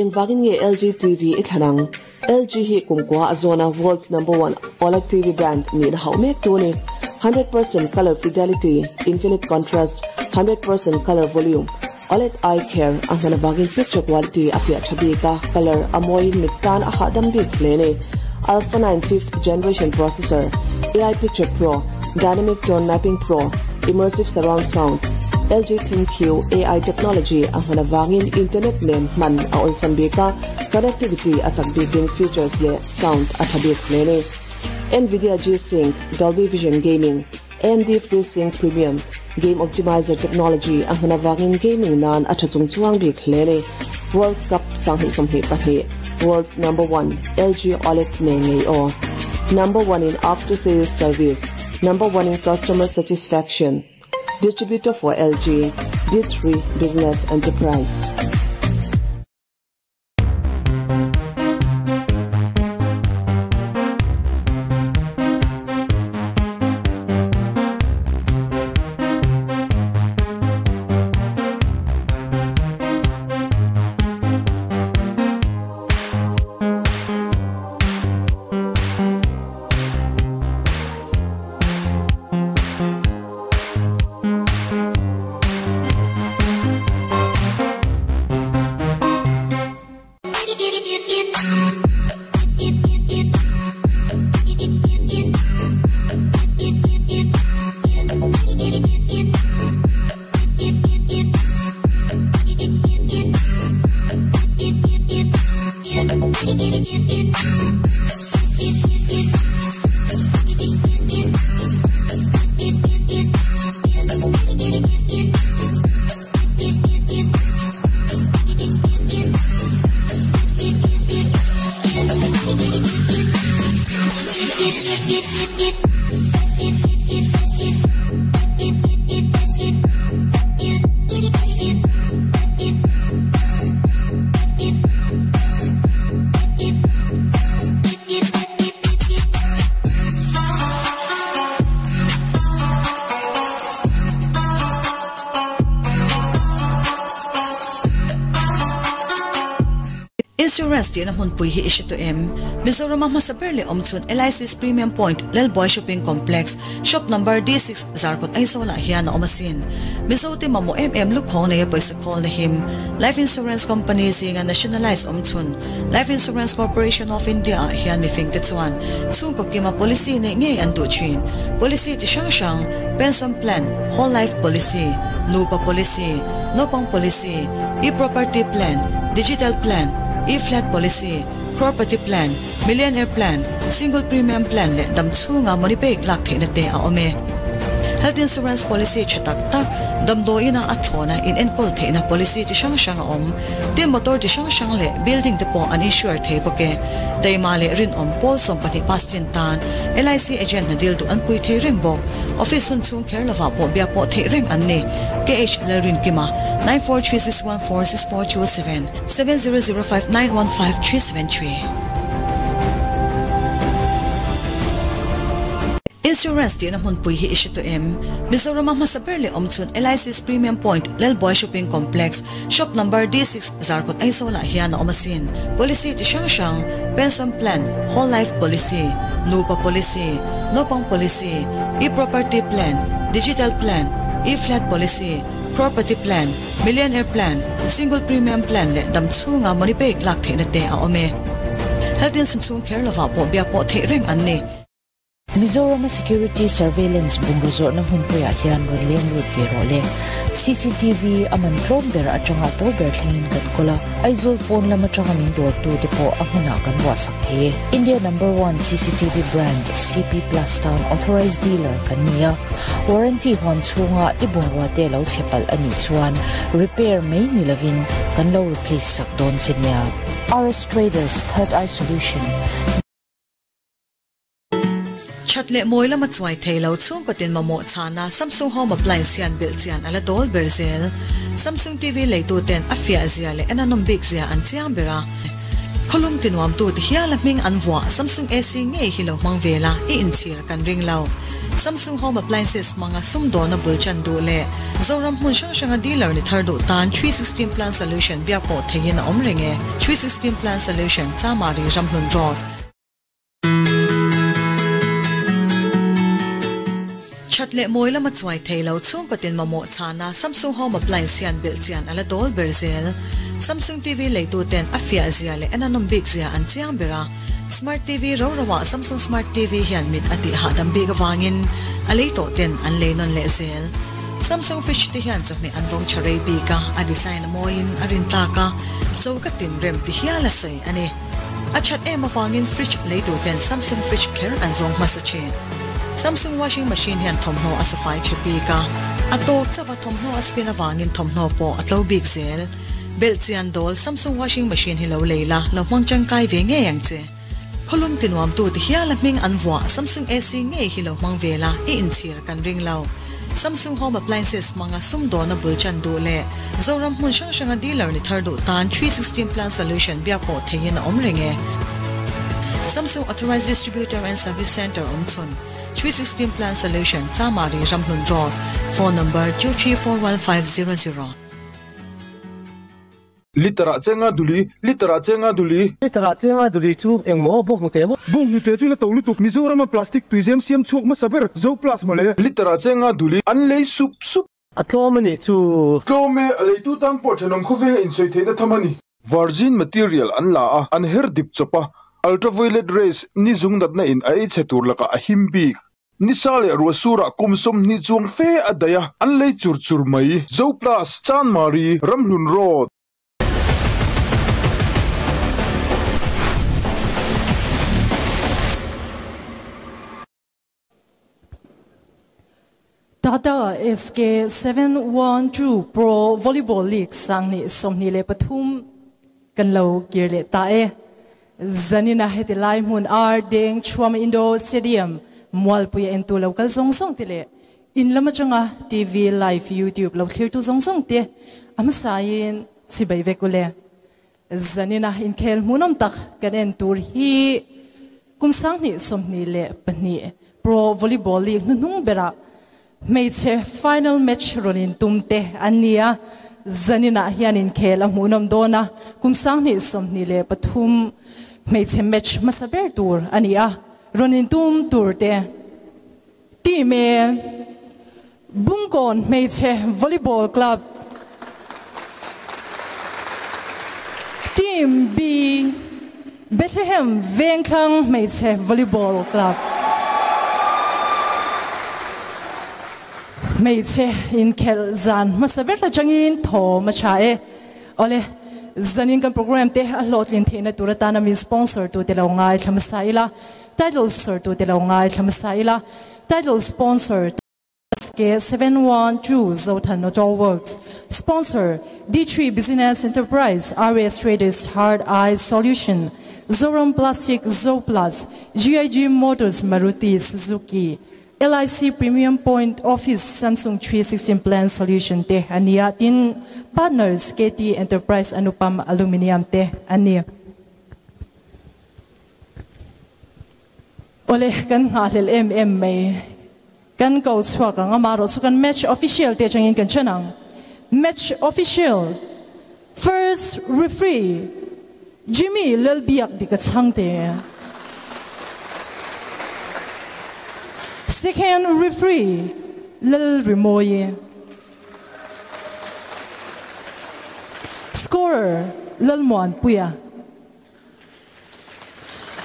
eng wagin nge LG TV ithanang LG hi kungkwa azona world's number 1 OLED TV brand ni haume tu ni 100% color fidelity. Infinite contrast. 100% color volume. OLED eye care. Ang hana wagin picture quality apia thabi ka color amoy miktan a hadam bi Alpha 9 5th generation processor. AI Picture Pro. Dynamic Tone Mapping Pro. Immersive Surround Sound LG ThinQ AI technology ang hanavangin internet lem man a on sambika connectivity at sagbiting features le sound at habit lene NVIDIA G-Sync Dolby Vision Gaming AMD FreeSync Premium Game Optimizer Technology ang hanavangin gaming nan at chungchuang bik World Cup sanghi somhi pahi World's number one LG OLED nenge o. Number one in after sales service Number one in customer satisfaction distributor for LG, D3 Business Enterprise. Chun LIC's premium point lel boy shopping complex, shop number D6 zarkot ai sola hian om asin mizo ti mamo mm lu khong ne paisa call ne him. Life insurance company sing a nationalize om chun life insurance corporation of india hian mi fing te chuan chung ko kima policy ne nge an tu chin policy chi shang shang, pension plan, whole life policy. Nupa policy nopang policy e property plan, digital plan e-flat policy, property plan, millionaire plan, single premium plan le dam chunga money pay lak the na te a ome. health insurance policy chatak tak damdo ina athona in enkol the ina policy chi shang shang om te motor chi shang shang le building depo an insure the poke te male rin om pol som pani pastin tan lic agent na dil tu an pui the reng bo office sun chung care lava po bia po the reng an ne kh lerin kima 9436146427 7005915373 Insurance ti na hun pui hi ishi to em. Mizoram ma saber le omchun LIC's Premium Point, Lel Boy Shopping Complex, shop number D6 Zarkot ay sola hiya na omasin. Policy, ti shang shang, pension plan, whole life policy, nupa policy, nopang policy, e-property plan, digital plan, e-flat policy, property plan, millionaire plan, single premium plan, le dam chunga money pay lak the na te a ome health insurance care lova po, bia po the reng an ni Mizoram security surveillance bumbuzor na humpuya hian ron lem rut vero le CCTV aman trom ber atanga to ber thlin kan kola aizul pon lama changa min dor tu depo amuna kan wa sakhe India number 1 CCTV brand CP Plus Town authorized dealer kania warranty hon chunga ibungwa te lo chepal ani chuan. Repair mai ni lovin kan lo replace sak don sinya RS Traders, Third Eye Solution chat le moi lama chuai thelo chung ko tin mamo chana. Samsung home appliance yan bil chian ala dol berzel samsung tv le tu ten afia zia le ananom big zia an chiang bera kholum tinwam tu ti hia la ming anwa samsung ac nge hilo mang vela i in chir kan ring lao Samsung Home Appliances mga sumdo na bulchan do le. Zoram hun shang shang dealer ni thardo tan 316 plan solution bia po theyin na omringe 316 plan solution chamari ramhlun road chatle moila ma chuai thailo chung katin mamo chana Samsung Home Appliance yan bil chian ala dol berzel Samsung TV le tu ten afia zia le enanom big zia an chiang bera Smart TV ro rawa Samsung Smart TV hian mit ati ha dam big wangin alei to ten an le non le zel Samsung Fridge ti hian chakni an vong charai bi ka a design moin arin ta ka chau ka tin rem ti hiala sai ani a chat e ma wangin fridge le to ten Samsung Fridge Care an zong masache Samsung washing machine hian thom no asafai chepi ka ato chawa thom no aspina wangin thom no po atlo big zel belchian dol, Samsung washing machine hi lo leila lo hmang chang kai ve nge yang che kholum tinuam tu ti hiala ming anwa Samsung AC nge hi lo mang vela e in chir kan ring lao. Samsung Home Appliances mga sumdo na bulchan do le zoram hun shang shang dealer ni thardo tan 316 plan solution bia po theyin na omringe Samsung authorized distributor and service center umchun 316 plan solution chamari ramhlun road. Phone number 2341500 litera chenga duli litera chenga duli. Litera chenga duli chu engmo bok mo temo bung ni te chu la tolu tuk mizoram plastic tuizem siam chuk ma saber zo plus male litera chenga duli an lei sup sup. Atlom ni chu. Tlome alei tu tang po thanom khuve in soi the na thamani virgin material an la a an her dip chopa ultraviolet rays ni zung dat na in ai chetur laka a himbi ni sale ru sura kumsum ni chuang fe adaya an lei chur chur mai. Zo plus, chan mari ramhlun road. Tata SK 712 Pro Volleyball League sang ni somni le pathum. Kan lo kir le ta e. Zanina heti lai mun ar deng chuam indo stadium. Mwal pu en tu lo kal song song ti le in lama changa tv live youtube lo thlir tu song song te am sain si bai ve ko le zanina in khel munam tak kan en tur hi kum sang ni som ni le pani pro volleyball league nu nung bera mei che final match ronin tumte ania zanina hianin khela munam dona kum sang ni som ni le pathum mei che match masaber tur ania ronin tum tur te. Ti me bungkon meiche volleyball club. Team b, Bethlehem Vengkang meiche volleyball club. Meiche in kel zan. Ma la changin tho ma cha e. Ole zanin kan program te, a lot lin thena turata na mi sponsor tu te lo ngai thlam saila title sponsor tu te lo ngai thlam saila title sponsor SK 712 Zotan Works. Sponsor D3 Business Enterprise RS Traders Hard Eye Solution. Zoram Plastic Zoplus. GIG Motors Maruti Suzuki. LIC Premium Point Office Samsung 316 Plan Solution te ania tin partners KT Enterprise Anupam Aluminium te ania Ole kan nga lel em em me kan go chwa ka nga maro so kan match official te changin kan chanang match official. First referee, Jimmy lel biak di ka chang te. Second referee lel rimoye scorer lel mon puya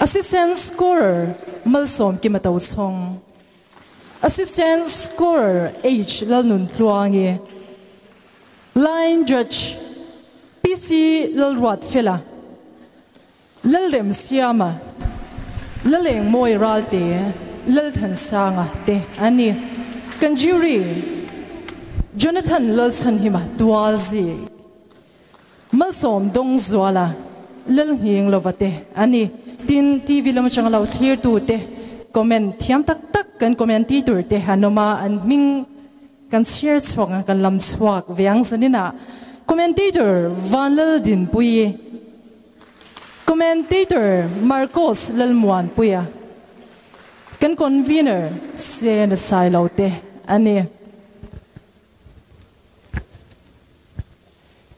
assistant scorer malsom ki mataw chong. Assistant scorer, H. Lalnun tluangi. Line judge PC lalwat fela lalrem siama. Laleng moi ralte lalthan sanga te. Ani. Kanjuri, Jonathan lalsan hima dualzi malsom dong zwala. Lal lovate ani tin TV lam chang lau clear tu te comment thiam tak tak kan commentator te hanoma an ming kan share chong kan lam swak viang sanina commentator vanlal din pui commentator marcos lalmuan puya kan convener se na sai lo te ani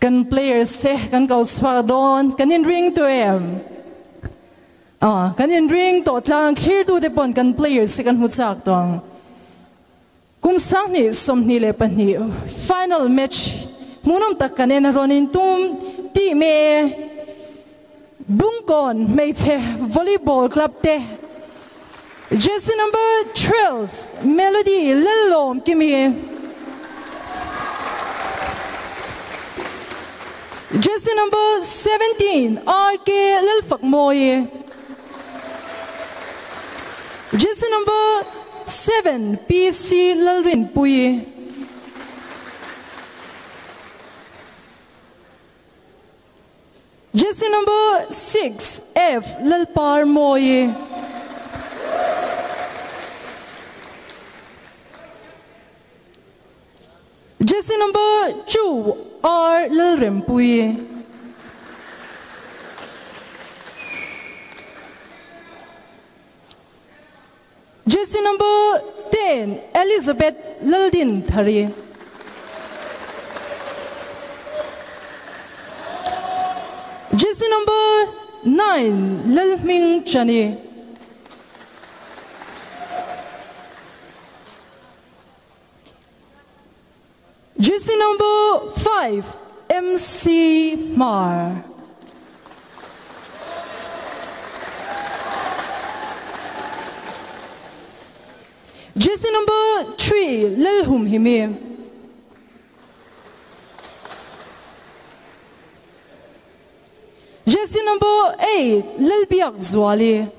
kan players se kan kau swar don kan in ring to em. อ๋อกันยันเรีงตัวทางคิดดูเดปอนกันเพลเยอร์สิกันหุ่นจักตัวกุมสักนี่สมนี่เลยปนี่ฟินอล match มุนมตักกันเองรอนินตุ้มตีเมบุ้งกอนไม่เทวอลเลย์บอลคลับเตะ Jersey number 12 Melody เล่นลมกิมีเ Jersey number 17ร์เลลนฝักโมอย jersey number 7 PC Lalwin Puyi. Jersey number 6 F Lalpar Moye. Jersey number 2 R Lalrim Puyi. Jersey number 10, Elizabeth Laldin Thari. Jersey number 9, Lalming Chani. Jersey number 5, MC Mar. Jersey number three, Lil Hum Himi. Jersey number eight, Lil Biak Zwali.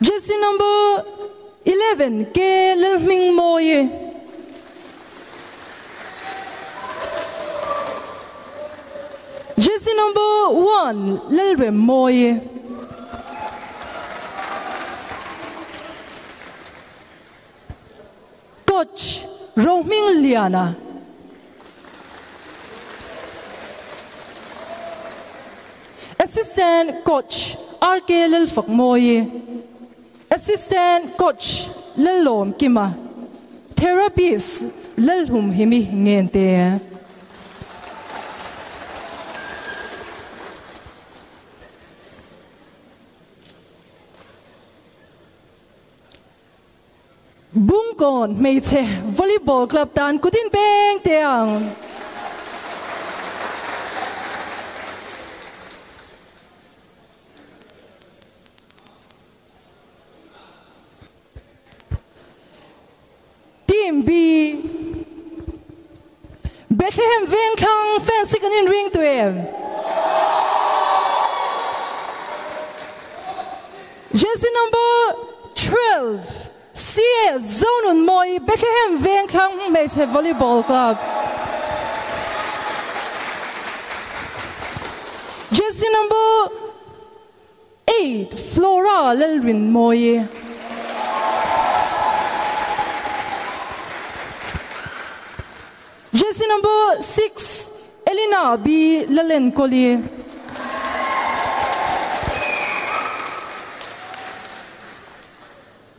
Jersey number eleven, K Lil Ming Moye. Jersey number one, Lil Rem coach roaming Liana. Assistant coach RK Lil Fakmoyi. Assistant coach Lil Lom Kima. Therapist Lil Hum Himi Ngente. Bungkon, mei che volleyball club tan kutin beng teang. Team b, Bethlehem Veng Kang fancy kan in ring to him. Jersey number 12 Sie Zonun Moi Bethlehem Kang Mese Volleyball Club. Jersey number eight, Flora Lelwin Moi. Jersey number six, Elena B. Lelen Collier.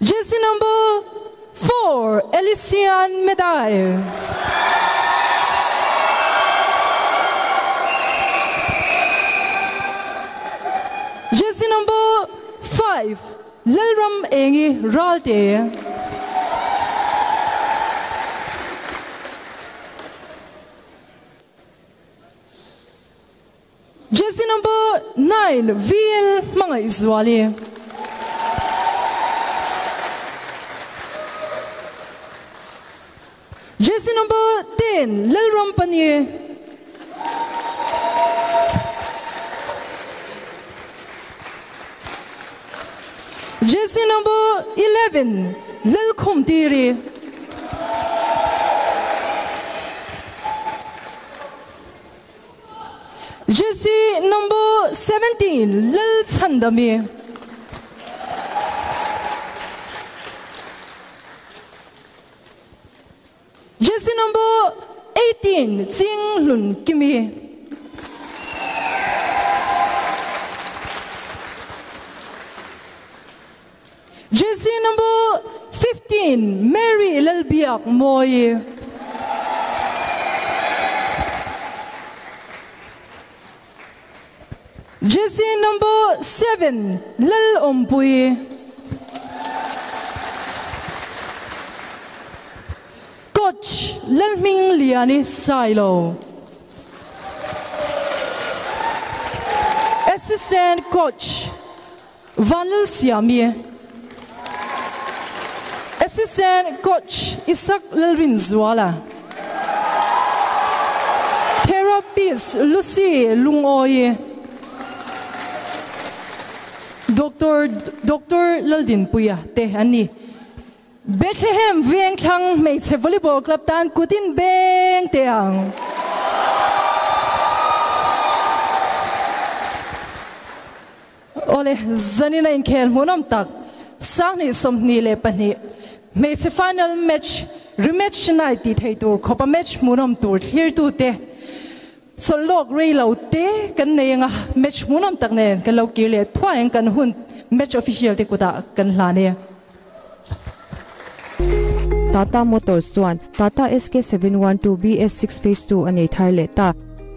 Jersey number four, Jersey number five, Lelram Engi Ralte. Jersey number nine, VL Mga. Lalbiak moi Jesse number seven lal ompui Coach Lalming Liani Silo. Assistant Coach, Vanil Siamie Assistant Coach Isaac Lalvin Zwala Therapist Lucy Lungoye Dr. Dr. Laldin Puya, te ani Bethlehem veng thang Meitse volleyball club tan kutin beng te ang Ole zanina in kel munam tak sangni somni le pani mei che final match rematch night ti thei tur khopa match munam tur here tu te so lok rei lo te kan nei nga match munam tak ne kan lo ki le thwa eng kan hun match official te kuta kan hla ne Tata Motors chuan Tata SK712 BS6 Phase 2 anei thar le ta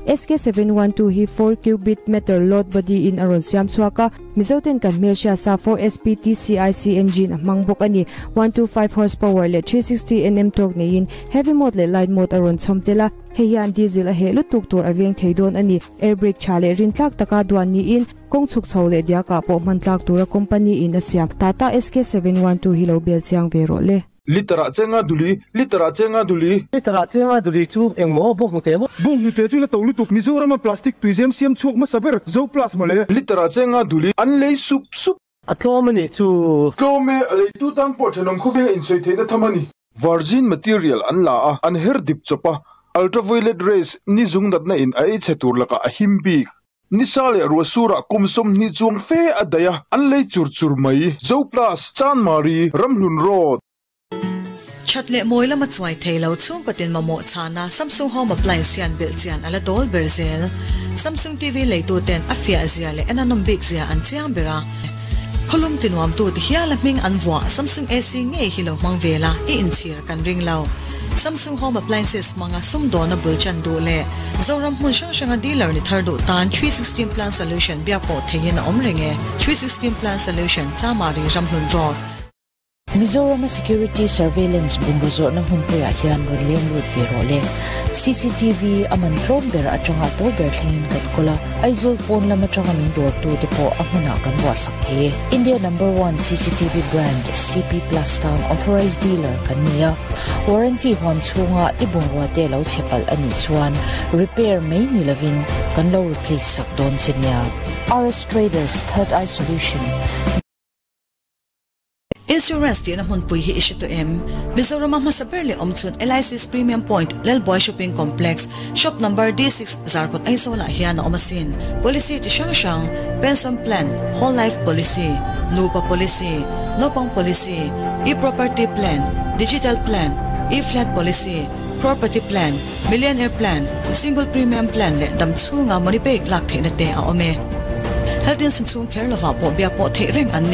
SK712 hi 4 cubic meter load body in aron siam chuaka mizoten kan melsia sa 4 SPT CIC engine amang bok ani. 125 horsepower le 360 nm torque ne in. Heavy mode le light mode aron chomtela heian diesel a helu tuk tur aveng theidon ani. Air brake chale rin tlak taka duan ni in. Kong chuk chhole dia ka po man tlak tura company in asiam tata SK712 hi lo bel chiang ve ro le. Litera chenga duli litera chenga duli. Litera chenga duli chu engmo bok te bo bung ni te chu la tolu tuk mizoram plastic tuizem siam chuk ma saber zo plus male litera chenga duli an lei sup sup atlomani chu tlome alei tu tang po thanom khuveng in soi theina thamani virgin material an la a an her dip chopa ultraviolet rays ni zungdat na in ai chetur laka a himbi nisale ruasura kumsom ni chuang fe adaya an lei chur chur mai zo plus chan mari ramhlun road chatle moi ma chuai thelo chung ko tin mamo chana samsung home appliance yan bil chian ala dol berzel samsung tv leitu ten afia zia le ananom big zia an chiang bera kholum tinwam tu hiya la ming anwa samsung ac nge hilo mangvela e in chir kan ring lao Samsung Home Appliances mga à sumdo na bulchan do le. Zoram mun shang shang dealer à ni thardo tan 316 Plan Solution bia ko theyin na omringe. 316 Plan Solution chamari ramhun road. Mizoram Security Surveillance bumbuzo ng humpuya hiyan ron lem road virole. CCTV aman krom ber at sanga to berlin kan kola ay zul pon lama sanga min door to depo ang manakan wasak he. India number one CCTV brand CP Plus Town authorized dealer kaniya. Warranty hon chunga ibong wate lau chepal ani chuan. Repair may nilavin kan lau replace sak don sinya. RS Traders Third Eye Solution Insurance di na hun pui hi ishi to em. Mizoram ma saberli omchun LIC's Premium Point Lel Boy Shopping Complex shop number D6 Zarkot ay sola hiya na omasin. Policy ti shang shang, pension plan, whole life policy, nupa policy, nopang policy, e-property plan, digital plan, e-flat policy, property plan, millionaire plan, single premium plan le dam chunga money lak the na te a ome. Health insurance care lava po bia po the reng an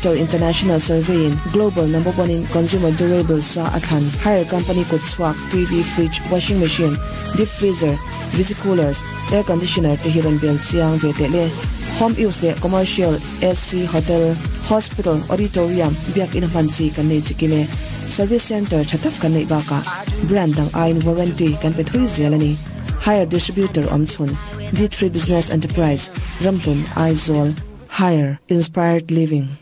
Euromonitor International Survey in global number one in consumer durables sa hire company could swap TV, fridge, washing machine, deep freezer, visi coolers, air conditioner to hiron bill siang vetele home use le commercial SC hotel hospital auditorium biak in kan chikime service center thatap kan nei baka brand ain warranty kan pe thui zelani hire distributor omchun D3 Business Enterprise Rampun Aizol. Higher Inspired Living.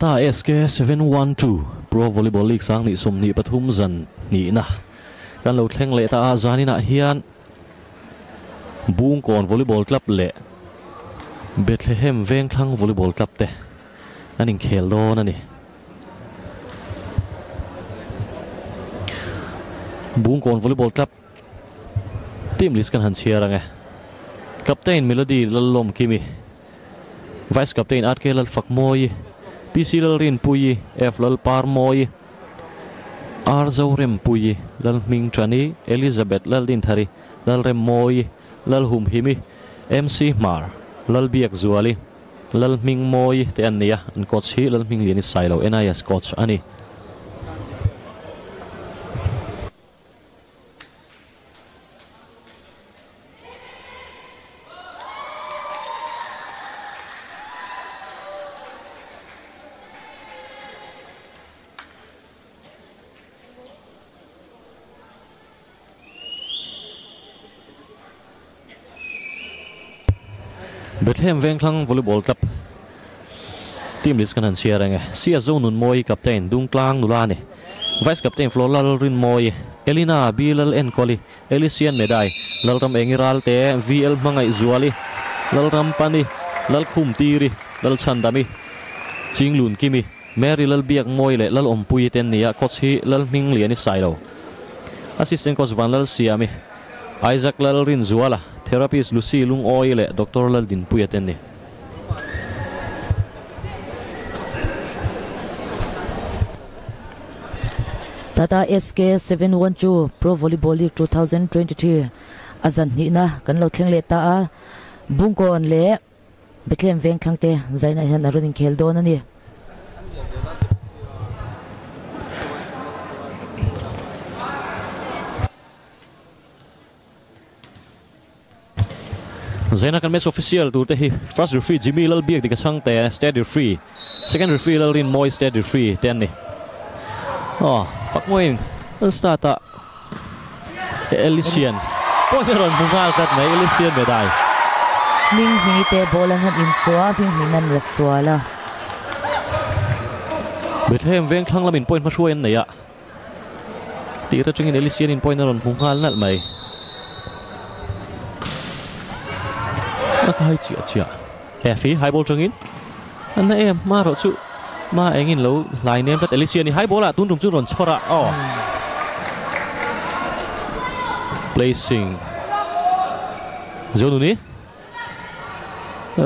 Ta SK712 pro volleyball league sang ni som ni pathum zan ni na. Kan lo thleng le ta a zanina hian. Bung kon volleyball club le bethlehem veng thlang volleyball club te. Anin khel do na ni. Bung kon volleyball club. Team list kan han chia range captain melody lalom kimi. Vice captain art fakmoi lal fak moi rin pui f lal par moi arzo rem pui lal ming chani elizabeth lal din thari lal rem moi lal hum himi mc mar, lal biak zuali, lal ming moi te an nia, an coach hi lal ming liani sailo nis coach ani. Thêm veng thlang volleyball club. Team list kan han chia range sia zone nun moi, captain dung tlang nulani vice captain flolal rin moi, elina bilal en koli elisian medai, lalram engiral te vl mangai zuali, lalram pani, lal khum tiri, lal chandami chinglun kimi, mary lal biak moi le lal om pui ten nia, coach hi, lal ming liani sailo assistant coach van lal siami isaac lal rin zuala, therapist Lucy Lung oile, doctor Dr. Lal Din Puyaten ni. Tata SK 712 Pro Volleyball League 2023 azan ni na, kan lo thleng le ta a bungkon le, Bethlehem veng thangte zaina han arunin khel don ani Zaina kan mes official tu te hi first referee Jimmy lal biak dika sang te steady referee second referee lal rin moi steady referee ten ni oh fuck moin an starta Elysian. Poiron bungal kat mai Elysian medai Ming mi te bolan han in chua ming mi nan la swala. Bethlehem veng thlang lamin point ma shuain nei ya tira chungin Elysian in point ron bungal nal mai cái chia chia e phí hai ball trong anh em mà rồi chú. Mà anh in lâu lại nem tất Elysian ni hai ball là tuôn trùng chút rồi cho ra. Oh placing. Zone ni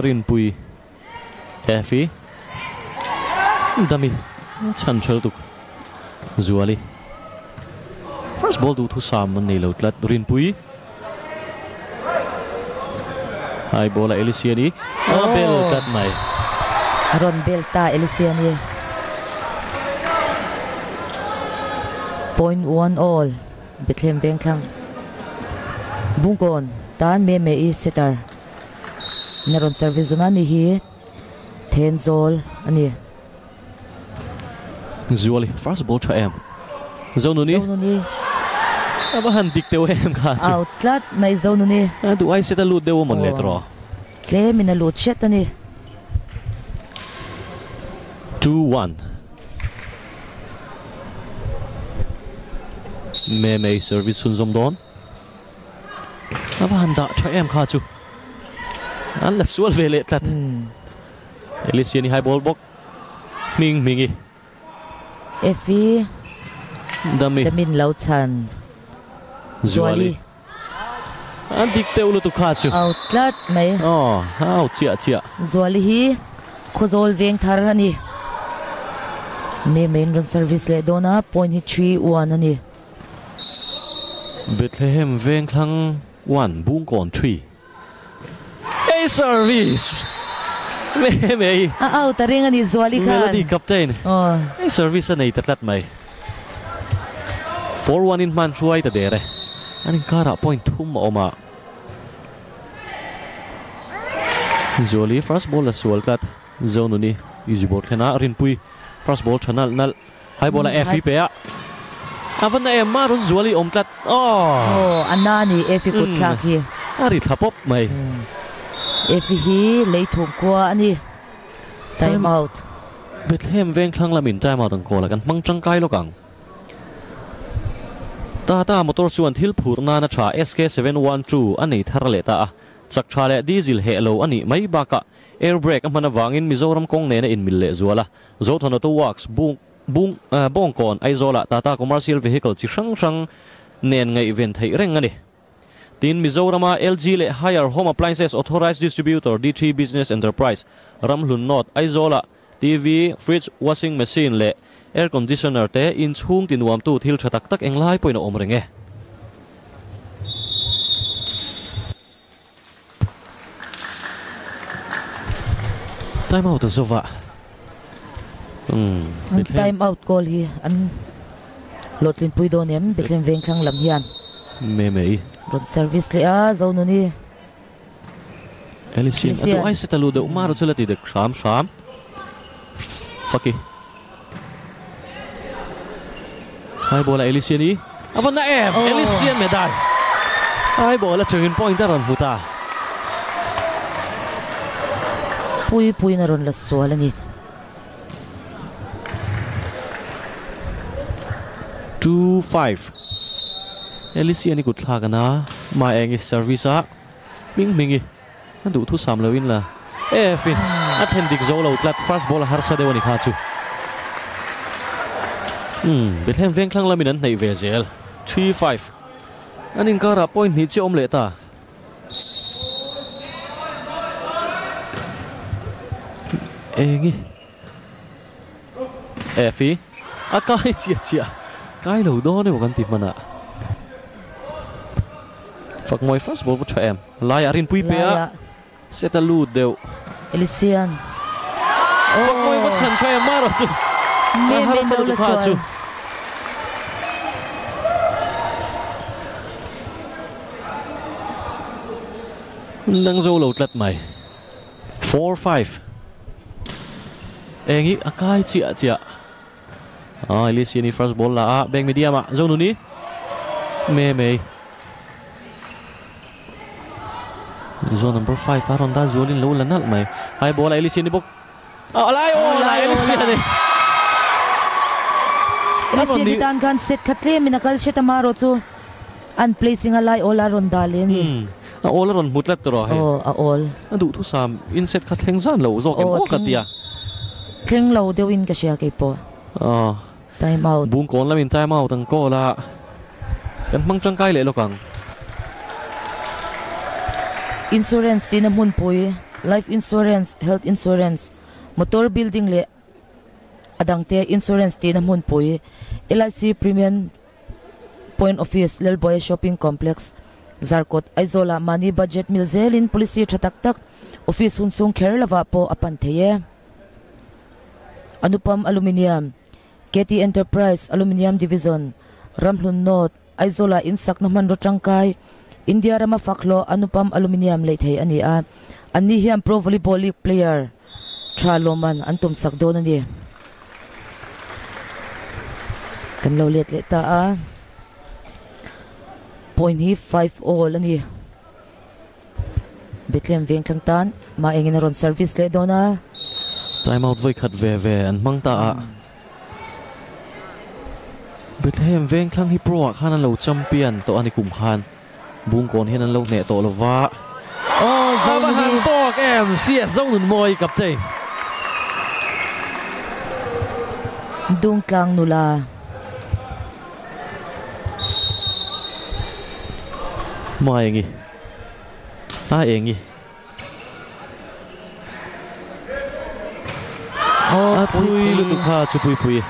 rin pui. E phí. Dami. Chan chal tuk zuali first ball du thu sam ni lo tlat rin pui. Hai bola Elysiani oh. bel kat mai Ron Belta Elysiani point one all. Bethlehem veng thlang bungkon tan me me i setter naron service zona ni hi. Ten zol ani. Zuali first ball cho em. Zonu ni Zonu ni Aba han dik teo em ka chu outlet mai zonu ni. Du ai seta lut dewo mon letro. Tle mina lut chet ani 2-1 Me me service sun zom don. Aba han da cho em ka chu An la sual vele tlat. Elysian ni high ball bok. Ming mingi. Efi. Dami. Damin lau chan Zuali An dik teo lu tu ka chu outlet mai Oh, hao chia chia Zuali hi khozol veng thar ani me main run service le dona point hi 3 1 ani Bethlehem veng thlang 1 bung kon 3 A service. Me me a au taring ani Zuali khan. Melody captain oh A service anei tatlat mai 4-1 in man chuai ta dere Anin kara point thum oma Zoli first ball la sual kat zone ni easy ball khena rin pui. First ball thanal nal high ball la Mm, FI pe a avan na em marun Zoli om kat oh oh anani efi kut thak hi ari thapop mai efi hi leithum kwa ani time out. Bethlehem veng thlang lamin time out ang kola kan mang changkai lo kang Tata motor chuan thil phurna na tha SK712 ani thar le ta chak tha le diesel he lo ani mai ba ka. Air brake amana wangin mizoram kong ne na in mil le zuala. Zo thono to works bung bung bong kon aizola tata commercial vehicle chi sang sang nen ngai ven thei reng ani. Tin mizorama lg le higher home appliances authorized distributor dt business enterprise ramhlun not aizola tv fridge washing machine le air conditioner te in chung tin wam tu thil thatak tak englai poina om renge. Time out zova um time out call hi an lotlin pui don em betlem veng khang lam hian. Me me road service le a zo nu ni. Elysian atu ai se talu de umar chula ti de sham sham faki hai bola Elysian i avan na em Elysian medal hai bola chungin point ran huta pui pui na ron la sual ani two five Elysian ni kut thla kana ma engi service a ming mingi an du thu sam lawin la. E fin. A then dik zo lo tlat first ball har sa dewani kha hmm bethem veng thlang lamin an nei ve zel 3 5 anin kara point ni che om le ta engi e fi a kai chia chia kai lo do ne kan ti mana phak moi first ball vu em. Lai arin pui pe a seta lu deu Elysian. Phak moi vu chan em maro chu me me no la chu nang zo lo tlat mai 4 5 engi akai chia chia à Elysian first ball là beng media mà. Zo nu ni me me zo number 5 Aaron da zolin lo lanal mai hai bola Elysian ni bok à lai o lai Elysian ni Elysian di tan kan set khatle minakal siya tamaro chu an placing alai ola ron à all ron mutlat to ro he. Oh a all. À đủ thu sam in set khat theng zan lo zo kem Oh, o khat theng- lo dewin ka siya kay po à time out. Bung kon la min time out ang ko la. Kan mang chang kai le lo kang. Insurance din namun po eh. life insurance health insurance. Motor building le adangte insurance din namun po eh. LIC premium point office lelboy shopping complex zarkot aizola mani, budget milzelin policy thatak tak office hunsung kherlawa po apan theye. Anupam aluminium Getty Enterprise Aluminium Division Ramhlun Not Aizola Insak naman ro trangkai India Rama Faklo Anupam Aluminium late hey ani a ani hiam pro volleyball league player Traloman antum sakdo na ni kan lo let let ta a point hi 5 all ani Bitliam veng tlang tan. Ma engin ron service le dona time out voi khat ve ve an mang ta a. Bethlehem veng thlang hi pro khan an lo champion to ani kum khan. Bung kon hian an lo ne to lova oh zau han ni. tok em sia zau nun moi captain dung tlang nula ma engi a engi oh a thui lu tu kha chu pui pui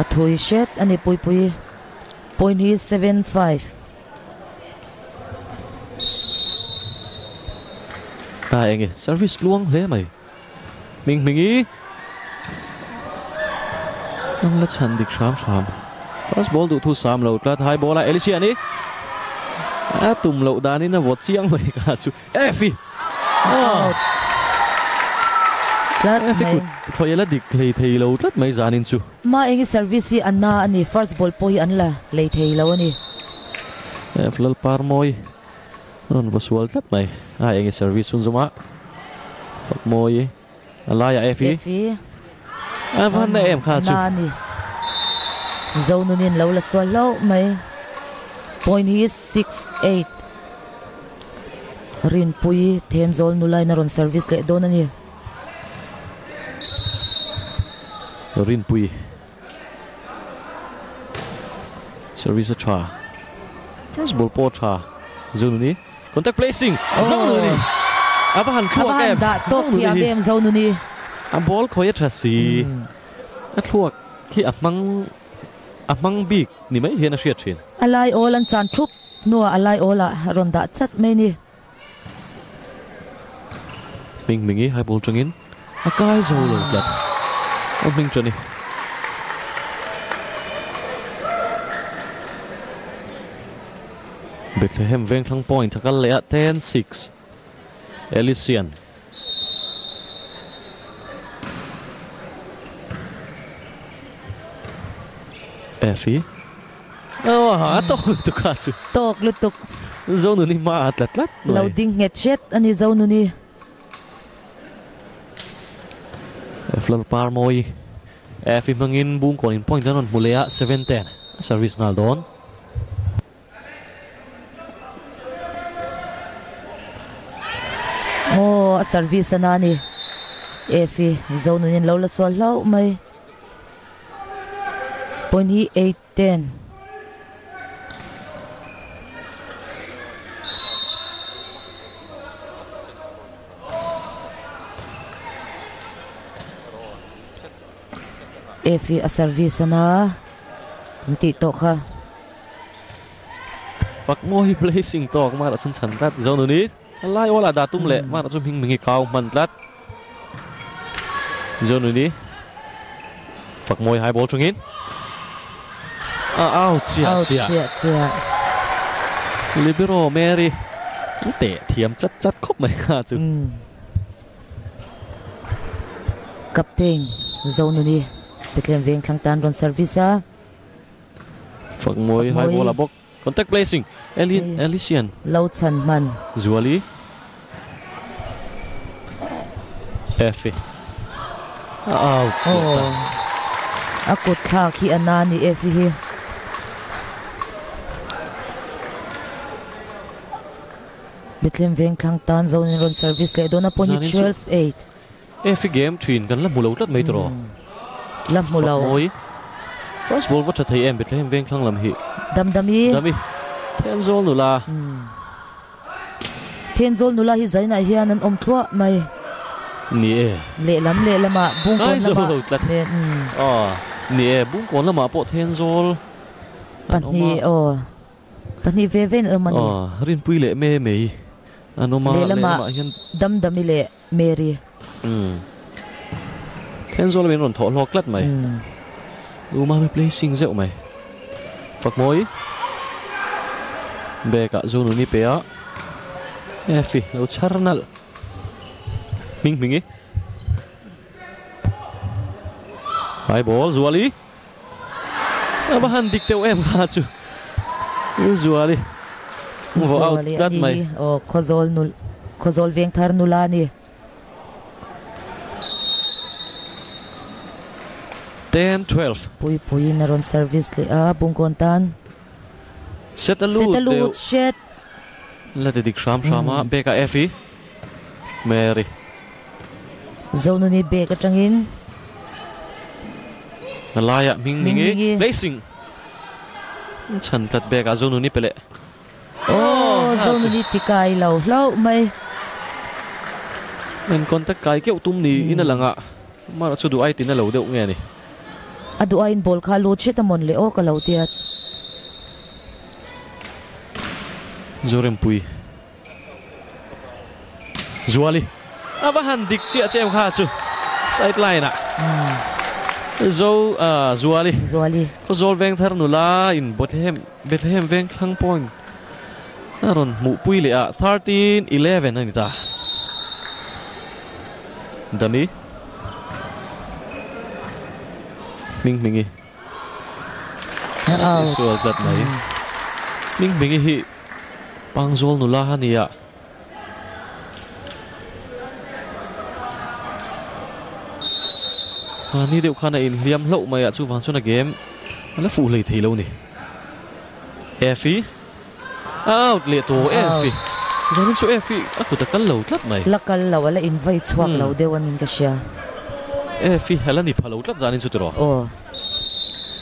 a thui shet ani pui pui point hi 75 a engi service luang hle mai ming mingi nang la chan dik sham sham first ball du thu sam lo tlat hai bola Alicia ni a tum lo dani na vot chiang mai ka chu e fi out lat e fi mai kut khoi la dik lei thei lo tlat mai zanin chu ma engi service hi anna ani first ball po hi anla lei thei lo ani flal par moi ron vasual tlat mai a engi service sun Phật môi Alaya Efi Efi Avan na em kha chu Nani Zau nunin lo la so lo mai Point hi 6-8 Rin pui Ten zol nulay na ron service le do na ni. Rin pui. Service cha First ball po cha Zunu ni. Contact placing. Zunu ni. Abahan kluak Abahan em da tok Zunu thi ni. Abem zau nuni A ball ko ya trasi A kluak Amang Amang big Ni mai hian a hriat thin. Alai ol an chan thup Nuwa alai ola ron da chat mai ni. Ming mingi hai ball changin A kai zo lo lat A ming chani Bethlehem veng thlang point thakal le 10-6 Elysian Effie? Oh, ha to to ka chu Tok lutuk zo nu ni ma atlat lat Loading nget chet ani zau nuni Flor par moi Effie mangin bung kon in point danon mulea 7-10 service ngal don. Oh, a service na ni Efi zau nunin lo la so lo Point hi 8-10 Efi a service na Ti to ka. Fak moi blazing tok ma da chun chan tat zo nu ni lai wala da tum le ma da chum hing mingi kaw man lat zo nu ni Fak moi hai À, ao chia chia chia chia libero Mary tệ thiam chất chất khóc mày ha chứ. Captain zau nuni Bethlehem veng thlang tan ron service Phật môi hai ball là bốc. Contact placing Elin Elysian. Lo chan man Zuali Effie out Oh. Ako thak hi anani efi hi. Bethlehem veng thlang tan zone ron service le dona poni Zanin su- 12-8. Effie game twin kan la mulo lat mai tro Lam mulaw. môi first ball vắt thấy em Bethlehem veng khang lam hi Dam dami. Dami Ten zol nu la Thiên zol nula hi zaina hian an om thua mai. ni e. Le lam le lama bung kon lama. Ne à ni e bung kon la ma po ten me me anoma Le le lama lama hian dam dami le Mary. ừ ten zol men ron tho lok lat mai lu ma me placing zeu mai Phật môi. Be ka zonu ni pe a Effie lo charnal Ming mingi Hai ball Zuali Abahan dik teu em kha chu Zuali Vô out Zuali tat ani mai hi. O khozol nul khozol veng thar nula ni. 10 12 Pui pui na ron service le a bung kon tan. Set a Set a loot deu loot shit. La te dik sham shama be ka Effie Mary Zone ni be ka tangin. Nalaya Ming Ming mingi mingi. Placing Chan tat be ka zonu ni pele Oh, zone ni tikai lau lau mai. Men contact kai keu tum ni ina langa Mara chu du ai tin na lo deu nge ni Adu ain bol kha load shit amon le o ka lau tiat. Zorem pui Zuali Abahan dik chia chem kha chu Sideline à Zo à Zuali Zuali Có zol veng thar nu la in Bethlehem Bethlehem veng thang point Aron mu pui le à 13 11 ani ta. Dami Ming mingi. Sual tat mai Ming mingi hi Pang zol nu la ni à à ni đều khăn in liam lộ mày ạ chú vàng cho là game. Nó phụ lì thì lâu nè Effie out liệt tổ Effie. Giờ nên số Effie à cụ ta cắn lâu lắm mày lakal lo ala invite Hmm. lo dewan in ka siya Effie hala ni phalo lắm zanin số tiro oh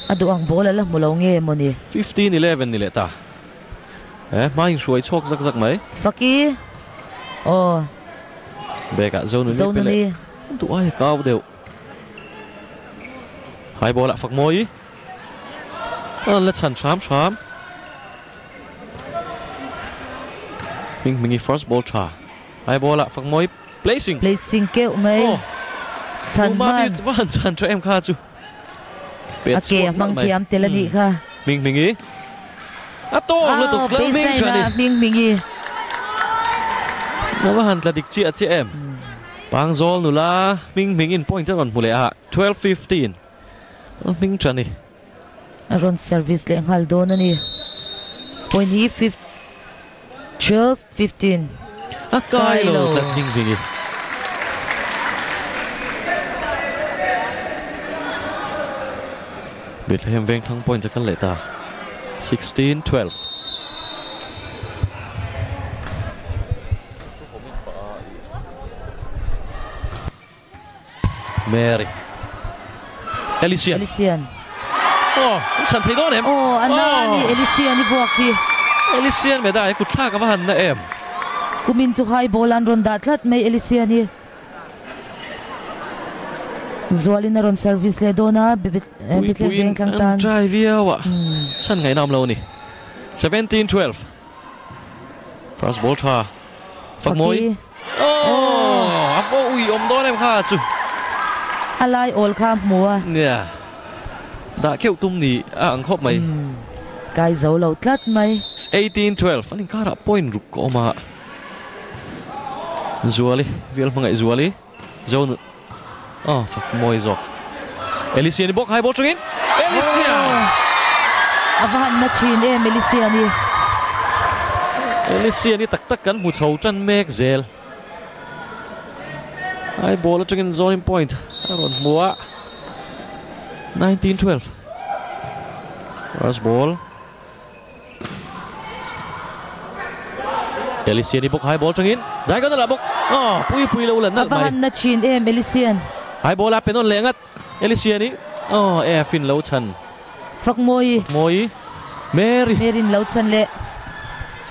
adu ang bola la mulaw nge mo ni 15 11 ni lệ ta. Eh mai suy chok zak zak mày. Faki oh bè cả zone zone ni ni pele tụ ai cao đều. Hai bola phak moi à let's hand sham sham Ming Mingi first ball cha hai bola phak moi placing. Placing oh chan Uma man đi van chan cho em kha chu ake mang thiam telani kha? Ming Mingi à to Ah, lu tục baseline cha na đi. Ming mingi nó mà hẳn là địch chị chị em. Bang zol nu la. Ming Ming in point on mule a 12 15 Ờ, Ming cha ni aron service le ngal don ani point hi 5 12 15 a kai lo Kylo. tlat Ming Mingi Bethlehem veng thang point cho kan lệ ta 16 12 Mary. Elysian. Elysian. Oh san thấy đó em oh. Ana ni Elysian ni buaki Elysian me dai kut thla ka van na em. Kumin chu hai bolan ron dat lat mai Elysian ni Zualin ron service le dona bibit pui deng kang tan trai via wa. San ngai nam lo ni. 17 12 First ball tha Phak moi. Oh a vo ui om don em kha chu alai ol kham mua. Nè. Đã kêu tum ni a ang khop mai kai zo lo tlat mai 18 12 anh ka ra point ruk ko ma Zuali Vial mangai Zuali Zone Oh fuck moi zok Elysia ni bok hai ball trungin Elysia avahan na chin em Elysian ni Elysia ni tak tak kan mu chho chan mek zel Hai ball trungin zone point. Aron mua 19 12 First ball Elysia ni bok hai ball trungin Dai kan la bok Oh pui pui lo lan nal mai avahan na chin em Elysian hai ball a penon lengat Elysia ni Oh e fin lo chan fak moi moi Mary. Merin lo chan le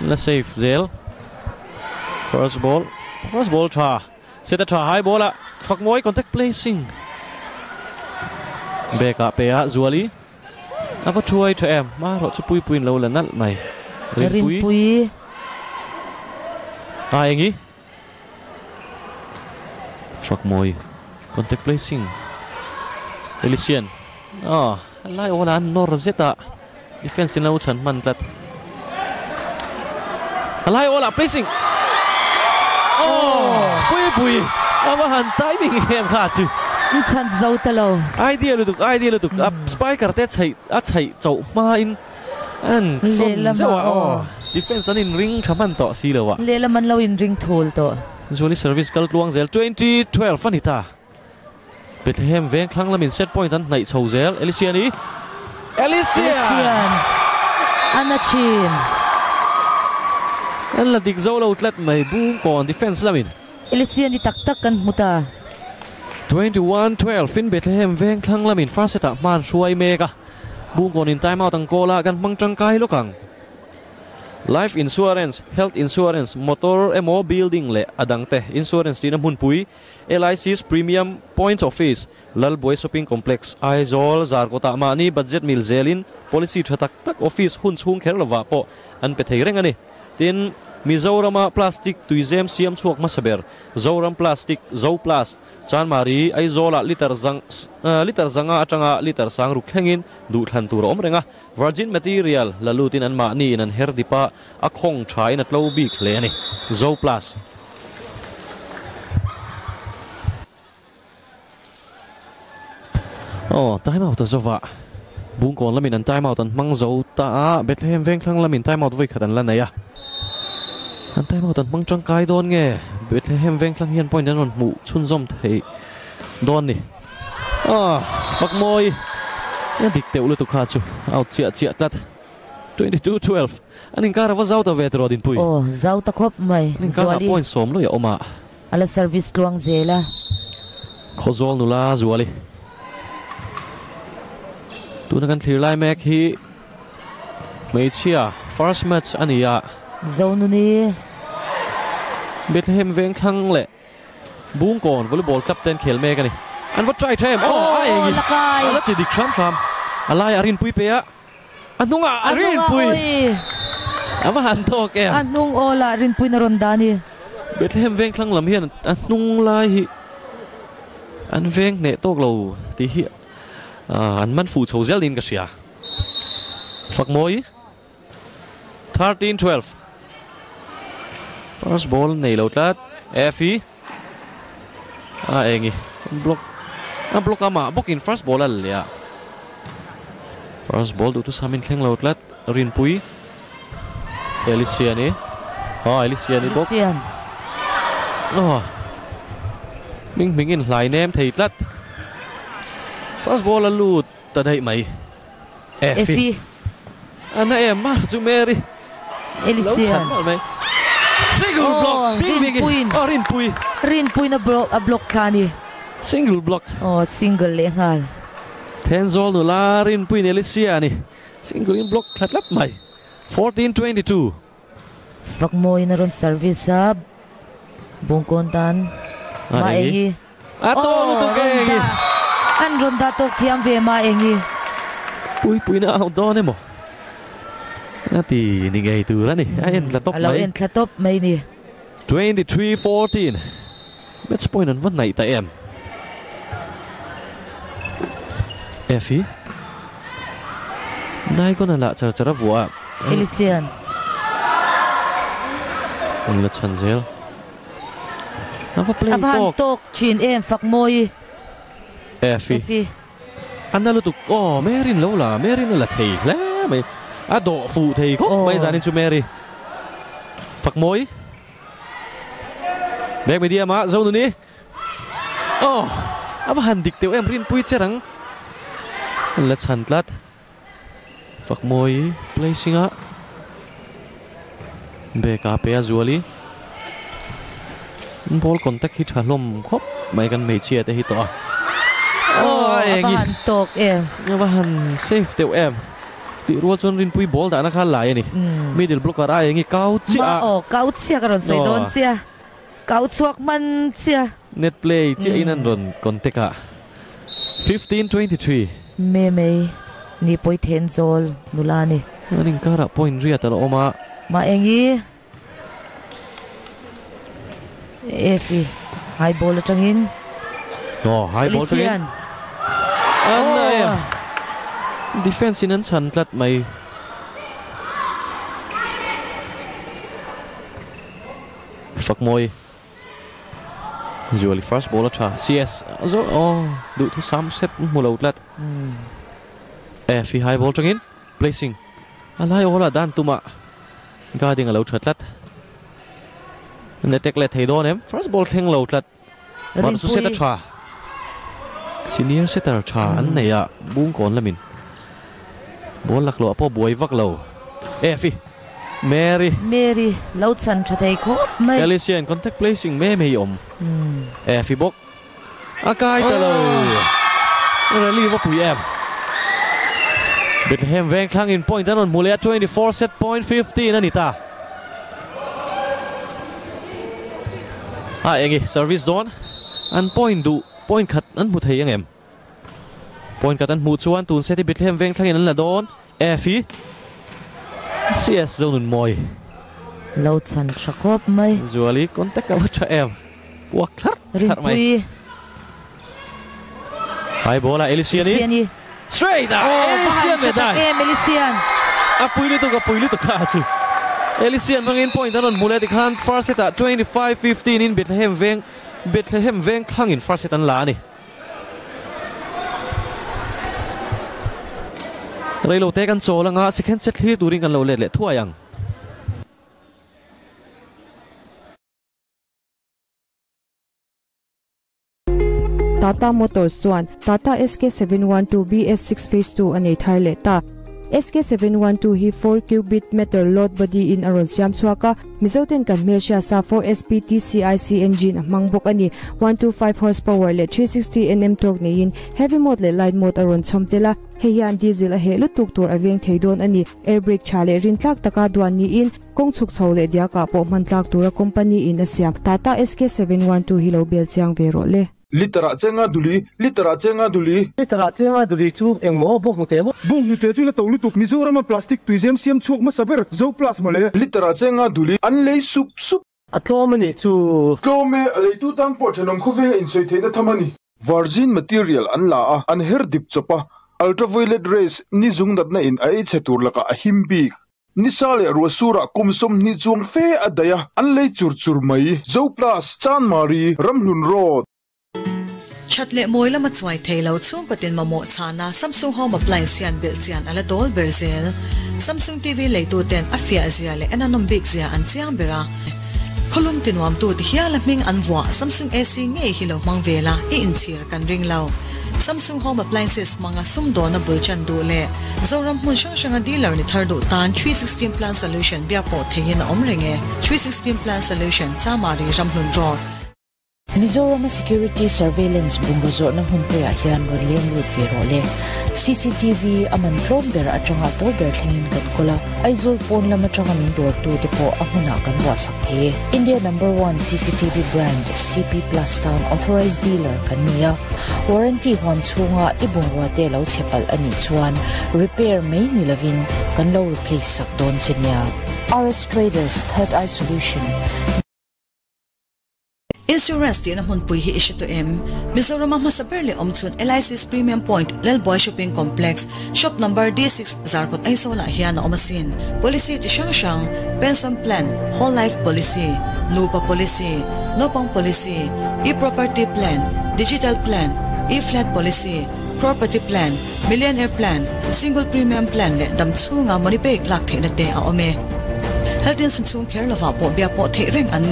là safe zel first ball. First ball tra sẽ tra hai ball ạ. Phật mối contact placing. Bè cả bè ạ zuali à vắt chui cho em? Mà rồi chú pui pui lâu là nát mày. Rin pui ai anh ý. Phật mối contact placing. Elysian à lại ôn ăn Norzeta defense lâu chân man tlat Alai ola placing. Oh, pui pui. Ama han timing em kha chu. chan zo talo Idea lu tuk idea lu tuk. Up spy karte chai a chai chau ma in. An Le som Defense an in ring chaman to si lo wa. le la man lo in ring thol to Usually service kal luang zel 2012 fanita. Bethlehem veng khlang lamin set point an nai chau zel. Elysia ni. Elysia. Elysian ana chin An la dik zo lo tlat mai boom kon defense lamin. Elysian di tak tak kan muta 21-12 Finn Bethlehem veng khlang lamin first set up man suai mega bung kon in time out ang kola kan mang tangkai lokang Life insurance, health insurance, motor emo building le adangte insurance din mun pui LIC's premium point office lal boy shopping complex Aizol zarkota mani budget mil zelin policy thatak tak office hun chung kherlova po an pe thei reng ani tin Mizorama plastic tuizem siam chuak masaber Zoram plastic zo plus chan mari ai zola liter zang uh, à, liter zanga atanga liter sang ruk thengin du than tur om renga virgin material lalutin an ma ni an her dipa a khong thai na tlo bi khle ani zo plus oh time out zova bung kon lamin an time out an mang zo ta bethlehem veng thlang lamin time out voi khatan la naya an time out an mang chang kai don nge bethlehem veng thlang hian point an on mu chun zom thei don ni à bak moi ya dik teu lu tu kha chu out chia chia tat 22 12 anin kara wa zau ta ve tro din pui oh zau ta khop mai zuali point som lo ya oma ala service luang zela khozol nu la zuali tu na kan thlir lai mek hi mei chia first match ania zau nu ni. Bethlehem veng thang le bung kon volleyball captain khel me kani an va try them oh ai ngi ala ti dik kham kham alai arin pui pe a anunga arin pui. ama han to ke anung ola rin pui na rondani Bethlehem veng thang lam hian anung lai hi an veng ne tok lo ti hi an man fu chho zel din ka sia fak moi 13 12 First ball nei lo tlat Effie. À engi. Block à block ama. Block in first ball al ya. First ball du tu samin thleng lo tlat rin pui. Elisiani ha Elisiani bok. Sian oh. Ming ming in hlai nem thei tlat first ball al lut ta dai mai. Effie. Ana em mar chu Mary Elisian mai single Oh, block. Bing Rin bing Pui. oh rin pui rin pui na block a block kani single block. Oh single le ngal. Tenzol nu larin pui ni Alicia ni. Single in block thlat lap mai. 14-22 fak moi na ron service sab bungkon tan. Ah, ma engi. engi. Ato Oh, tu ke ronda. an ronda tok thiam ve ma engi. Pui pui na out don emo Ati ni ngai tu la ni ayen la top alo mai en tlatop mai ni 23-14 match point an van nai ta em. Effie Nai ko na la char chara vua. Elisian Ang la zel Ava play aban talk tok chin em fak moi Effie Effie anh đã lụt oh Merin lâu là Merin là thầy lẽ mày à độ phụ thầy khóc Ồ. mày dàn cho Mary. Phật mối. Bek mà dâu nữa đi oh à hàn địch tiểu em rin pui chết răng. Let's lát phật mối placing á Bek à pe zuali ball contact hit halom khóc mày cần mày chia tới hit to oh engi. aban tok em. Ba han safe teu em ti rual chon rin pui ball da na kha lai ni Hmm. middle blocker ai ngi kau chi ma a o kau chia karon sai Oh. don chia. Kau chuak man chia. Net play chi in an ron contact a 15 23 me me ni poi then zol nulani aning kara point ria ta oma. Ma engi Effie high ball atangin oh high ball na Oh. Chan tlat mai fuck moi Usually first ball cha CS. Zo oh du thu sam set lo tlat Hmm. Eh, phi hai ball trong in. Placing. Alai ola dan tuma guarding a lo that lat ne tek le thei don em first ball lo tlat mar Rin su set a pui. tha senior setter tha an nei a bung kon lamin ball lak lo po buai vak lo eh phi Mary. Mary lau chan tha thei kho mai Elysian contact placing me me om Hmm. eh phi bok akai ta lo rally wa pui em. Bethlehem veng thang in point anon mulia 24 set point 15 anita à engi service don an point du point khat an mu thei angem point khat an mu chuan tun seti Bethlehem veng thang in an la don efi CS zone moi lau chan tha khop mai zuali contact ka cha em. Puak thar thar mai hai bola Elisiani straight oh Elisian medai Elisian a puili to ka puili to ka chu Elysian bangin point anon mule di khan first set a 25-15 in Bethlehem veng Bethlehem veng khang in first set an la ni ไรโลเตกันโซลังอะสิเคนเซตที่ตูริงกันโลเล่เล่ทั่วยังตาตามอเตอร์ส่วนตาตาเอสเคเซเว่นวันทูบีเอสซิกซ์เฟสทูอันนี้ทายเลต้า SK712 hi 4 cubic meter load body in aron siam chuaka mizoten kan Malaysia sa 4 SPT CIC engine amang bok ani 125 horsepower le 360 Nm torque nei in heavy mode le light mode aron chomtela heian diesel a he lu tuk tur aveng theidon ani air brake chale rin tlak taka duan ni in kong chuk chhole dia ka po man tlak tura company in asiam Tata SK712 hi lo bel chiang ve ro le litera chenga duli litera chenga duli. Litera chenga duli chu engmo bok mute mo. Bung ni te chu la tolu tuk mizoram plastic tuizem siam chuk ma saber zo plus male litera chenga duli an lei sup sup. Atlomani chu. Tlome alei tu tang po thanom khuve in soi theina thamani. Virgin material an la a an her dip chopa. Ultraviolet rays ni zungdat na in ai chetur laka a himbi. Nisale ruasura kumsom ni chuang fe adaya an lei chur chur mai. Zo plus chan mari ramhlun road chatle moi lama chuai thailo chung katin ma mo chana samsung home appliance sian bil chian ala dol berzel samsung tv leitu ten afia zia le ananom big zia an chiang bera kholum tinwam tu ti hiala ming anwa samsung ac nge hilo mangvela e in chir kan ring lau Samsung Home Appliances mga sumdo na bulchan do le. Zoram mun shang shang dealer ni thardo tan 316 plan solution bia po thein na omringe 316 plan solution chamari ramhlun road Mizoram Security Surveillance bunguzor ng humpuya hiyan Rodlem Road Virole. CCTV aman drone der at sanga to der tlingin kan kula ay zulpon sanga min door to depo amuna kan wasak. India number one CCTV brand CP Plus Town authorized dealer kaniya. Warranty huan chunga ibong wate lau chepal ani chuan repair may nilavin kan lau replace sakdon sinya. RS Traders Third Eye Solution Insurance di na hun pui hi ishi to em. Mizoram ma saber le omchun LIC's Premium Point Lel Boy Shopping Complex shop number D6 Zarkot ay sola hiya na omasin. Policy ti shang shang pension plan whole life policy nupa policy nopang policy e-property plan digital plan e-flat policy property plan millionaire plan single premium plan le dam chunga money pay lak the na te a ome. Health insurance care lova po bia po the reng an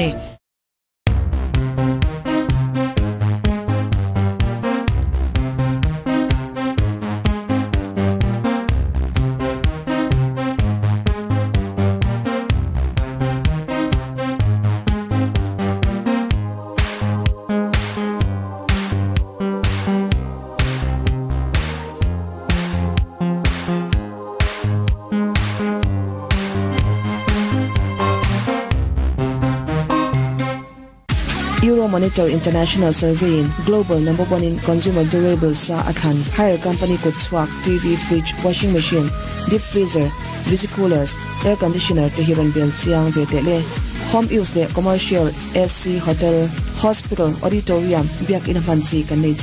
International Survey global number one in consumer durables sa athan hire company could swap TV, fridge, washing machine, deep freezer, visi coolers, air conditioner to hiran bill siang vetele home use le commercial SC hotel hospital auditorium biak in manchi kan nei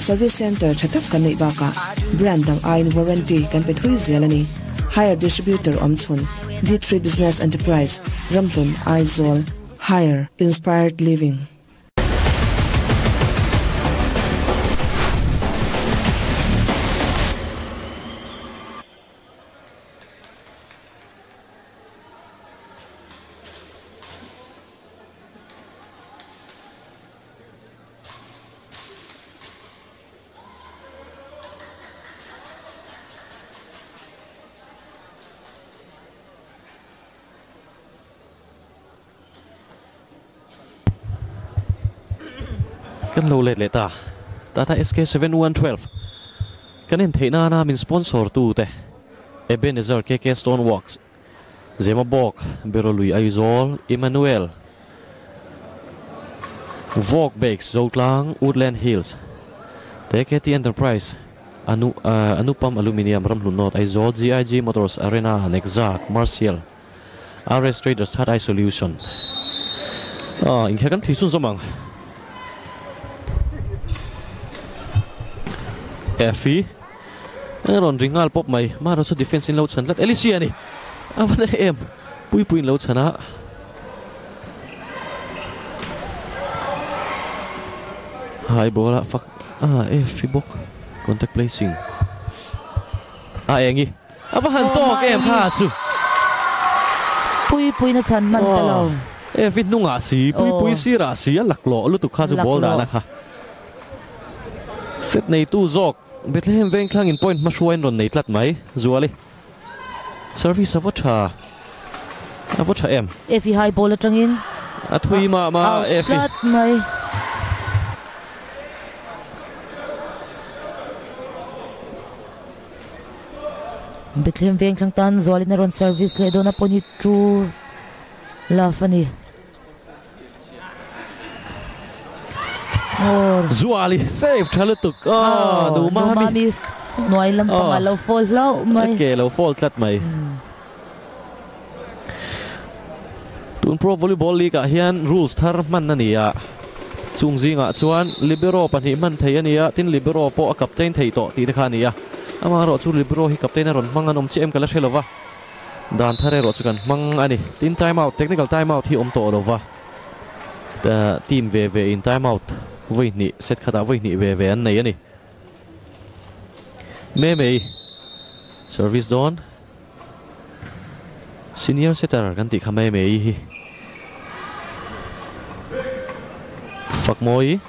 service center thatap kan nei baka. Brand ain warranty kan pe thui zelani hire distributor omchun D3 Business Enterprise Ramplun Aizol. Higher Inspired Living. Kan lo let leta tata SK7112 kanin theina na min sponsor tu te Ebenezer KK stone walks Zema Bok Berolui Aizol Emmanuel. Vok Bakes Zotlang Woodland Hills. TKT Enterprise Anu uh, Anupam Aluminium Ramlunot Aizol GIG Motors Arena Nexac Martial RS Traders Third Eye Solution à, Ah, in kan thisun somang Effie Aaron ringal pop mai maro sa defense in load san lat Alicia ni Apa na em Pui pui in load sana Hai bola fuck Ah Effie bok Contact placing Ah engi Apa hantok em ha chu Pui pui na chan man talaw Effie nunga si pui pui si ra si lak lo lu tu kha chu bol da na kha set nei tu zok Bethlehem veng klang in point mashwain ron nei tlat mai zuali service avocha avocha em. If hi ball atangin athui ma ma if flat mai Bethlehem veng klang tan zuali na ron service le dona poni tru lafani Zuali save thalatuk ah nu ma mi mi noi lam pa lo fol lo mai ke lo fall tlat mai tun pro volleyball league ah hian rules thar man na nia chung zinga chuan libero pani man thei ania tin libero po a captain thei to ti dekha nia ama ro chu libero hi captain a ron mangan om chem kala thelova dan thare ro chu kan mang ani tin time out technical time out hi om to lova ta team ve ve in time out voi ni set khata voi ni ve ve an nei ani me mei service don. Senior setter kan ti khamai mei hi fuck moi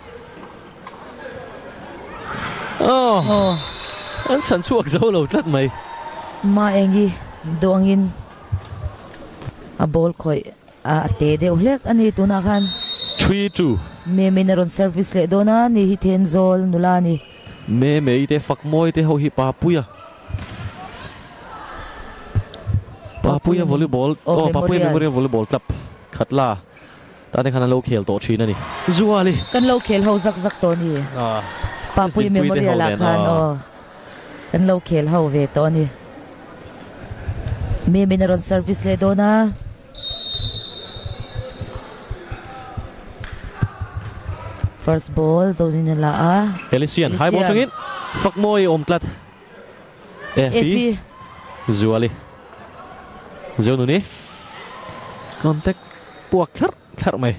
oh oh an san chuak zo lo tlat mai ma engi dongin a ball khoi a te de ulek ani tuna khan 3 2 me mineron service le dona ni hi ten zol nulani me mei te fuck moi te ho hi pa puya pa puya volleyball Oh, oh pa puya Memorial. volleyball club. Khatla ta ne khana lo khel to thina ni. Zuali kan lo khel ho zak zak to ni. Ah pa Just pui in pui de memorial la khan ah. o kan lo khel ho ve to ni. Me mineron service le dona first ball zonin la a? Elysian hai ball changin fuck moi om tlat efi zuali zeu nu ni contact puak thar thar mai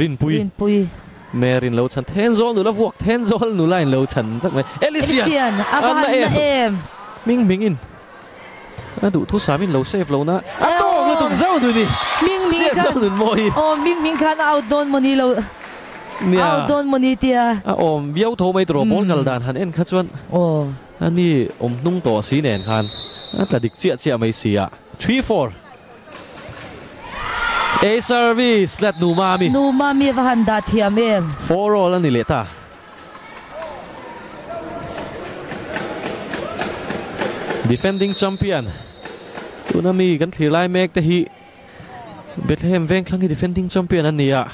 rin pui. Rin pui. Merin lo chan ten zol nu la vuak ten zol nu lain lo chan sak mai Elysian Elysian abahan An na na em. ming ming in. A du thu samin lo save lo na. A to lo tuk zeu nu ni ming ming zeu khan. nu moi oh ming ming khan. Out don เนี่ยเอาโดนมนิเตียอ๋อมเบี้ยวโทไม่ตรวบอลกันดานหันเอ็นขจวนโอ้อันนี้อมนุ่งต่อสีแนนคันแต่ดิกเจียเจียไม่เสีย3 4 A service และนูมามีนูมามีพันดาเทียมเอ็ม4 all นี่เลต้าดิฟเฟนดิ้งแชมเปียนตัวนั้นมีกันถือไล่เมกแต่ฮีเบธเฮมเวงครั้งที่ดีเฟนดิ้งแชมเปียนอันนี้อะ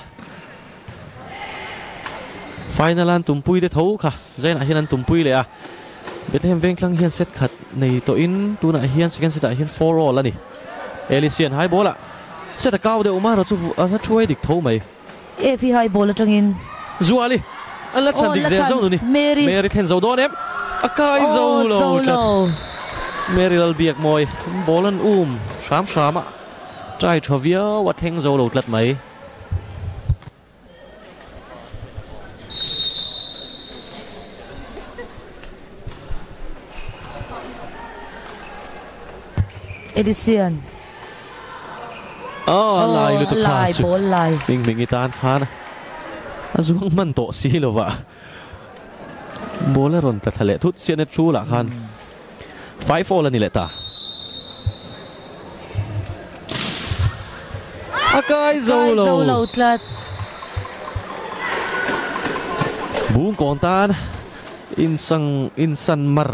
final an tumpui te tho kha zain a hian an tumpui le a Bethlehem veng thlang hian set khat nei to in tuna hian second set hian four all ani Elysian high bola set a kau de umar chu a thuai dik tho mai efi hai bol atangin Zuali an lat san Oh, dik san. zo ni Mary. Mary then zo don em. Akai zo lo Mary lal biak moi bolan um. Sham shama trai thovia wat heng zo lo tlat mai Edison. Oh lai lu tu lai bol lai ming ming itan khan azuang man to si lo wa bola ron ta thale thut sian et chu la khan. 5 4 la ni le ta akai zo Kai lo zo lo tlat buông còn tan in sang in san mar.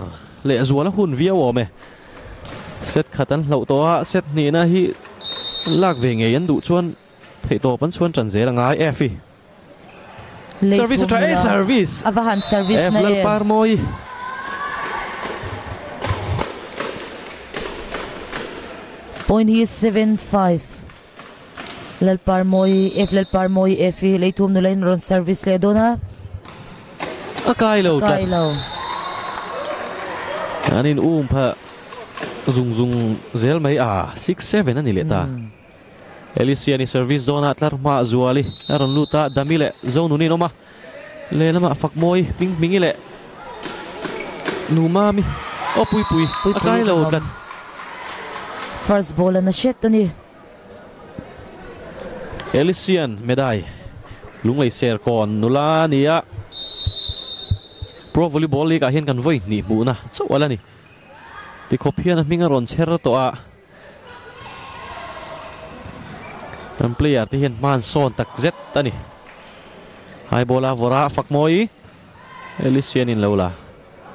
Le zuala hun via wo me set khatan lo to a set ni na hi lak ve nge yan du chuan thei to pan chuan chan ze rangai efi Late service tra na. service. Avahan service ef na em par moi point hi 75 lal par moi f lal par moi efi leitum nu lain ron service le dona akai lo kai tat lo anin um pha zung zung zel mai a 6 7 ani le ta. Alicia ni service zone atlar ma zuali aron luta damile zone ni noma le lama fak moi ping mingi le nu mami o pui pui Pui akai lo tat first ball na shet ani Elysian medai lunglei ser kon nula nia pro volleyball league a hian kan voi ni mu na ti khop hian a hminga ron cher to a tan player ti hian man son tak zet ani hai bola vora fak moi Elysian in lola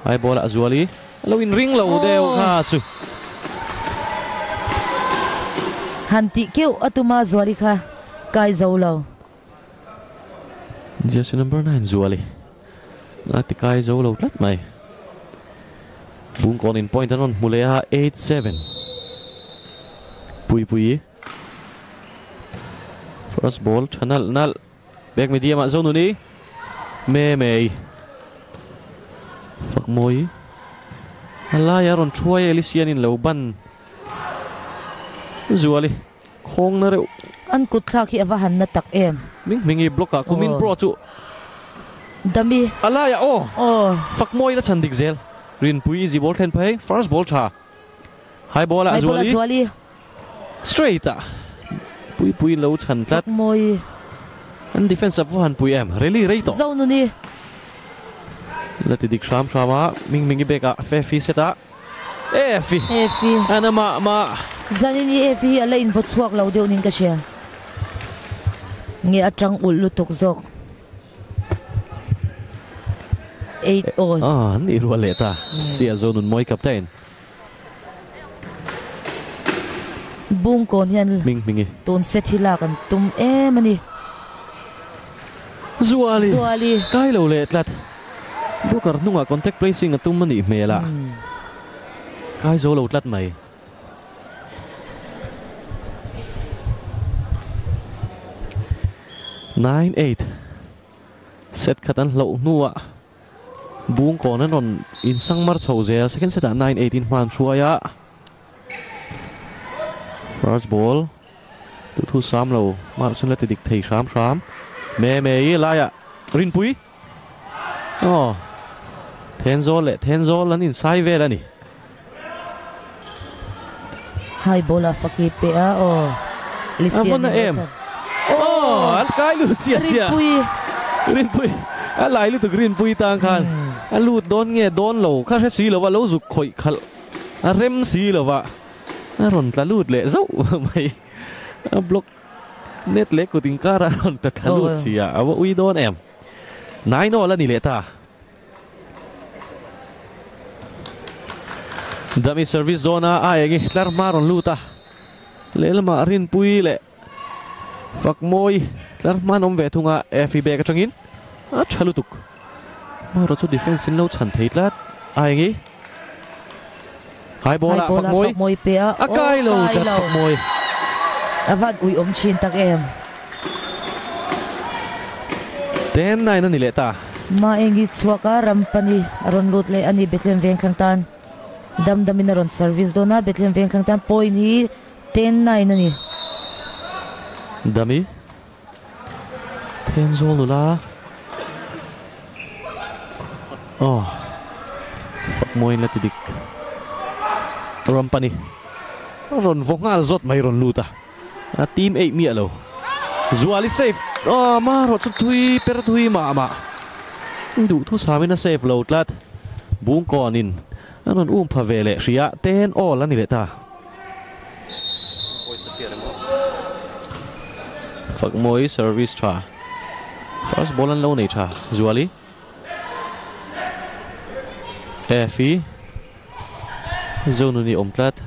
hai bola azuali lo in ring lo deu kha chu hanti keu atuma zuali kha. Kai zo lo jersey number 9 zuali na ti kai zo lo tlat mai bung kon in point anon mulea 8-7 pui pui. First ball chanal nal. Bek media ma zo nu ni me me. Fak moi. Ala ya ron chuai elisian in lo ban. Zuali. Khong na re an kut thla khi awa han na tak em. Ming mingi block a kumin Oh. pro chu. Dami. Ala ya oh. Oh. Fak moi la chan dik zel rin pui easy ball ten phai first ball tha high ball bola zuali straight a pui pui chan tat fak moi an defensive han pui em. Really rei to zo nu ni la ti dik sham shama ming mingi beka fe fi seta e fi e fi ana ma ma zanin i e fi ala in vot chuak lo deu nin ka sia nge atang ul lu tok zok 8 all. Ah ni ru le ta. Sia zone un moi captain. Bung kon hian ming mingi ton set hi la kan tum em ani. Zuali. Zuali. Kai lo le tlat. Bukar nunga contact placing atum mani mela kai zo lo tlat mai. Nine eight. Set khatan lo nuwa bung ko na non in sang mar chho zel second set a nine eight in man chuaya first ball. Tu thu sam mar sun la ti dik thei sam sam me me yi la ya rin pui. Oh ten zo le ten zo lan in sai ve la ni hai bola fakir pe a o lisian Avon na em. oh al kai lu chia chia pui. Rin pui. Lai lu tu green pui tang khan lu don nge don lo kha se si lo wa lo zu khoi khal a rem a ron tla lut le zo mai a block net le ku ting kara ron ta tla lut Oh. si a wa ui don em. Nai no la ni le ta. Dami service zona a egi tlar maron luta le lama rin pui le fak moi tlar man om ve thunga fi be ka changin a chalu tuk ma ro chu defense in lo chan thei tlat a egi hai bola fak moi moi pe a a kai lo kai tlat lo fak moi avan ui om chin tak em. Ten nai na ni le ta. Ma engi chuaka rampani aron lut le ani betlem veng khang tan. Dam damin aron service dona betlem veng khang tan. Point hi 10 9 ani dami ten la oh fak moi la ti dik rom pani ron vongal zot mai ron luta a team 8 mi alo zuali safe oh ma ro chu thui per thui ma ma du thu samin a safe lo tlat bung konin anon um pha vele ria ten all ani le ta. Fak moi service tha first ball an lo nei tha zuali efi zonu ni omtlat.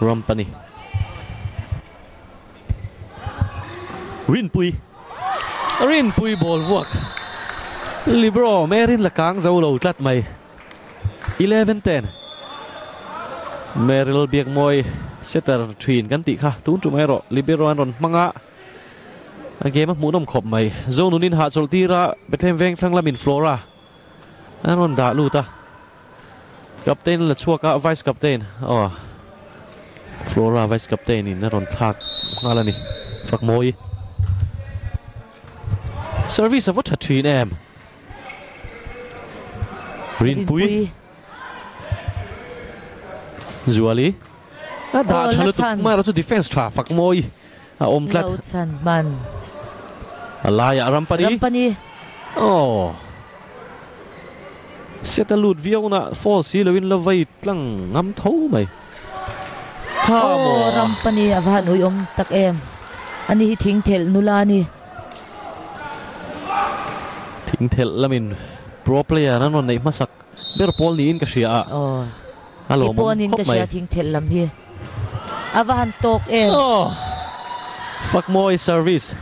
Rampani rin pui. Rin pui ball vuak. Libro merin lakang zo lo tlat mai. 11 10 Merrill biak moi. Setter thin kan ti kha. Tun tu mai ro. Libero an ron manga. A game mu nom khop mai. Zone unin ha chol tira bethem veng thlang lamin flora an ron da lu ta captain la chuaka vice captain. Oh flora vice captain in ron thak ngala ni fak moi service of what thin em. Rin pui. Zuali Oh, chalu tu Lathan. ma ro chu defense tha fak moi a om tlat lo chan man alaya rampani. Rampani. Oh seta lut viau na fall si lewin lovai tlang ngam tho mai kha mo oh rampani avan ui om tak em. Ani hi thing thel nula ni. Thing thel lamin pro player na non nei masak ber pol ni in ka sia oh alo ipo nin ka siya thing thel lam hi avan tok em. Oh fuck moi service.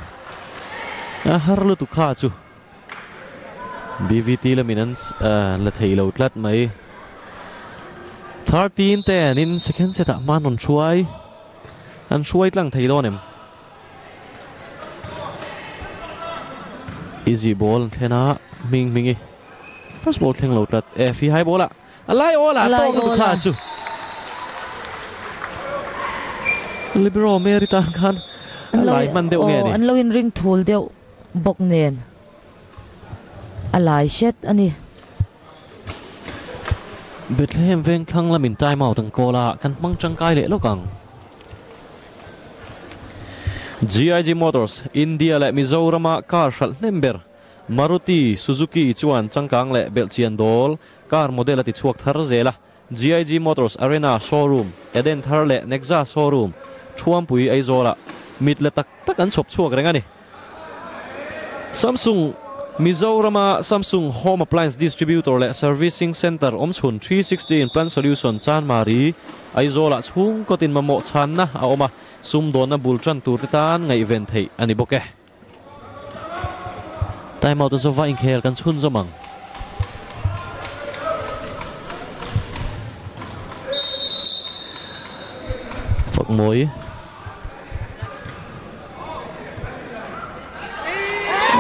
A har lu tu kha chu BVT ละมินันส์อ่อละเทียลอุดลัดไหมทาร์ตีนแต่นิน second set มานนช่วยอันช่วยตั้งทียลเนเอง easy ball เทน่ามิงมิงอี first ball เทงลอุดลัดเอฟีไฮบอลอะอะไรโอละต้องดูข้าดจูลิเบโรเมริตาคันอะไรมันเดียวไงนี่อันเลวินริงทูลเดียวบกเนียน lo lại chết anh đi biết nen em ven ani là mình tai màu từng cô ang kola kan mang changkai lệ lúc kang GIG Motors, India lại Mizoram car hral number Maruti Suzuki chuan changkang le Belchian dol car model ati chuak thar zela GIG Motors Arena showroom, Eden thar lệ Nexa showroom. Thuam pui aizola mit le tak tak an chop chuak renga ni Samsung Mizorama uh, Samsung Home Appliance Distributor le Servicing Center, om chun 316 Plan Solution, chan mari aizola chung kotin mamo chan na, a oma sum don na bulchan tur tan ngai event thei. Ani boke time out zo va in khel kan chun zo mang. Phok moi.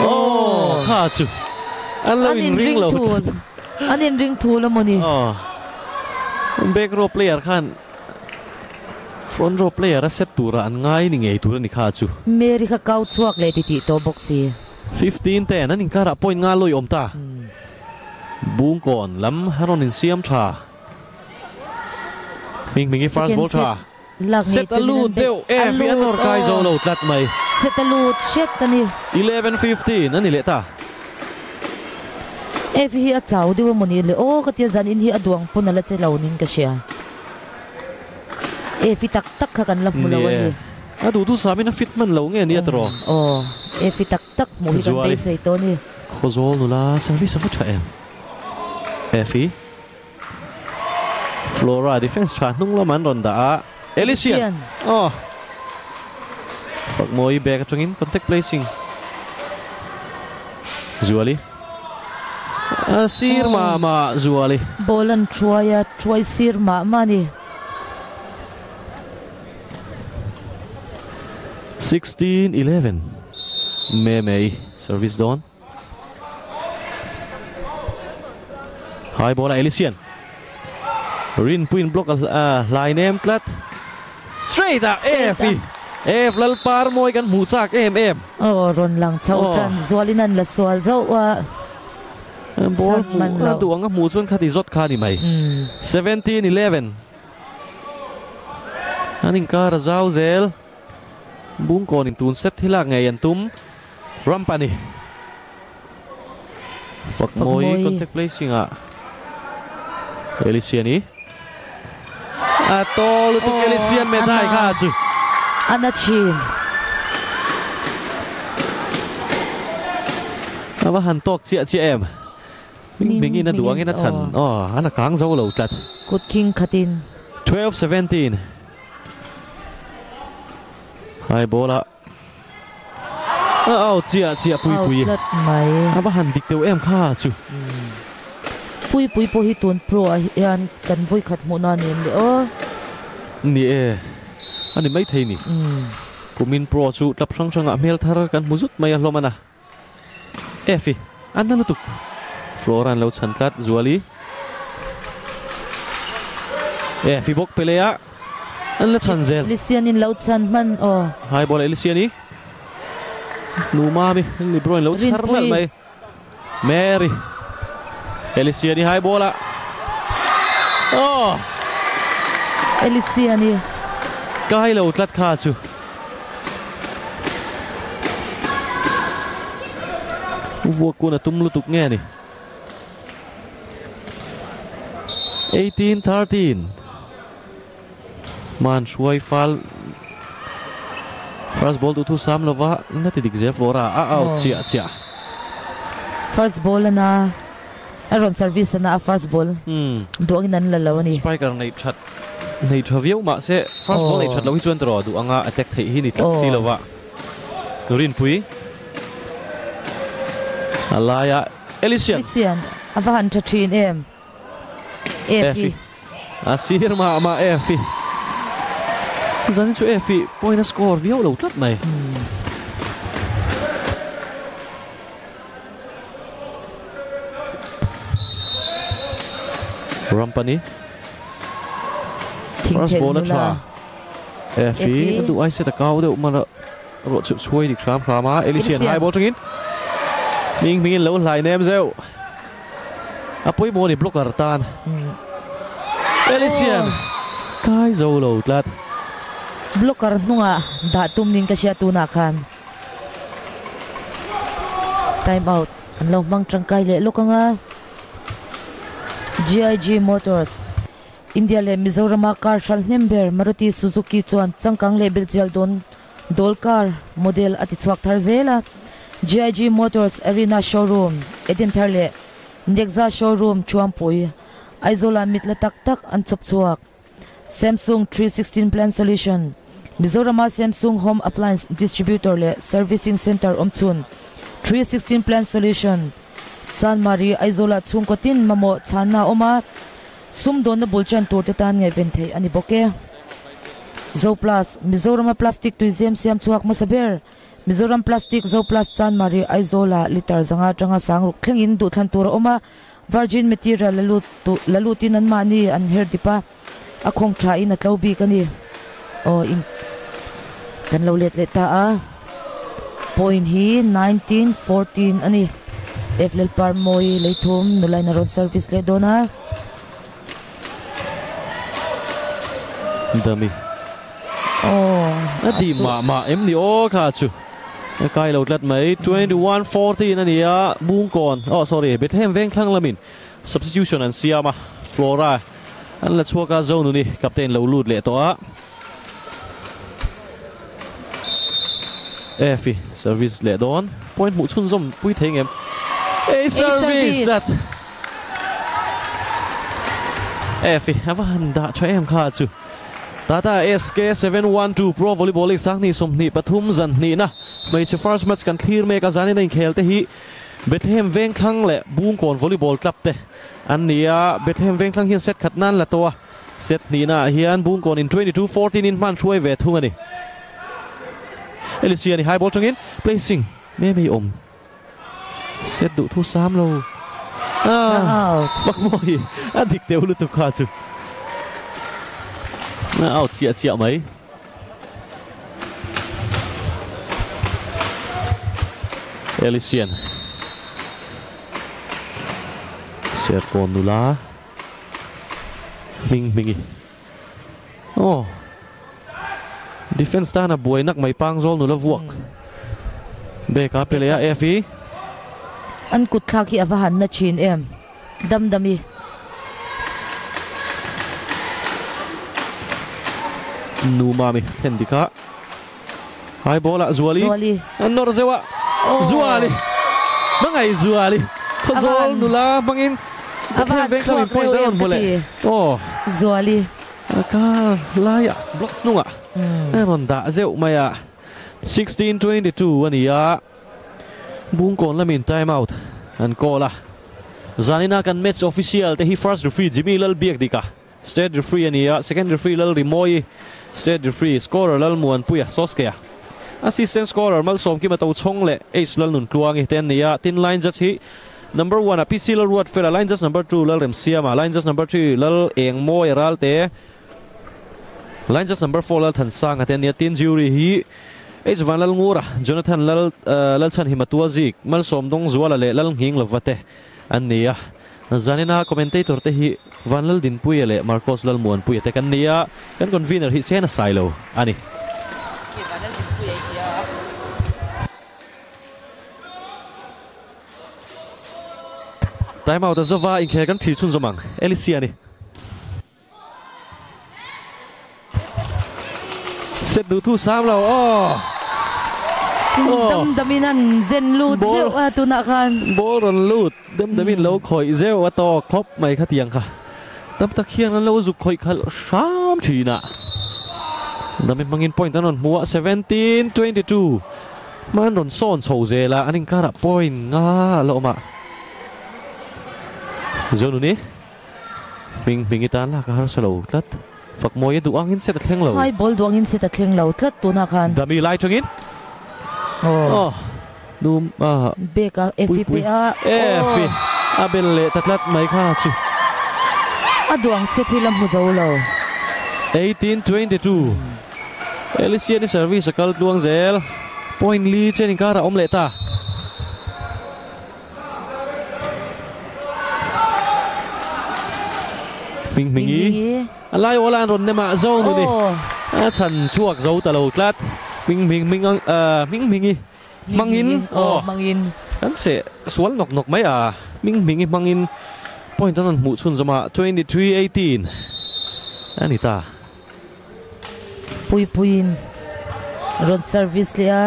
Oh. Chu an lo an in in ring ring lo thul an in ring thul amoni oh back row player khan front row player a set tura an ngai ni ngei tura ni kha chu meri kha kau chuak le ti ti to boxi 15 ten an in kara point nga loi om ta bung kon lam haron in siam tha ming mingi first Second ball tha lak ni set alu deu e fi anor kai zo lo tlat mai set alu shet ani 11 15 ani le ta. E fi hi a chau diwa moni le o ka tia zan in hi aduang pun ala che lo nin ka sia e fi tak tak kha kan lam mu lo ani a du du sa min a fit man lo nge ni atro oh e fi tak tak mu hi kan Zuali. be sei to ni khozol nu la service of cha em? Efi flora defense cha nung la man ron da a Elysian. Oh. Fuck moi back atongin contact placing. Zuali. Asir ma ma Zuali. Bolan chuaya chuai sir ma mani 16 11 me me service don high bola Elysian. Rin puin block uh, line em tlat straight up F F lal par moi kan mu chak em em. Oh ron lang chau Oh. tran zualinan la swal zo wa ball mu la duang a mu chun khati zot kha ni mai mm 17 11 aning kar zau zel bung kon in tun set thila ngai an tum rampani moi moi. contact placing a Elysiani a to lu tu Oh, Elysian me dai ana. kha chu ana chin. Aba han tok chia chia em. Ming ming ina duang ina chan oh ana kang zo lo tlat kut king khatin 12 17 hai bola Au chia chia pui pui. Aba han dik teu em kha chu pui pui po hi tun pro a yan kan voi khat mo na nin le o Ni e Ani mai thei ni mm Kumin pro chu tap sang sang a mel thar kan muzut mai a hlomana Efi Anna lutuk Floran lo chan tlat zuali Efi bok pelea An la chan zel lisian in laut san man o Hai bola Elisiani Luma mi Libroin lo Rin char pui. nal mai Mary Elisiani hai bola. Oh. Elisian ni. Kai lo tlat kha chu Vuak kuna tum lutuk nghe ni 18 13 man shuai fal first ball tu sam lova na ti dik je flora a out chia chia first ball na aron service na first ball. Hmm. Duang nan la lo ni. Striker nei that nei thaviau ma se first ball nei that lo hi chuan tro du anga attack thei hi ni tlak si lova nurin pui. Alaya elisian elisian avan tha thin em. Efi. Asir ma ma efi. Zan chu efi point score viau lo tlat mai Rampani ball na tra Efi du ai se ta kau deuh mà ro chu chuai dik thram khrama Elisian hai ball tringin Ning mingin lo lai nem zeu Apoi mo ni blocker tan. Elisian Kai zo lo tlat blocker nunga da tum ning ka sia tu na khan time out. An lo mang tangkai le lokanga GIG Motors. India le Mizoram car shal nember Maruti Suzuki chuan changkang le bilchel don dolkar model ati chuak thar zela. GIG Motors Arena showroom. Edin thar le Nexa showroom chuampui Aizola mitla tak tak an chop chuak. Samsung 316 plan solution. Mizorama Samsung Home Appliance Distributor le Servicing Center Omchun 316 Plan Solution. Chan Mari Aizola chung kotin mamo chana oma. Sum don na bulchan tur te tan ngai ven thei ani boke. Zo Plus, Mizoram Plastic Tuiziam Siam chuak masaber Mizoram Plastic, Zo Plus, Chan Mari Aizola litar zanga, tanga, sang, ruk thleng in, du, than tur oma. Virgin material, lalu tu, lalu tinan mani an her dipa akhong tha in, atlo bi kani o, in, kan lo let let ta, a. Point hi 19 14 ani eflel par moi leithum nulai na road service le dona. Dami. Oh Adi ma ma em ni o kha chu kai lo tlat mai 21 14 ani a bung kon oh sorry bethem veng thlang lamin substitution an siama flora. An la chuaka zone ni captain lo lut le to a Efi service le don point mu chun zom pui theng em a service that Efi ava handa cha em kha chu. Tata SK 712 Pro Volleyball League sang ni som ni pathum zan ni na. Mai che first match kan clear me ka zani nei khel te hi. Bethlehem veng khang le bung kon volleyball club te. An nia Bethlehem veng khang hian set khat nan la to set ni na hian bung kon in 22 14 in man chuai ve thung ani Elisia ni high ball chungin placing me me om set du thu sam lo ah bak moi adik te ulu tu kha chu na out chia chia mấy. Elysian Serpon nula Ming mingi Oh Defense ta na buhay nak may pangzol nula vuak Beka pelea FE an kut thak hi avahan na chin em. Dam dami Numami Hendika Hai bola Zuali. Zuali. Nor zewa Oh. Zuali. Mangai Zuali. Khazol nula mangin Avan Veng point em boleh. Oh Zuali. Akal laya Blok nunga Hmm. Emon da zeu maya 16-22 ani ya Bung kon lamin time out An kola. Zanina kan match official te hi first referee Jimmy lal biak dika State referee ya. Second referee lal rimoy State referee scorer lal muan puya soskaya Assistant scorer mal som ki matau chong le. Ace lal nun kluang ten niya tin line just hi. Number one a PC lal ruat fela. Line just number two lal rem siama. Line just number three lal eng mo eral te line just number four lal than sang aten niya tin jury hi Age van lal ngura Jonathan lal uh, lal chan himatua zik mal som dong zuala le lal nging lovate an niya zanina commentator te hi van lal din puya le Marcos lal muan puya te kan niya kan convener hi sena silo ani. Time out azova in khe kan thil chun zomang. Elisia ni set du thu sam lo oh Oh. dam damin an zen lut Ball. zeu a tuna khan ball ron lut dem demin lo khoi zeu wa to khop mai kha tiang kha tam tak khiang an lo zu khoi khal sam thina dami mangin point anon muwa 17 22 man ron son chho zela aning kara point nga ma zonu ni ping ping itan la ka har salo tlat fak moye du angin set thleng lo hai bol duangin se ta thleng lo tlat tuna khan. Dami lai changin oh oh dum ah beka fpa fi abel le tatlat mai kha chu a duang se thilam hu zo lo 1822 Alicia ni service akal tuang zel point li chen kara om leta Ping mingi alai wala ron nema zo nu ni. Oh. A chan chuak zo ta lo tlat. Ping ming ming ang uh, ming mingi mangin oh oh. Mangin kan se sual nok nok mai à. Ming mingi mangin point tan mu chun zama 23 18 anita pui puin ron service le a.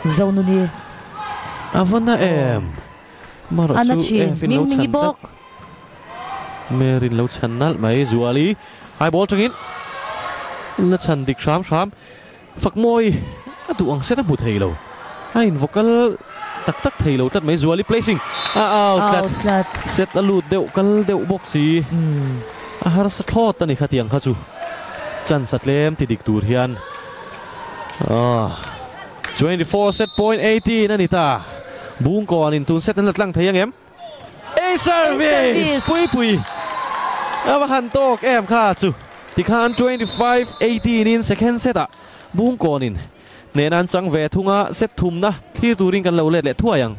Zonu ni. Avana em maro ana chu chin em fin ming lo mingi chan bok merin lo chan nal mai zuali hai ball tangin la chan dik sham sham fak moi atu ang set mu thei lo hain vocal tak tak thei lo tat mai zuali placing. A out tat out lat set alut deuh kal deuh box si a har sa thlot tani khatiang kha chu chan satlem ti dik tur hian ah 24 set point 18 ani ta. Bung ko anin tun set an latlang thayang em. A service service. pui pui aba han tok em kha chu ti khan 25 18 in second set a bung ko anin nenan chang ve thunga set thum na thi turing kan lo le le thuayang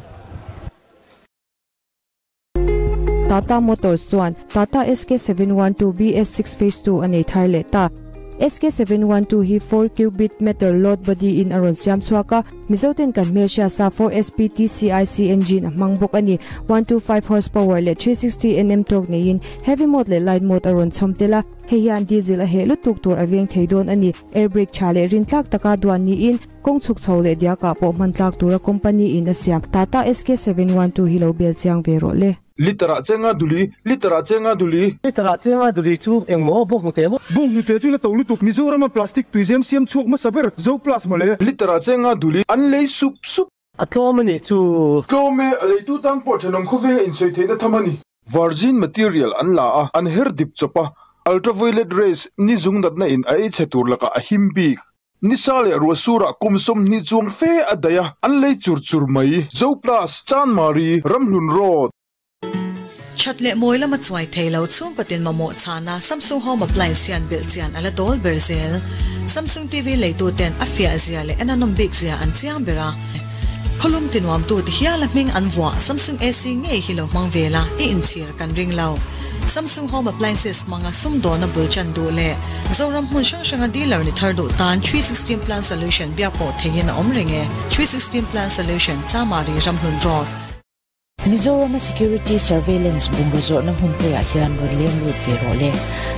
Tata Motors Swan Tata SK712 BS6 Phase 2 anei thar le ta. SK712 hi 4 cubic meter load body in aron siam chuaka mizoten kan Malaysia sa 4 SPTCIC engine a mangbok ani. 125 horsepower le 360 Nm torque nei in. Heavy mode le light mode aron chomtela heian diesel a he lutuk tur aveng theidon ani air brake chale rin tlak taka duan ni in kong chuk chho le dia ka po man tlak tura company in a siam Tata SK712 hi lo bel chiang ve ro le litera chenga duli litera chenga duli cái chenga duli chu eng mo bok mu te mo bung ni te chu la to lu tuk mizoram plastic tuizem siam chuak ma saber zo plus male litera chenga duli an lei sup sup a tlo mani chu Klome alei tu tang por thanom khuve in soi theina thamani virgin material an la a an her dip chopa ultraviolet rays ni zung dat na in ai chetur laka a himbi ni sale ru sura kumsum ni chuang fe adaya an lei chur chur mai. Zo plus chan mari ramhlun road chatle moi lama chuai thailo chung ko tin mamo chana samsung home appliance yan bil chian ala dol berzel samsung tv leitu ten afia zia le ananom big zia an chiang bera. Kholum tinwam tu ti hiala ming anwa samsung ac nge hilo mangvela i in chir kan ring lau Samsung Home Appliances manga sumdo na bulchan do le. Zoram hun shang shang dealer ni thardo tan 316 plan solution bya po theyin omringe 316 plan solution chama ri ram hun draw Mizoram security surveillance bunguzor na humpuya hian ron lem lut ve ro le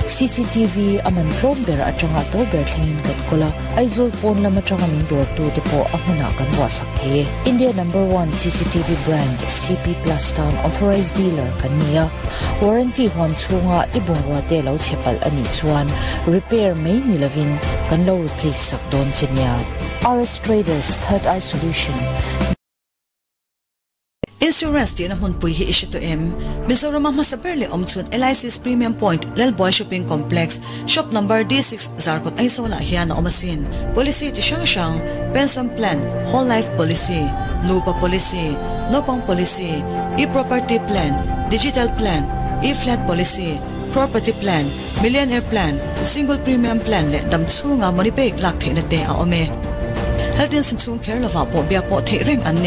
CCTV aman krom ber atanga to ber thlin kan kola aizul pon lama atanga min dor tu te po amuna kan wa sakhe India number 1 CCTV brand CP Plus Town authorized dealer kan nia warranty hon chunga ibungwa te lo chepal ani chuan. Repair mai ni lovin kan lo replace sak don chinia RS Traders Third Eye Solution Insurance ti na hun pui hi ishi to em. Mizoram ma saber le omchun LIC's Premium Point Lel Boy Shopping Complex shop number D6 Zarkot ay sola hiya na omasin. Policy ti siyang siyang pension plan, whole life policy, lupa policy, nopang policy, e-property plan, digital plan, e-flat policy, property plan, millionaire plan, single premium plan le damchu nga money pay lak the na te a ome. Health insurance care lova po bia po the reng an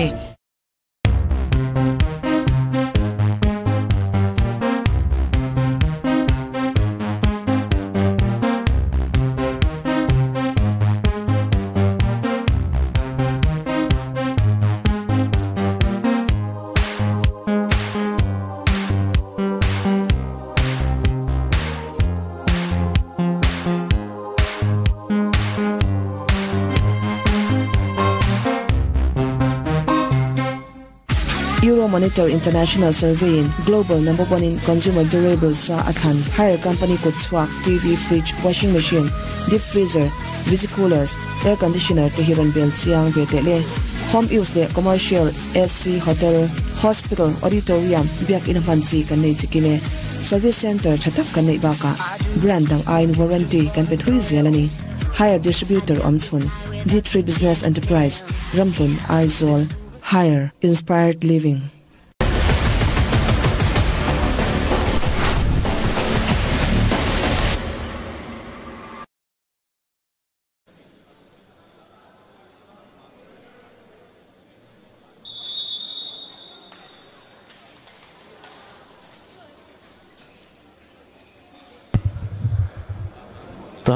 Euromonitor International Survey in global number one in consumer durables sa athan hire company could swap TV, fridge, washing machine, deep freezer, Visi coolers, air conditioner to hiran bel siang vetele home use le commercial SC hotel hospital auditorium biak in manchi kan nei chikine service center chatak kan nei baka. Brand dang ain warranty kan pe thui zelani hire distributor omchun D3 Business Enterprise Rampun Aizol. Hire Inspired Living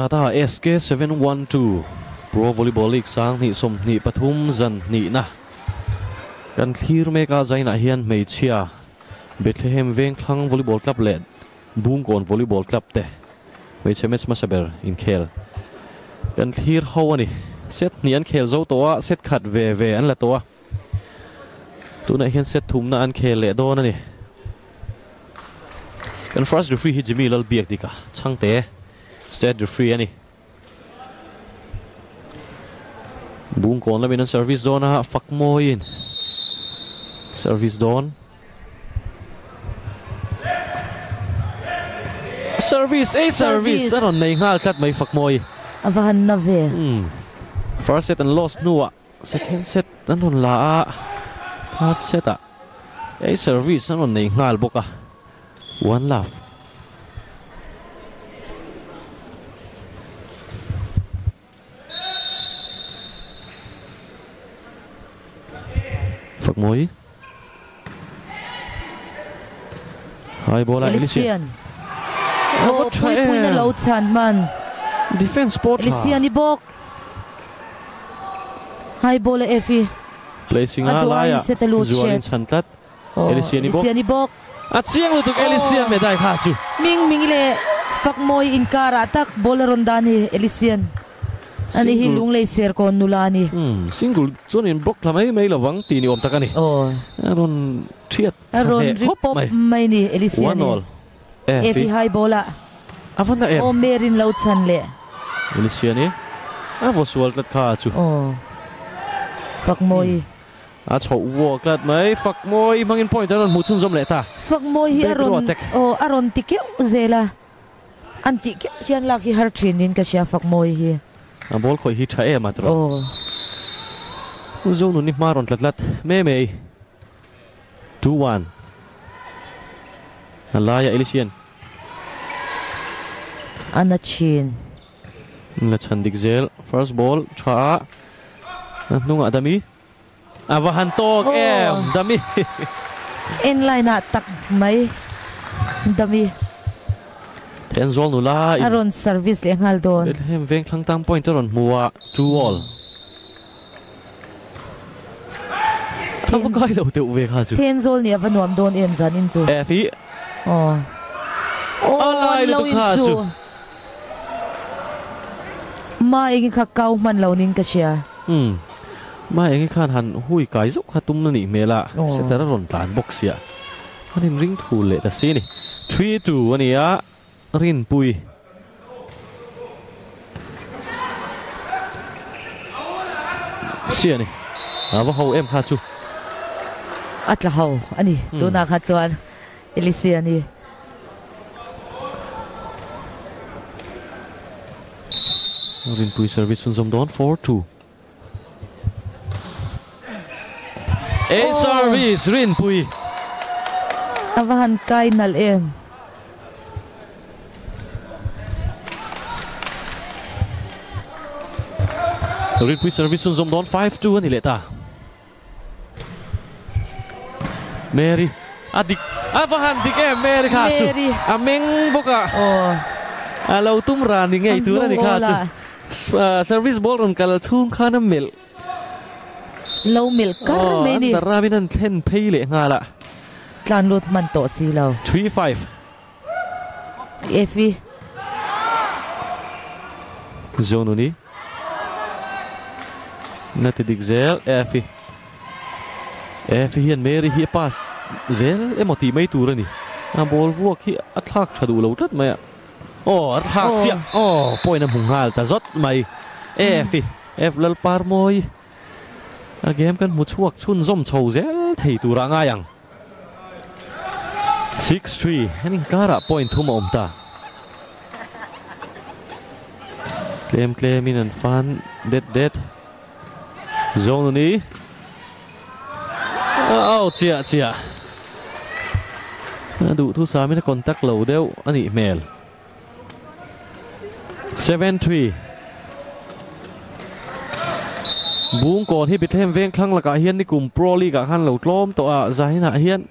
ta SK 712 Pro Volleyball League sang ni som ni pathum zan ni na. Kan thir me ka zaina hian mei chia. Bethlehem Veng Thlang Volleyball Club le Bung Kon Volleyball Club te mei chemes masaber in khel. Kan thir ho ani set ni an khel zo to set khat ve ve an la to tu na hian set thum na an khel le don ani. Kan first referee hi Jimmy lal biak dika changte state referee ani Bung kon lamin ang service zone ha fuck mo in. Service zone service a service. Aron nei ngal kat mai fuck mo avahan na ve hmm. First set and lost nuwa second set anon la a third set a a service anon nei ngal boka one love Phật mối Hai bola Elysian Oh, pui pui na lo chan man. Defense sport Elysian ibok. Hai bola Efi. Placing a laya Zualin chantat Elysian ibok. Elysian ibok. At siang lutuk Elysian moy ani hi lung lei ser kon nulani hmm single. Chon in block lamai mai lawang ti ni om takani oh aron thiat aron ripop mai. ni elisian one all. E fi hai bola. Avana em. O merin lo chan le. Elisian ni avo sual tat kha chu. Oh fak moi a chho wo klat mai. Fak moi mangin point aron mu chun zom le ta. Fak moi hi aron o aron tikeu zela. Anti ke hian laki har trinin ka sia fak moi hi a bol khoi hi tha em atro oh zo nu ni maron tlat lat me me 2 1 alaya elisian anachin la chan dik zel first ball tha nunga dami. Avahan tok em dami. In line tak mai dami เทนจอลนูลาอารอนเซอร์วิสเลี้ยงฮัลดอนเฮมเวงทั้งตั้งพอยต์ตลอนมัวจูออลทั้งพวกไอ้เราเดือดเวงฮัลจูเทนจอลเนี่ยเป็นหนุ่มโดนเอ็มซันอินจูเอฟีอ๋อโอ้เราอินจูมาเองข้าเกามันเรานิ่งกระเชียอืมมาเองข้าหันหุยไก่ซุกค่ะตุ้มนั่นนี่เมล่ะเสร็จแหล่นตานบกเสียวันนี้ริงถูเลยแต่ซีนี่ทรีจูวันนี้อะ sia ni ava ho em kha chu. Atla ho ani tu na kha chuan elisia ni rin pui service sun zom don 4 2 A service rin pui. Avahan kai nal em rin pui service sun zom don 5 2 ani leta Mary. Adik. Avahan dik em Mary kha chu ameng boka. Oh. Alo tum ran ni ngei tu ni kha chu service ball ron kal thung khana mil lâu mil kar me ni. ra bin an thlen phei le nga la. Tlan lut man to si lo 3 5 efi. Zone ni na te dik zel efi. E fi hian meri hi pass zel emoti mai tur ani a ball vuak hi a thak thadu lo tat mai o a thak Oh. chia o point am hungal ta zot mai e fi f lal par moi. A game kan mu chuak chun zom chho zel thei tura nga yang. 6-3 henin kara point thum om ta. Claim claim in an fan dead dead zone ni. Au chia chia đủ thu sa mi na contact lo deu ani mel 7-3 buông còn hi bit thêm ven khăng là cả hiên đi cùng pro league cả khăn tlom to à giải na hiên.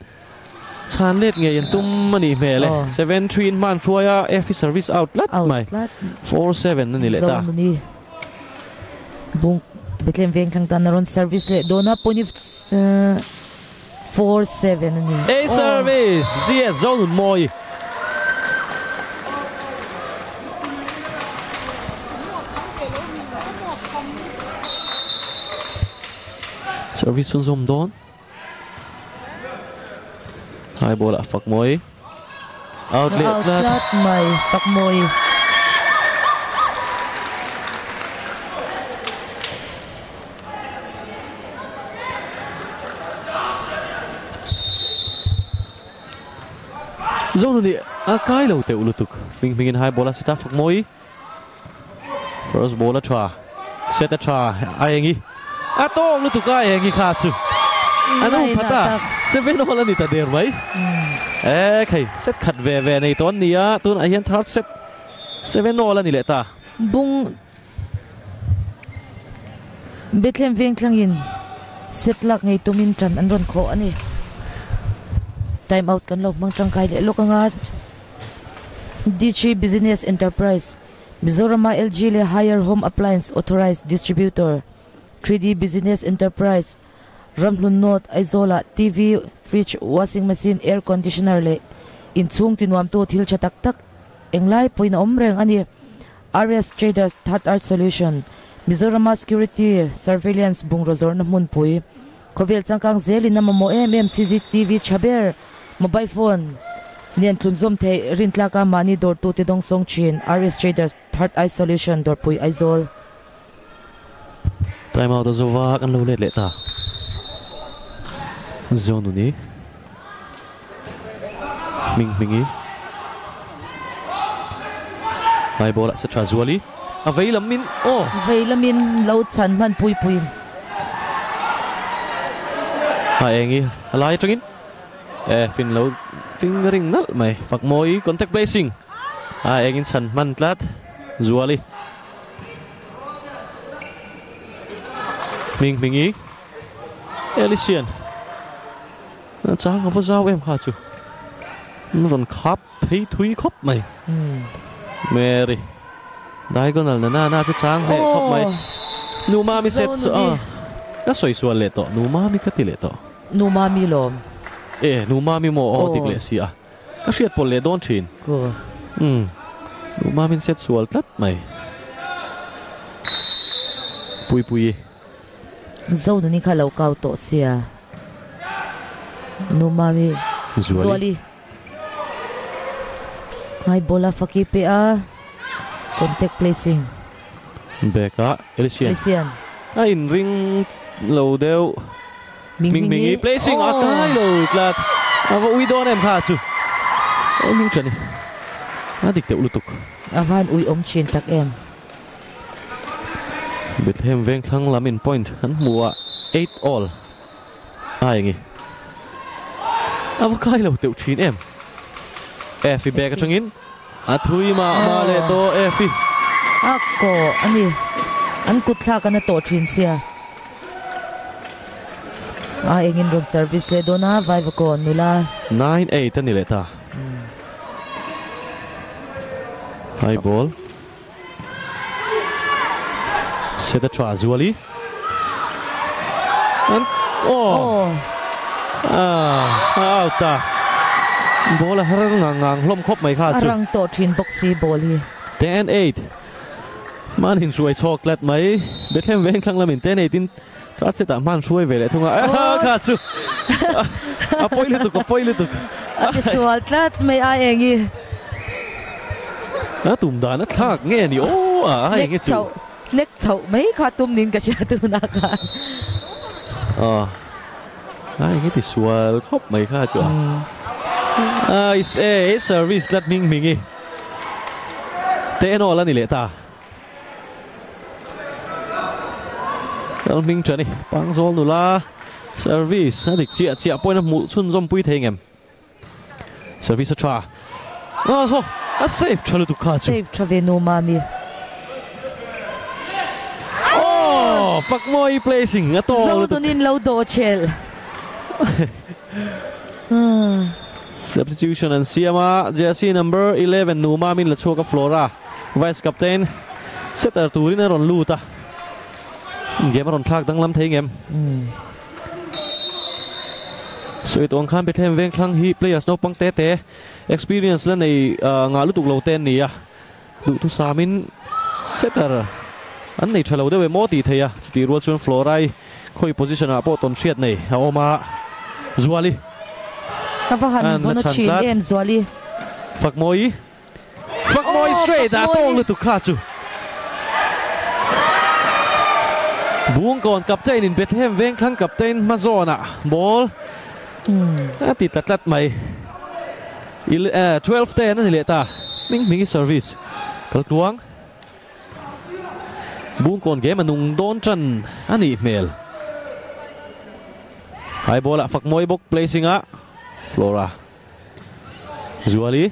Chan let nge yan tum mani mele Oh. 7-3 man chuaya f service outlet mai outlet 4-7 nani le ta. Zone ni bung Bethlehem Veng Kang Tan naron service le dona poni 4-7 ani A service. CS zone moi Service sun zoom don Hai bola. Fuck moi Outlet. Outlet flat mai pak moi Zone ni a kai lo te ulutuk Ming mingin hai bola sita fuck moi First bola tra Set a tra Ayengi A to lutuk ayengi khatsu Ano Nay phata. Seven wala ni ta der mai Eh khay set khat ve ve nei ton nia. Tun a hian third set. Seven wala ni le ta? Bung. Bethlehem Veng Klang in setlak ngai tumin tran an ron kho ani time out kan lo mang trang kai le lo kanga DG Business Enterprise. Mizorama LG le hire home appliance authorized distributor. 3D Business Enterprise. Ramlun Note Aizola TV fridge washing machine air conditioner le in chung tinuam to thil chatak tak englai poina omreng ani. RS Traders Third Art Solution. Mizorama Security Surveillance bungrozor na mun pui. Kovel changkang zeli na mamo MM CCTV chaber mobile phone. Nian tlun zom the rintla ka mani dor tu te dong song chin. RS Traders Third Eye Solution dor pui aizol time out zova kan lo net le ta. Zone ni. Ming mingi hai bola sa tra zuali. Avei min oh veilamin lo chan man pui puin. Ha engi alai tringin eh fin lo fingering nal mai fak moi contact placing ha engin san man tlat zuali ming mingi Elysian. Na chang of zao em kha chu nó ron khap thấy thui khop mày. Mary. Diagonal na na na cha chang he khop mày. Nu ma mi ni. ah ka soi sual le to nu ma mi ka ti le to numa mi lom eh nu ma mi mo o Oh. tik le si a ka hriat pol le don thin ko um nu ma min set sual tlat mai pui pui zo ni kha lo kau to sia numa mi zuali. Hai bola faki pe a. Contact placing. beka elisian Lisian. a in ring lo deu Ming Ming Mingi placing a kai lo tlat a vo ui don em kha chu o ming chani a dik te ulutuk Avan ui om chin tak em. Bethlehem veng thlang lamin point. Han mua 8 all. Ai ngi avakai lo teu thin em. Efi bek atangin a thui ma ma le to efi. Ako ani. An kutla ka na to thin sia. A engin ron service le dona vai ko nula 9 8 ani le ta. high ball. Set a try zuali and oh. Oh. Ah out ta. Ball a harang ngang ngang hlom khop mai kha chu. Arang to thin boxi ball hi. 10 8 man hin ruai chok lat mai. Bethlehem veng thlang lamin. 10 8 Chắc sẽ tạm man xuôi về lại thung à cả chú à bôi liên tục bôi liên tục à cái sual tlat mấy ai anh ấy à tụm đàn nó thắc nghe đi ô à ai nghe chú nek chau mấy khá tụm nín cái chuyện tu na cả à ai nghe thì sual khóc mấy khá chú à it's a service lát mình mình đi thế nó là gì lệ ta Al Ming Trần này băng zol nụ la service địch chia chia bôi nó mũ xuân dòng bùi thế em. Service tra. À ho a safe cho lu tu cá safe cho về nô mami oh fuck moi placing at all zol tu nin lâu do chel substitution and siama jersey number 11 numa min la choka flora. Vice captain setter turin ron luta game ron thak dang lam thei ngem. Soi tong khan pe them veng thlang hi players no pang te te. Experience la nei nga lu tuk lo ten ni ya. Du tu samin setter. An nei thalo de we mo ti theya ti ro chun florai khoi position a po ton shiat nei. A oma zuali. Ka va han vono chin em zuali. Phak moi phak moi straight da tong lu tu kha chu buông còn captain in Bethlehem veng khang captain Mazona ball. À tít tắt tắt mày. 12 ten anh lệ ta. Mình mình service. Kalk luang buông còn game mà nung don chân anh email hai bola phak moi bok placing a Flora. Zuali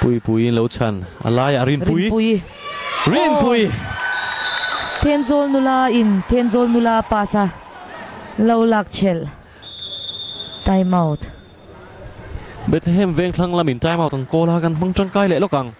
Pui Pui lâu chân Alaya Rin Pui. Rin Pui Tenzol nula in Tenzol nula pasa lâu lạc chel time out bên hem ven khăng là mình time out thằng cô la gan băng chân chang lệ le lokang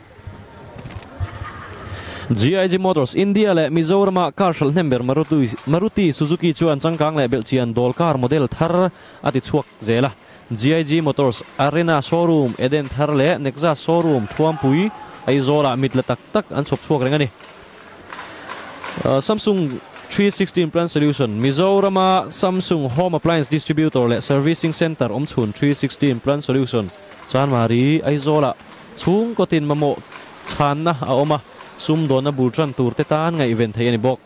GIG Motors India le Mizoram Karshal Nember Maruti Maruti Suzuki chuan changkang le Belchian Dolkar model thar ati chuak zela GIG Motors, Arena showroom, Eden thar le Nexa showroom thuam pui aizola mit là tak tak an chop chuak rengani uh, Samsung 316 Plan Solution. Mizoram Samsung Home Appliance Distributor le Servicing Center om chun 316 Plan Solution. Chan mari aizola. Chung kotin mamo chan na à, a oma à. sum do na bultran tur te tan ngai event thei ani bok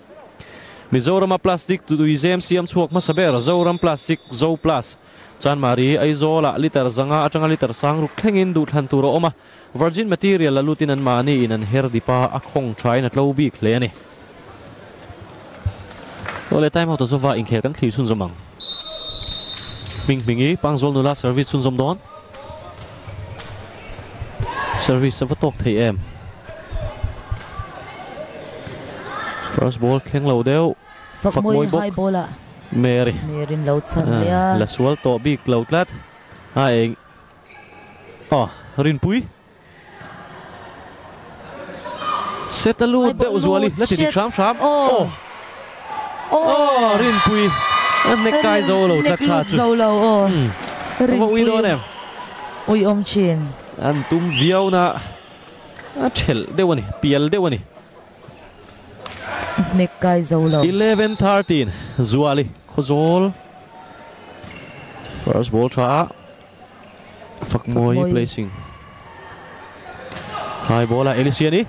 Mizoram plastic tu izem siam chuak ma saber zoram plastic zo plus. Chan mari aizola liter zanga atanga liter sang ruk thengin du than tur oma à. virgin material la lutin an mani in an her dipa a khong trai na tlo bi khle ani Ole time out zova in kher kan thli sun zomang Ming mingi pangzol nula service sun zom don service sa tok thei em First ball keng lo deu. Fak moy high bola. Mary. Mary lo chan ya. La sual to big lo tlat. Ha eng. Oh, rin pui. Setalu deu zuali. La ti tram tram. Oh. Oh, rin. An nek kai zo lo tlat kha chu. Zo lo oh. Rin do nem. Ui om chin. An tum viau na. A thel deu ani, pial deu ani. Nick Kai Zolo. 11-13. Zuali. Khozol. First ball tra. Fuck Moy placing. High ball là Elisiani.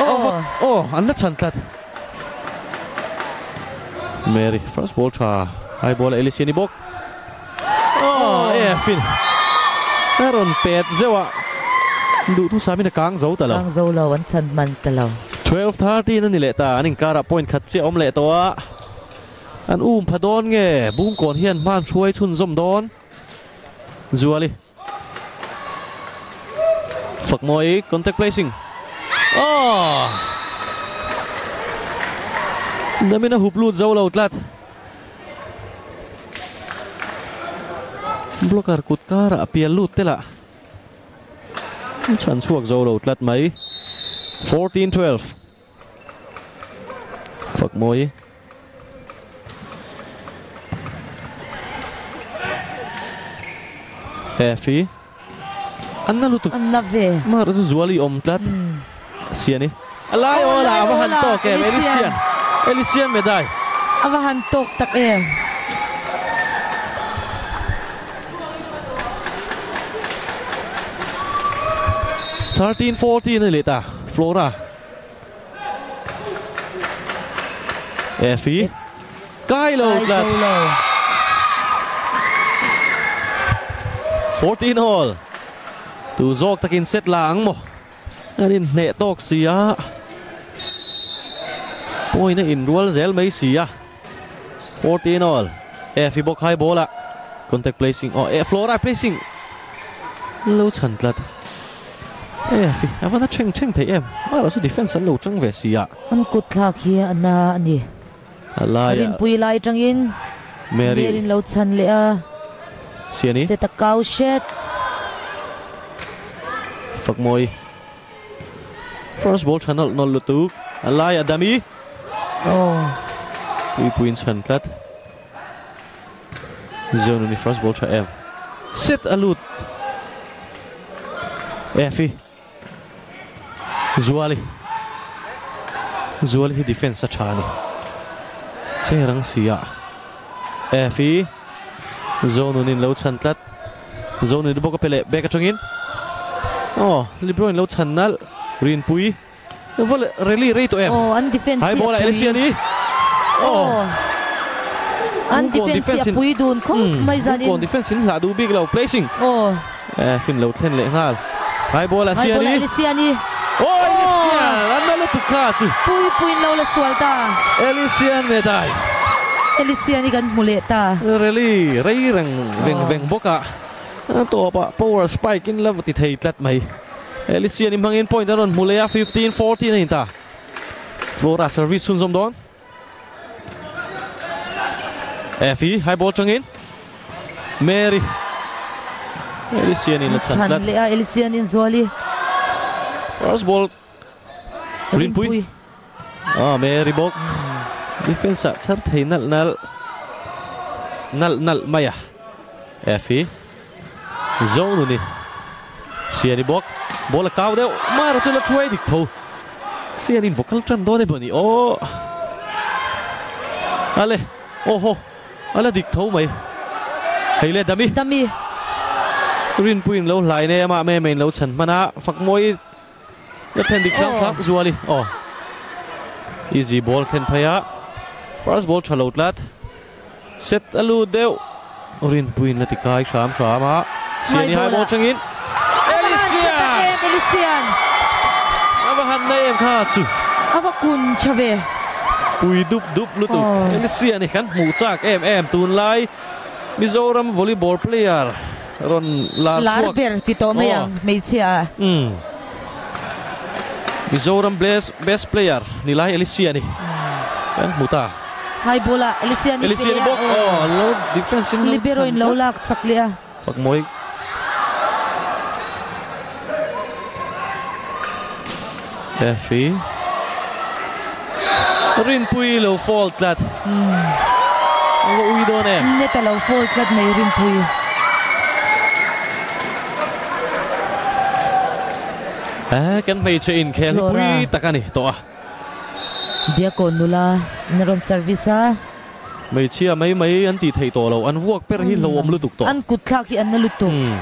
Oh. Oh, anh rất sẵn thật. Mary first ball tha hai ball Elisiani bok oh e fin. Aaron pet zewa. Du tu samina kang zo ta lo. Kang dấu lo an chan mặn ta lo. 12 13 ani le ta anin kara point khat che om le to a. An um phadon nghe, bum còn hiền, man chuai chun zom don. Zuali phật moi contact placing. Oh! Damina Hublut zau la utlat. Blokar kutkara apial lut tela. Chan suak zau la utlat mai. 14-12. Fak moi. Efi. Anna lutuk. Anna ve. Mar zuali om tlat. Hmm. Ni. Alai ola, apa hantok ya? Ini Ele sia medai. Ava han tok tak e. Thirteen fourteen này ta. Flora. Effie. Cái lâu là. 14 hole. Tu zok takin set lang mo. Anin ne tok siya point na in rual zel mai sia 14 all. F bok hai bola contact placing. Oh e flora placing. Lâu chan tlat f avana cheng cheng thei em. Mara su defense an lo chang ve sia An kut thak hi ana ani. alaya Rin pui lai tangin. mary. Merin lo chan le a. siani shet. phật môi. First ball channel non lutu alaya dami Oh. Pui puin chan tlat Zone ni first ball cho em. Set alut. Efi. Zuali. Zuali hi defense sa chani Che rang siya Efi. Zone nin lo chan tlat Zone ni boka pele. Beka chungin Oh Libroin lo chan nal. Rin pui. Vol rally rate to em Oh, an defense Hai bola Elisia ni Oh. An Kung kon defense defense in- ya pui dun ko may Kon zanin. defense in la du big lo placing Oh. Eh fin lo ten le ngal Hai bola Hai sia bola ni Elisia ni. Oh Elisia Anda lo tuka tu Pui pui lo la swalta. Elisia medai Elisia ni kan muleta. Really Rai rang Veng veng boka Ang to pa power spike in love ti thei tlat mai Elisia ni mangin point aron mulea 15 14 na inta. Flora service sun zom don Effie high ball changin Mary. Elisia ni la chan Chan tlat le a Elisia ni zuali. First ball. Rin Pui Ah Mary bok Defense char thei nal nal. Nal nal maya. Effie Zone ni Siani bok Bola kaw deu Mara chu la chuai dik tho Siani vocal chan do ne bani o Ale Oho Ala dik tho mai Hei le dami. Dami. Rin Puin lo lai ne ama me main lo chan mana fak moi Le pen dik chang Oh. khak zuali oh Easy ball khen phaya First ball chalo tlat Set alu deu Rin Puin la tikai sham shama Siani hai bola. ball changin Elisia Elisian. Ava han na em kha chu Ava kun chave. Pui dup dup lu tu Oh. Elisia ni kan mu chak em em tun lai Mizoram volleyball player Ron lar Larber tito siya. Mm. Mizoram best best player nilai Elisia ni. Kan muta. Hai bola Elisia ni. Elisia ni bok. Oh, low defense in Libero in low lak saklia. Fak moy. Effie. Rin pui lo fault lat. Ang uwi doon eh. Neta law fault kat may rin puy. Eh, kan may chain kaya Flora. pui takani to ah. Dia ko nula naron service ha. May chia may may an ti thei to lo an vuak per hi lo om lu tuk to. An kutlak hi an naluto. Hmm.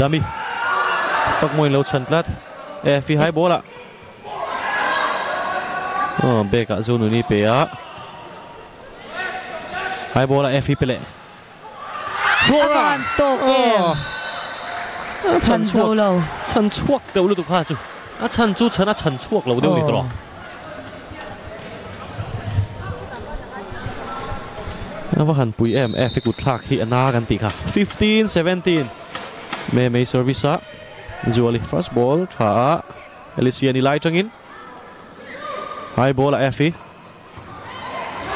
Dami. Fak moin lo chan tlat. Eh fi hai bola. Oh, beka zonu ni pe a. Hai bola eh fi pele. Flora. Avan to em. Chan zo lo. Chan chuak deu lu tu kha chu. A chan chu chan a chan chuak lo deu ni to. Na wa han pui em eh fi kut thak hi ana kan ti kha. 15 17. Me me service a. Zuali first ball tha Alicia ni lai changin. Hai bola Effie.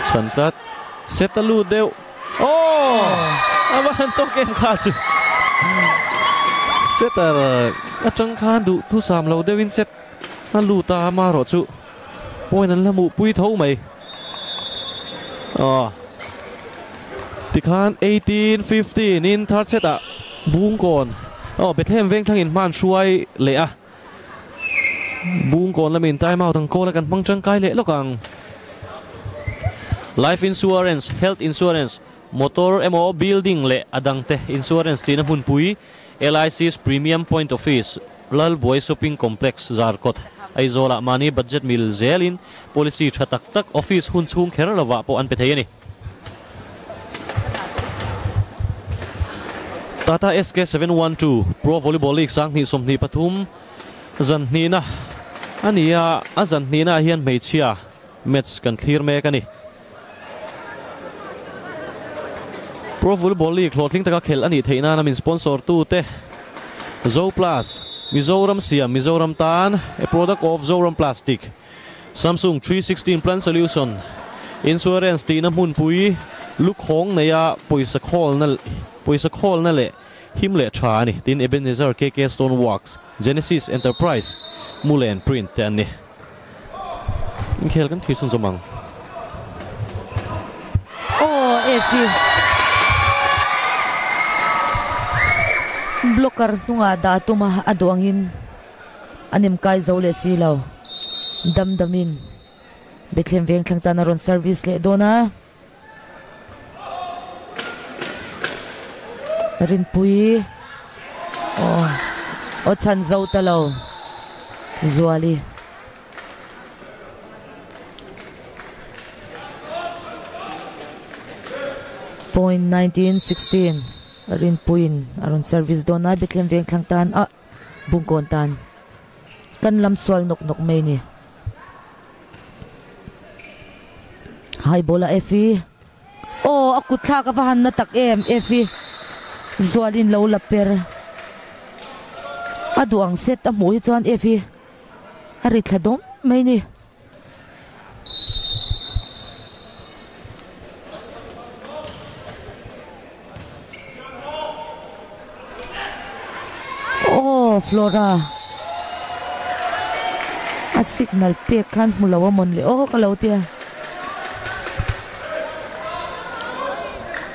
Chan tlat. À, à, set alu deu. Oh! Awan to kem kha chu. Set ar a chang khan du thu sam lo dewin set. Na lu ta ma ro chu. Poi nan la mu pui thau mày Oh. Tikhan 18 15 in third set à. a. Bung kon. โอ้เบทเทมเว้งทั้งอินมานช่วยเละบุ้งก่อนละมินใต้เมาทั้งโกละกันพังจังไกเละลูกัง life insurance health insurance motor โม่บิลดิ่งเละอดังเตซูเอเรนซ์ที่นับหุ่นปุย LIC's premium point office ลลบวย shopping complex จาร์คอตไอโซละมานีบัจเจ็ตมิลเซลิน policy ชัตักตักออฟฟิศหุ่นซุงเขระละวาปอันเปเทียนี่ Tata SK 712 Pro Volleyball League sang ni somni pathum zan ni na ania a zan ni na hian mei chia à? match kan clear me kani Pro Volleyball League hlothling taka khel ani theina namin sponsor tu te. Zo Plus, Mizoram Siam Mizoram Tan, a product of Zoram Plastic. Samsung 316 Plan Solution. Insurance Tina mun pui luk khong neya poisa à, khol na poisa khol na le him le tha ni tin Ebenezer KK Stone Works Genesis Enterprise Mulen Print te ani khel kan thisun zamang oh efi blocker tunga da tuma aduangin. Anim kai zole silaw. Dam damin. Betlem veng thlang ta ron service le dona rin pui oh o chan zo talo zuali point 1916 rin puin aron service do na bitlem veng thlang tan ah, a bungkon tan. Kan lam swal nok nok me ni. Hai bola efi oh akut thla ka na tak em efi zualin lo la per aduang set a mu hi chuan efi ari thladom mai ni oh flora a signal pe khan mulawa mon le oh kalau tia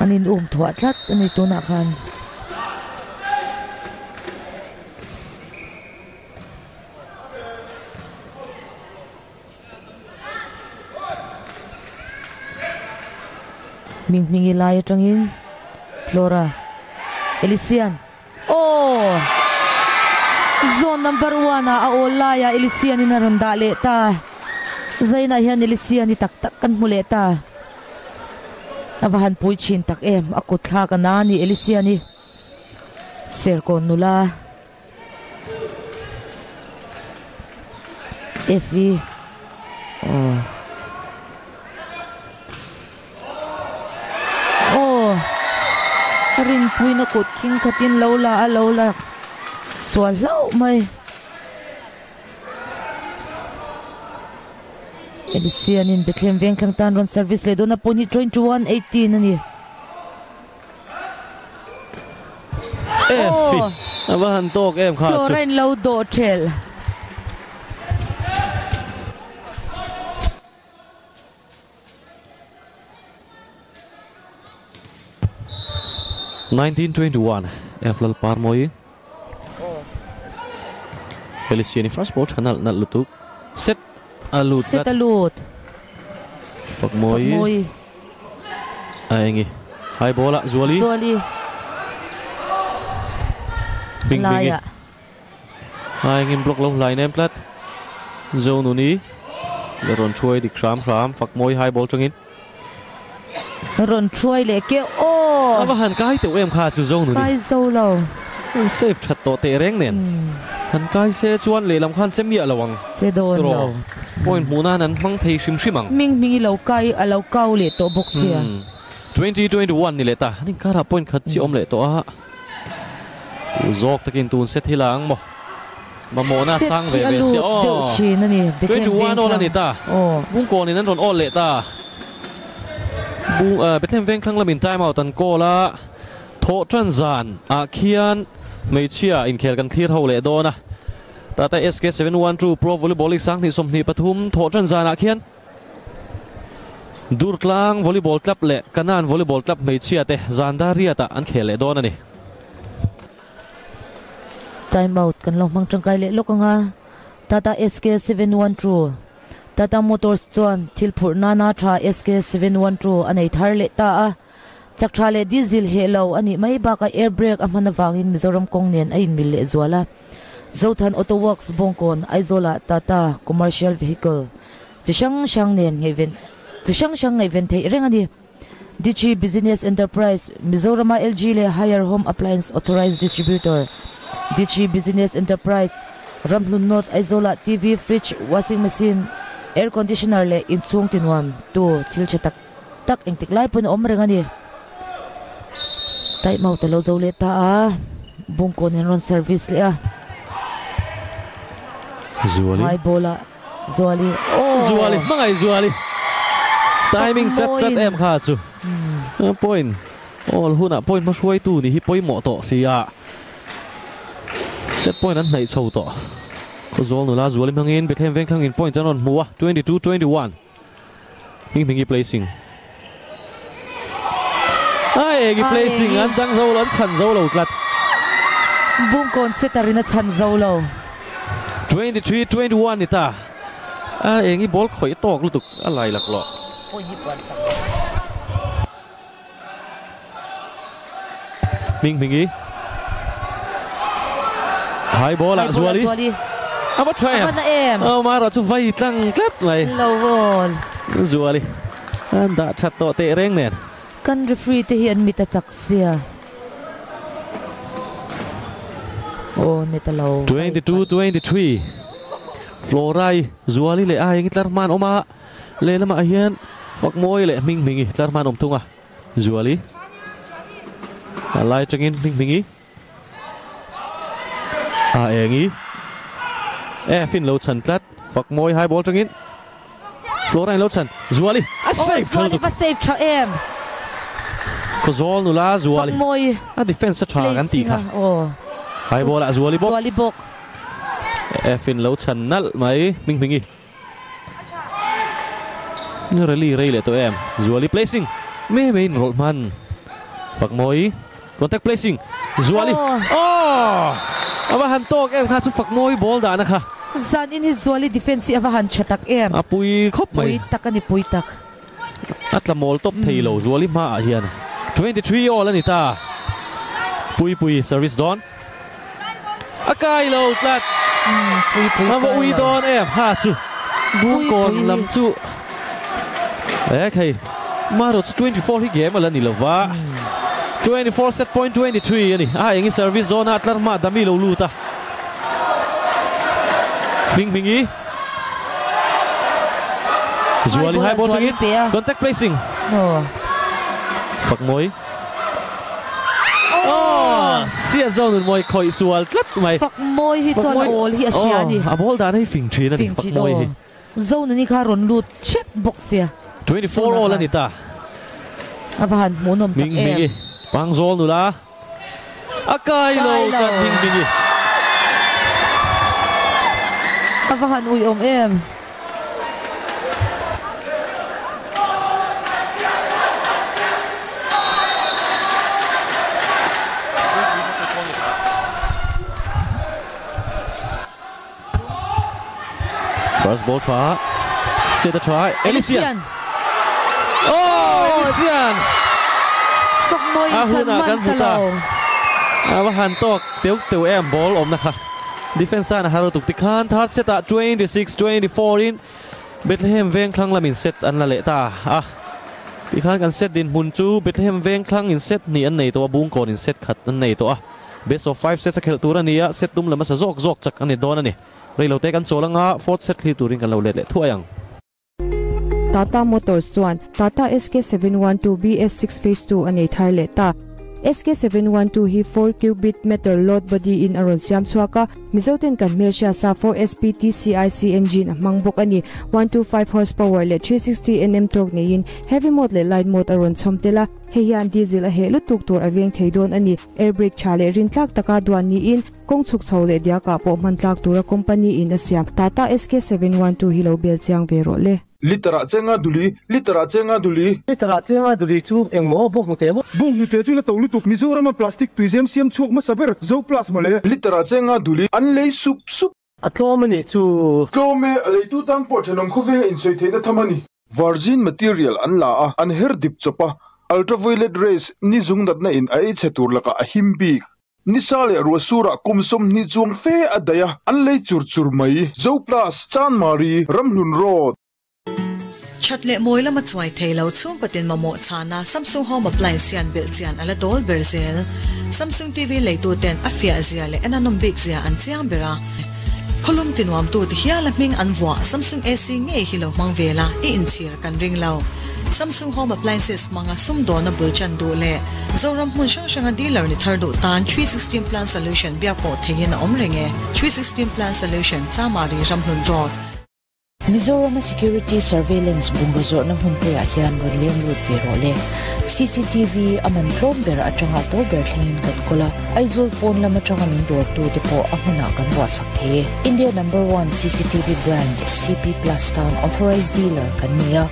anin um thwa tlat ani tuna khan ming mingi lai atangin flora. Elisian. Oh! Zone number 1 a olaya elisian in rondale ta. Zaina hian elisian ni tak tak kan mule ta. Navahan pui chin tak em. Akut thla ka na ni elisia ni serkon nula. Efi oh oh turin puina kot king Katin lo la a lo la sual lo mai Elisian in Bethlehem Vengklang Tan run Service le dona poni train to 118 ani. Em fi. Oh. Ava han tok em kha. Florin lo do. 19-21 Eflal Parmoi Feliciani first ball channel nal lutuk set alut set alut. Pakmoi ai Aingi hai bola Zuali. Zuali. Bing Bing Hai ngin block lâu lại nem plat Zone uni Ron chui đi khám khám. Phạc môi hai ball trong in Ron chui lệ kêu ô ว่าหันกายตัวเอ็มขาจูจงหนูนก่ไปโซโล่เซฟชัดโตเตเร่งเนี่ยหันกายเซจวนเลยลำคันเซมีอะระวังเซโดนเราโอ้ยหมูน่านั้นมังเทยชิมชิมังมิงมิงล่าไายเราเก่าเลยตัวบุกเซีย2021นี่เลยตานี่การรับ point ขัดชิอมเลยตัวฮะตูจอกตะกินตูนเซตที่หลังบ่มาโมน่าสร้างเวเวเสียโอ้2021โอ้นี่ตาบุ้งโกนี่นั้นโดนอ้อเลยตา bung uh, bethem veng khang lamin time out an ko la tho tran zan a khian mei chia in khel kan thir ho le do na. Tata sk 712 pro volleyball sang ni som ni pathum tho tran zan a khian. Durklang volleyball club le kanan volleyball club mei chia te zandaria ta an khel le do ni time out kan lo mang tangkai le lo ka nga Tata SK712 Tata Motors chuan thilphur nana tha SK712 anei thar le ta a. Chaktra le diesel hello ani mai ba ka air brake amana wangin mizoram kongnen a in mil le zuala Zothan Auto Works Bongkon, Aizola Tata Commercial Vehicle. Chishang shang nen ngeven Chishang shang ngeven thei rengani DG Business Enterprise Mizorama LG le Higher Home Appliance Authorized Distributor. DG Business Enterprise, Ramlun Not Aizola TV Fridge Washing Machine. Air Conditioner le Insung Tinwam Tu Thil Chatak Tak Eng Tiklai Pun Om Rengani Tai Mau Talo Zole Ta A Bungkon Enron Service le A Zuali? Hai bola Zuali. Oh. Zuali Mangai Zuali. Timing chat chat em kha chu. Point All huna point ma huai tu ni hi poi mo to sia Set point an nei chho to zol nu la Zuali mangin bethem veng thang in point. An on muwa 22 21 Ming mingi placing. Ai egi placing. An dang zo lan chan zo lo tlat Bungkon Setarina Chan Zolo 23 21 ni ta. A engi bol khoi tok lu tuk alai lak lo Ming Mingi Hai bola Zuali Apa try Apa na em. Oh mara chu vai tlang tlat mai Low ball Zuali Anda chat to te reng nen kan referee te hi an mita chak sia oh neta lo 22 23 Florai Zuali le ai ngi tlarman oma le lama hian fak moi le Ming Mingi tlarman om tunga Zuali Alai changin Ming Mingi a engi e fin lo chan tlat fak moi hai ball changin Florai lo chan Zuali a save Zuali va save cha em. Ko zol nu la Zuali fak moi a defense sa tha kan ti kha oh hai bola Zuali bok Zuali bok e fin lo chan nal mai Ming Mingi Nga rally ray le to em. Zuali placing me main roll man Pak moi contact placing Zuali Oh. oh Aba hantok em kha chu fak moi ball da na kha zan in his Zuali defensive avahan chatak em apui khop mai. Pui tak ani pui tak. Atla mol top thei lo Zuali ma a hian. 23 all ani ta. Pui pui service don. Akai lo tlat. Pui pui ma ui don em ha chu. Bu Pui, kon pui. lam chu. E khai ma ro chu 24 hi game ala ni lo wa 24 set point 23 ani. A engi service zone atlar ma dami lo luta Ming Mingi Zuali high ball pe a. contact placing oh Fak moi Oh sia zone moi khoi sual tlat mai fak moi hi chon all hi asia ni a ball dan hi fing thin ani Fing fak moi hi zone ni kha ron lut chet box sia. 24 all ani ta. Avahan monom tak Ming Mingi em. Pang zol nu la akai lo kan Ming Mingi avahan ui om em First ball try. Set a try. Elysian. Oh, Elysian. moi Ah, chan man kan huta. talo Ava han tok teu teu em ball om na kha. Defense na haro tuk tikhan third set a 26 24 in Bethlehem veng khlang lamin set an la le ta. Ah. Tikhan kan set din hun chu, Bethlehem veng khlang in set ni an nei to bung kon in set khat an nei to a. Best of 5 set a khel tur ania set tum lama sa zok zok chak ani don ani. Reilo te kan cholanga fourth set khli turin kan lo le le thuayang. Tata Motors 1 Tata SK712 BS6 Phase 2 anei thar le ta SK712 hi 4 cubic meter load body in aron siam chuaka mizoten kan Malaysia sa 4 SPTCIC engine amang bok ani 125 horsepower le 360 Nm torque nei in heavy mode le light mode aron chomtela heian diesel a he lu tuk tur aveng theidon ani air brake chale rin tlak taka duan ni in kong chuk chho le dia ka po man tlak tura company in asiam Tata SK712 hi lo bel chiang ve ro le litera chenga duli litera chenga duli. Cái tara chenga duli chu eng mo bok mo te bo. Bung ni te chu la tawlu tuk Mizoram a plastic tuizem siam chuak ma saber zo plus male litera chenga duli an lei sup sup Atlomani chu tlome alei tu tang po thanom khuweng in soi theina thamani virgin material an la a an her dip chopa ultraviolet rays ni zung dat na in ai chetur laka a himbi ni sale ru sura kumsom ni chung fe adaya an lei chur chur mai zo plus chan mari ramhlun road chatle moi lama chuai thelo chung patin ma mo chana samsung home appliance yan bil chian ala dol berzel samsung tv leitu ten afia zia le ananom big zia an chiang bera kholum tinwam tu ti hiala ming anwa samsung ac nge hilo mangvela e in chir kan ring lo samsung home appliances manga sum do na bulchan do le zoram mun shang shang dealer ni thar do tan 316 plan solution bia po thein om renge 316 plan solution chamari ramhun road Mizoram Security Surveillance Bungozor na humpuya hiyan Rodlem Road Virole. CCTV aman drone ber atanga to berthlin kan kola aizul pon lama changa min dor tu depo amuna kan wasak the. India number 1 CCTV brand CP Plus Town authorized dealer kan niya.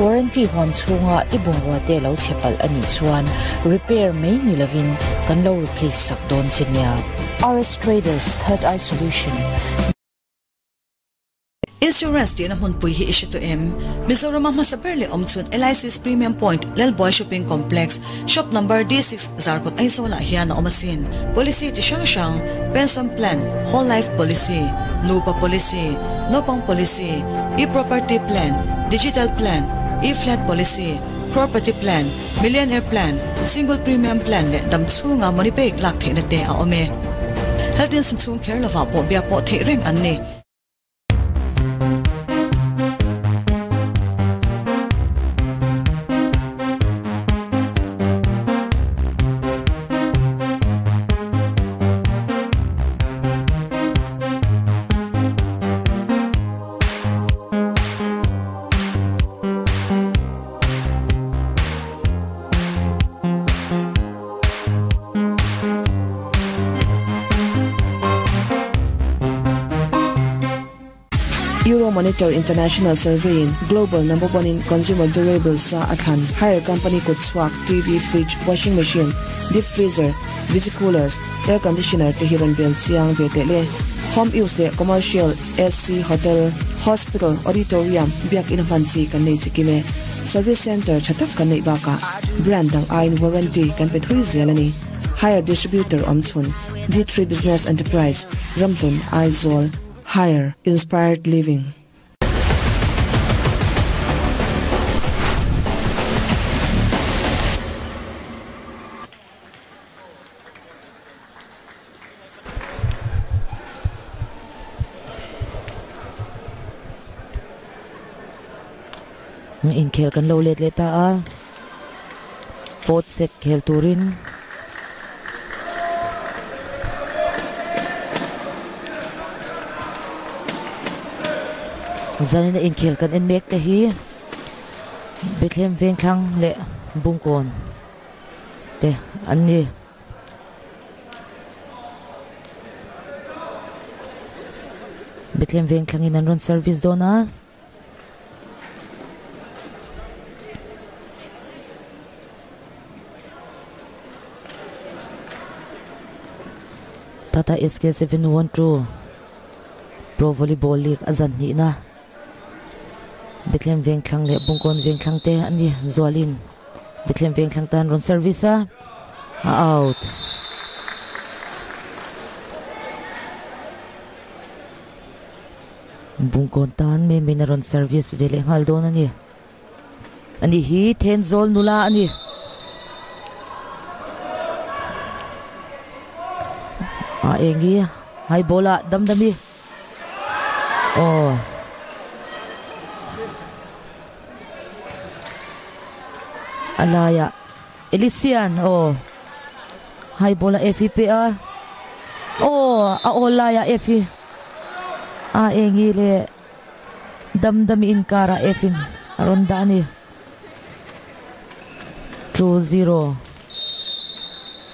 Warranty hon chunga ibungwa te lo chepal ani chuan repair, may nilavin kan lo replace sak don sinya. RS Traders, Third Eye Solution Insurance di na hun pui hi ishi to em. Mizoram ma saperle omchun LIC's Premium Point Lel Boy Shopping Complex, shop number D6 Zarkot ay sola hiya na omasin. Policy ti shang shang pension plan, whole life policy, nupa policy, nopang policy, e-property plan, digital plan, e-flat policy, property plan, millionaire plan, single premium plan le dam chunga money pay lak the na te a ome. Health insurance care lava po, bia po the reng an Euromonitor International Survey global number one in consumer durables sa athan hire company could TV, fridge, washing machine, deep freezer, visi coolers, air conditioner to hiran bill siang vetele home use le commercial SC hotel hospital auditorium biak in hanchi kan chikime service center chatak kan nei baka brand dang ain warranty kan pe thui zelani hire distributor omchun D3 Business Enterprise Ramplun Aizol. Higher Inspired Living. Khel kan lo let leta a. Pot set khel turin. Zanin in khel kan en mek te hi. Bethlem ven thlang le bungkon te an ni. Bethlem ven thlang in an service dona Tata SK712 Pro Volleyball League azan ni na. Bitlem veng khang le bungkon veng khang te ani zwalin. Bitlem veng khang tan run service a. Out. Bungkon tan me mineron service vele ngal don ani. Ani hi ten zol nula ani. A engi hai bola. Dam dami oh. Alaya. Elysian oh. Hai bola FIP a oh a olaya FI a engi le. Dam dami in kara Fin aron dani 2-0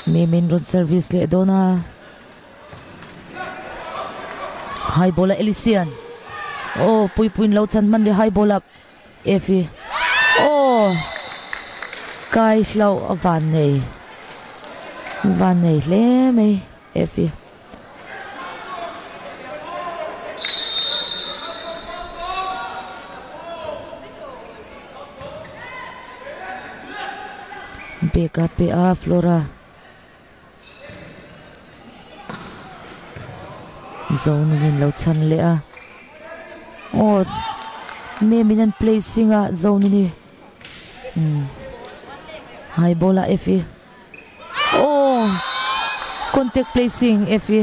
may main road service, le dona hai bola elisian oh pui pui lo chan man le hai bola. Efi. Oh. Kai lo van nei. Van nei le me efi. Beka pe a, Flora. Zone nin lo chan le a o me minan placing a zone ni hmm high bola fe oh contact placing fe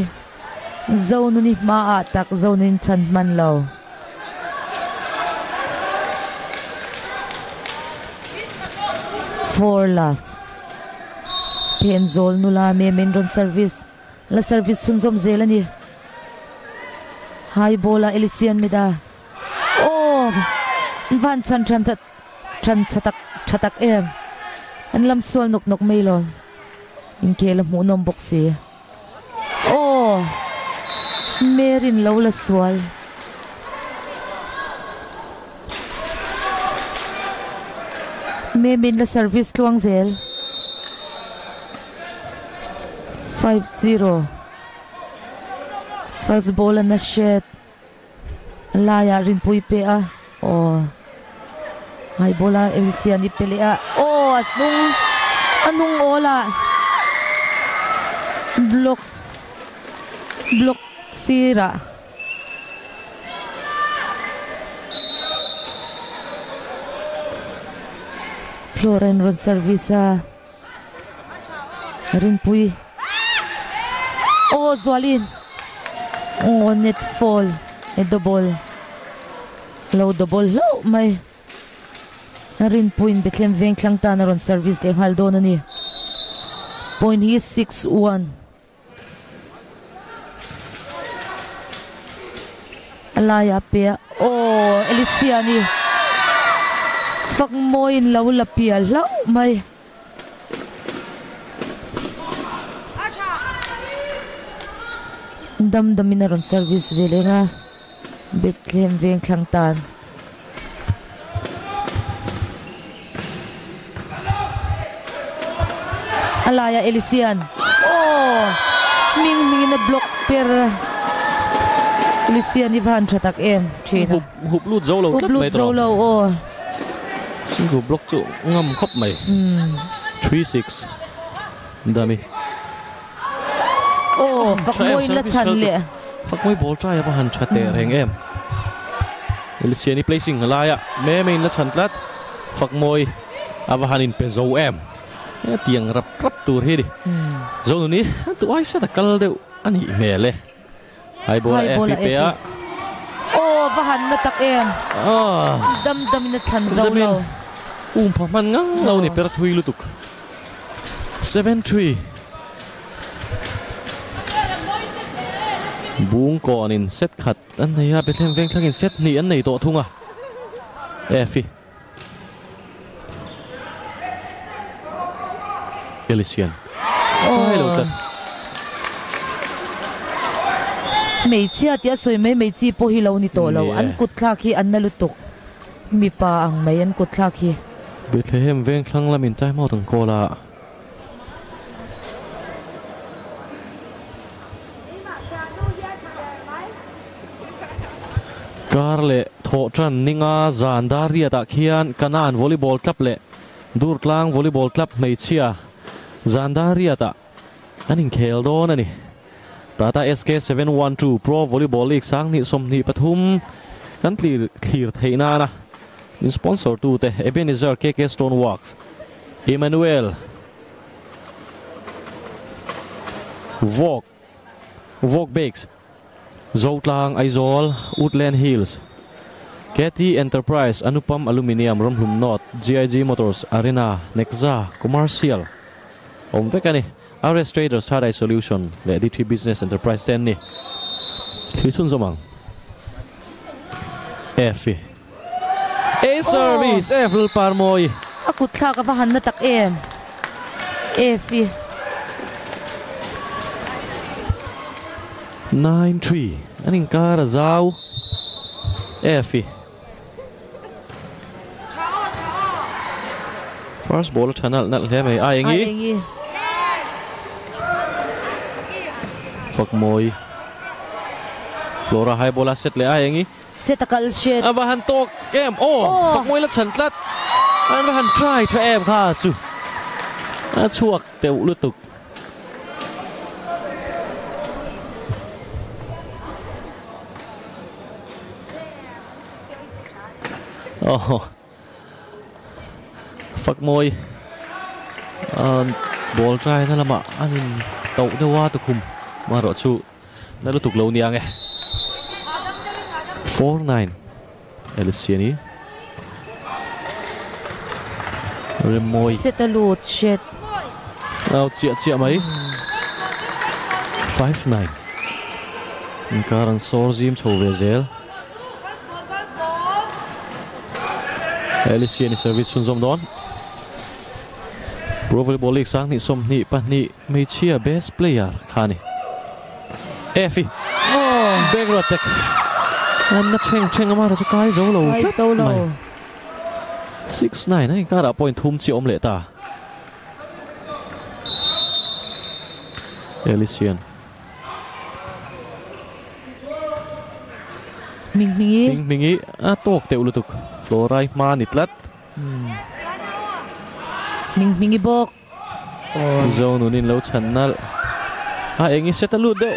zone ni ma a tak zone in chan man lo four love. Pen zol, nula me min ron service. La service sun zom zel ani hai bola elisian mida oh van chan chan tat chan chatak chatak em an lam sual nok nok mai lo. In ke la mu nom bok si. Oh merin lo la sual. Me min la service luang zel. 5-0 first ball na shed laya rin pui pe a oh. Hai bola, Elisia ni pele a oh anung anung ola? Block. Block sira. Floren ron servisa rin pui oh Zwalin oh net fall e double. Low double. Low may rin puin betlem veng klang ta na ron service le haldo na ni. Point he 6-1 alaya pe oh Elisia ni phak moin lo la pia. Lo mai dam dam in ron service vele nga Bethlehem veng klang tan Alaya Elisian. Oh ming ming na block per Elisian Ivan chatak em china. Hụp hụp lút dấu lâu hụp lút dấu lâu oh. Single block chu ngam khop mai Hmm. 3-6 dami oh vak Try em moin la service chan shot. le phak mai ball try apa han chate reng em. Elisiani placing laya me me in la chan tlat phak moi ava hanin pe zo em. Ya, tiang rap rap tur hi di zo ni tu ai sa ta kal deu ani me le hai bola Hai bola FP a. Oh vahan na tak em. Dam dam na chan zo Damin. lo um pa man ngang lo ni per thui lutuk 7-3 buông còn in set khát anh này à Bethlehem veng thang in set ni anh này to thung à? Efi Elysian Ai lo tat mei chia tia soi mai mei chi po hi lo ni lo Nè. an kut thla khi an na lutuk mi pa ang mai an kut thla khi Bethlehem veng thang la min tai mau tang kola Karle tho tran ninga zandaria ta khian, kanan volleyball club le durtlang volleyball club meichia zandaria ta anin khel don ani. Tata sk 712 pro volleyball league sang ni som ni pathum. Kan tlir thlir theina na in sponsor tu te ebenezer kk stoneworks emmanuel. Vok. Vok bakes. Zotlang Aizol, Woodland Hills. Ketty Enterprise, Anupam Aluminium, Romhlum North, GIG Motors, Arena, Nexa, Commercial. Om vekani, RS Traders Thadai Solution, le D3 Business Enterprise 10 ni. Hisun zomang. F. A service, oh. F lul parmoy. a kut thla ka vahan na tak em e 9-3. Aning kara zau. F. First ball channel nal he mai ai ai ngi. engi Fak moi. Flora high bola set le ai ngi. se takal shet Abahan tok em. Oh, Oh. fak moi la chan tlat. An bahan try try em kha chu. a chuak teuh lutuk oh phak moi an ball trai na lama anin tau de wa tu khum ma ro chu na lu tuk lo niang e 4-9 Elisiani Remoi Setalut shit Nào chia chia mấy. 5-9 Karang Sorzim cho về zel Elisiani service sun zom don Pro Volleyball League sang ni som ni pa ni may chia best player khani Efi. Oh. Big rotek Anh nó cheng cheng mà cho cái dấu lâu Cái dấu lâu 6-9 này cả đã point thum chi om lệ ta. Elysian Ming Mingi Ming Mingi a tok te ulutuk Florai ma nitlat Ming Mingi bok. Zone unin lo channal a engi set alut deu.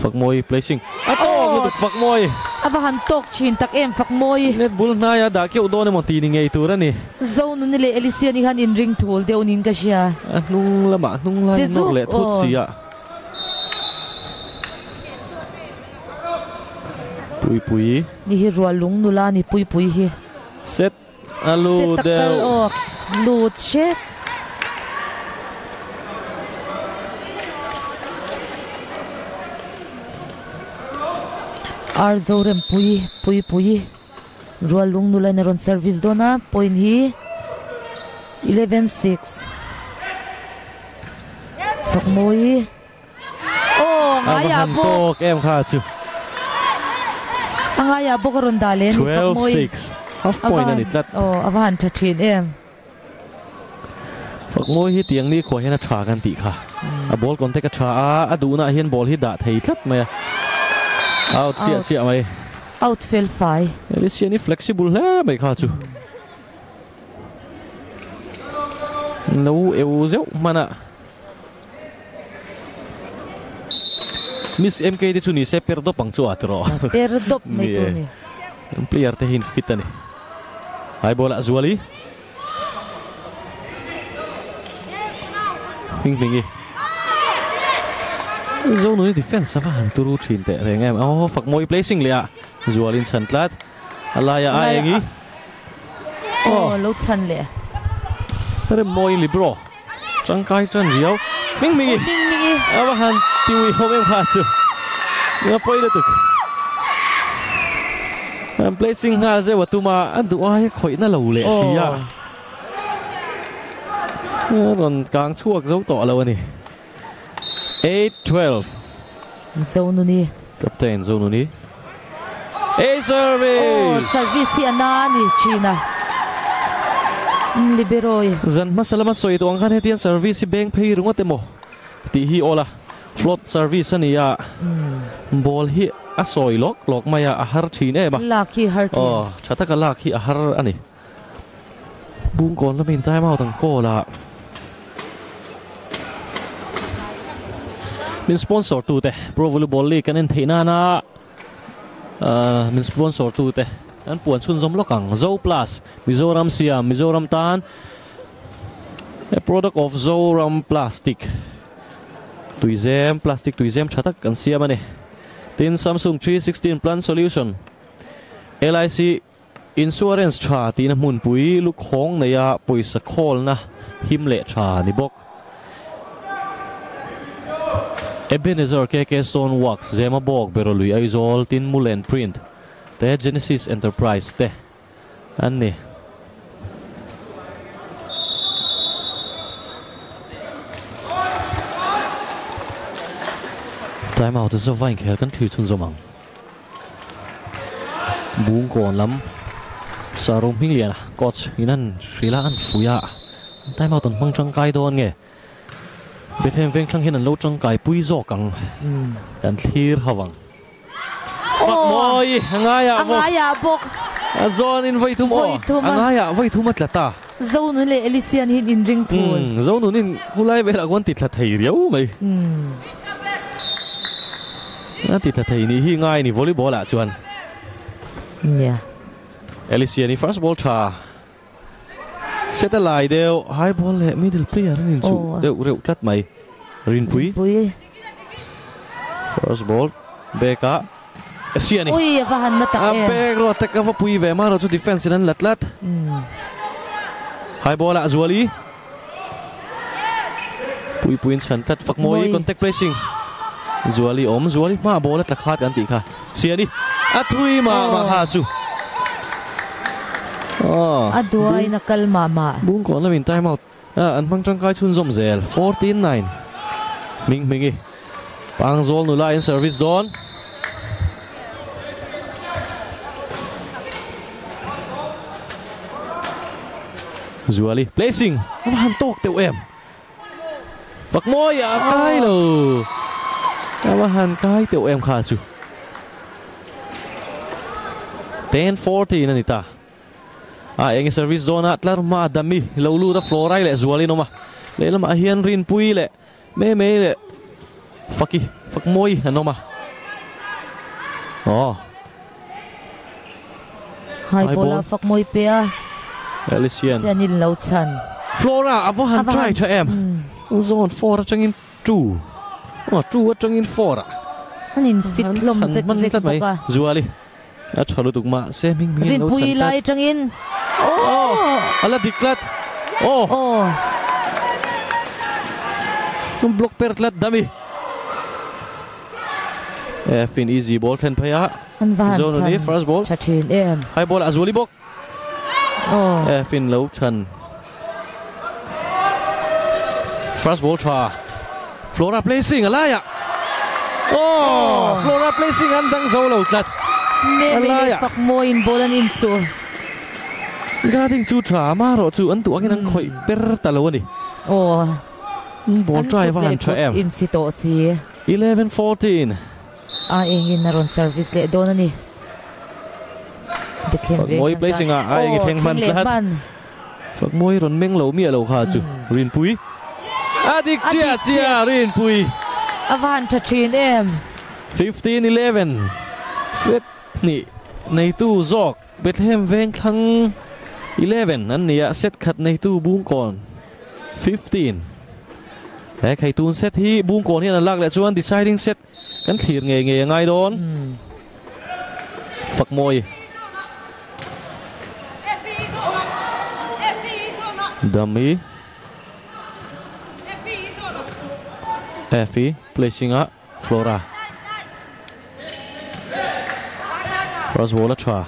Phak moi placing a tok ulutuk phak moi. Abahan tok chin tak em fak moi. Net bul na ya da kyo do ne mo ti ni ngei tu ra ni. Zone nile Elysia ni han in ring thul deu nin ka siya nung lama nung lai Zizuk, nok le thut oh. Pui pui. Ni hi rualung nula ni pui pui hi. Set. Alu Setakal deu ok Lut shit Ar zorem pui pui pui. Rualung nula na ron service do na Point hi. 11-6 Fak moi. Oh, ngaya Abahan bo tok em kha chu Ngaya bo karon dalen Fak moi 12-6 half point na nitlat Oh, abahan tatrin em Phak moi hi tiang ni khwa hian a tha kan ti kha a ball kon te ka tha a a du na hian ball hi da thei tlat mai out chia Out. chia mai Out fail five Alicia ni flexible hle mai kha chu no eu zeu mana Miss MK di chu ni se perdo pang chu atro Pero dop may Ni, ni player te hin fit ani hai bola zuali Ping pingi Zone ni defense sa han turu thin te reng em. Oh fak moi placing lia. Zualin chan tlat. Alaya a Alaya engi Oh, lo chan le Re moi libro. Chang kai chan riau. Ming mingi Ming mingi awa han tiwi hom em kha chu nga poi le tuk. Am placing nga ze watuma an du ai khoi na lo le Oh. sia ron kang chuak zo to lo ani. 8 12 Zone ni. Captain zone ni. A Oh, service service si anani China. Liberoy zan masalama soi to ang kan hetian service si bank pay rungot mo ti hi ola float service ani ya ball hi a soi lok lok maya a har thin e ba Lucky heart oh chata ka hi a har ani bung kon la min time out ang ko la min sponsor tu te pro volleyball league kan en theina na min sponsor tu te an puan chun zom lokang zo plus mizoram siam mizoram tan. A product of zoram plastic tuizem, plastic tuizem thatak kan siam ani tin samsung 316 plant solution. Lic insurance tha tin mun pui lu khong na ya poisa khol na, him le tha ni bok. Ebenezer KK Stoneworks Zema Bog Berolui Aizol, Tin Mulen Print. Te Genesis Enterprise Te. Anni Time out is a vain khel kan thli chun zomang Bung kon lam Sarum hing lian coach inan Srila an fuya. Time out on mang chang kai don nge. Bethem veng thlang hin an lo chang kai pui zo kang. Kan thlir hawang Fak moi angaya mo Angaya bok. Zon in vai thum o angaya vai thum atlata zo nu le Elysian hin in ring thul Hmm, zo nu nin kulai ve la wan tit la thei riau mai hmm na tit la thei ni ni volleyball a chuan yeah Alicia ni first ball tha set a lai deu high ball le middle player nin chu Oh. deu reu tlat mai rin pui. Pui. First ball. Beka Asian ni ui va han na ta a em bek ro tek ka pui ve ma ro chu defense nan lat lat high ball a zuali pui pui chan tat fak Moi. contact placing zuali om zuali ma ball la khat kan ti kha. Sia ni a thui ma ma Oh. kha chu. Oh aduai na kalma ma bung kon la min time out. À an phang chang kai chun zom zel 14 9 ming mingi pang zol nu la in service don Zuali placing han tok teu em. Phak moi à kai lo Ama hankai teu em kha chu 1040 na nita a eng service zone atlar ma dami lolu da florai le zuali no ma le lama hian rin pui le me me le faki fak moi anoma oh à. hai bola fak moi pe a Alician Sian in lo chan Flora à, avo han try to em. Zone 4 changin 2 mà chú ở trong in phò à anh in fit lom zet zet mày zua đi à? Chờ lúc mà xem mình mình rin pui lai trong in. Oh ala diklat oh oh chúng block per lat dami. Eh fin easy ball khen phải á zone này first ball. chachin em hai ball azuli bok oh eh fin lâu chân first ball try flora placing alaya oh flora placing an dang zo lo tlat Alaya. le fak moi in bolan in chu ga ding chu tra ma ro chu an tu angin an khoi per ta lo ni oh ball drive han tra em in si to si 11 14 a eng in naron service le ve moi khang placing a ai Oh, theng man man phak moi ron meng lo mi lo kha chu rin pui adik chia chia. rin pui avan chachin em. 15 11 set ni nei tu zok. Bethlehem veng thang 11 an nia set khat nei tu bung kon. 15 he khai tun set hi bung kon hian an lak le chuan deciding set. Kan thlir nge nge ngai don. Phak moi. Dummy Effie placing up Flora. Cross ball tra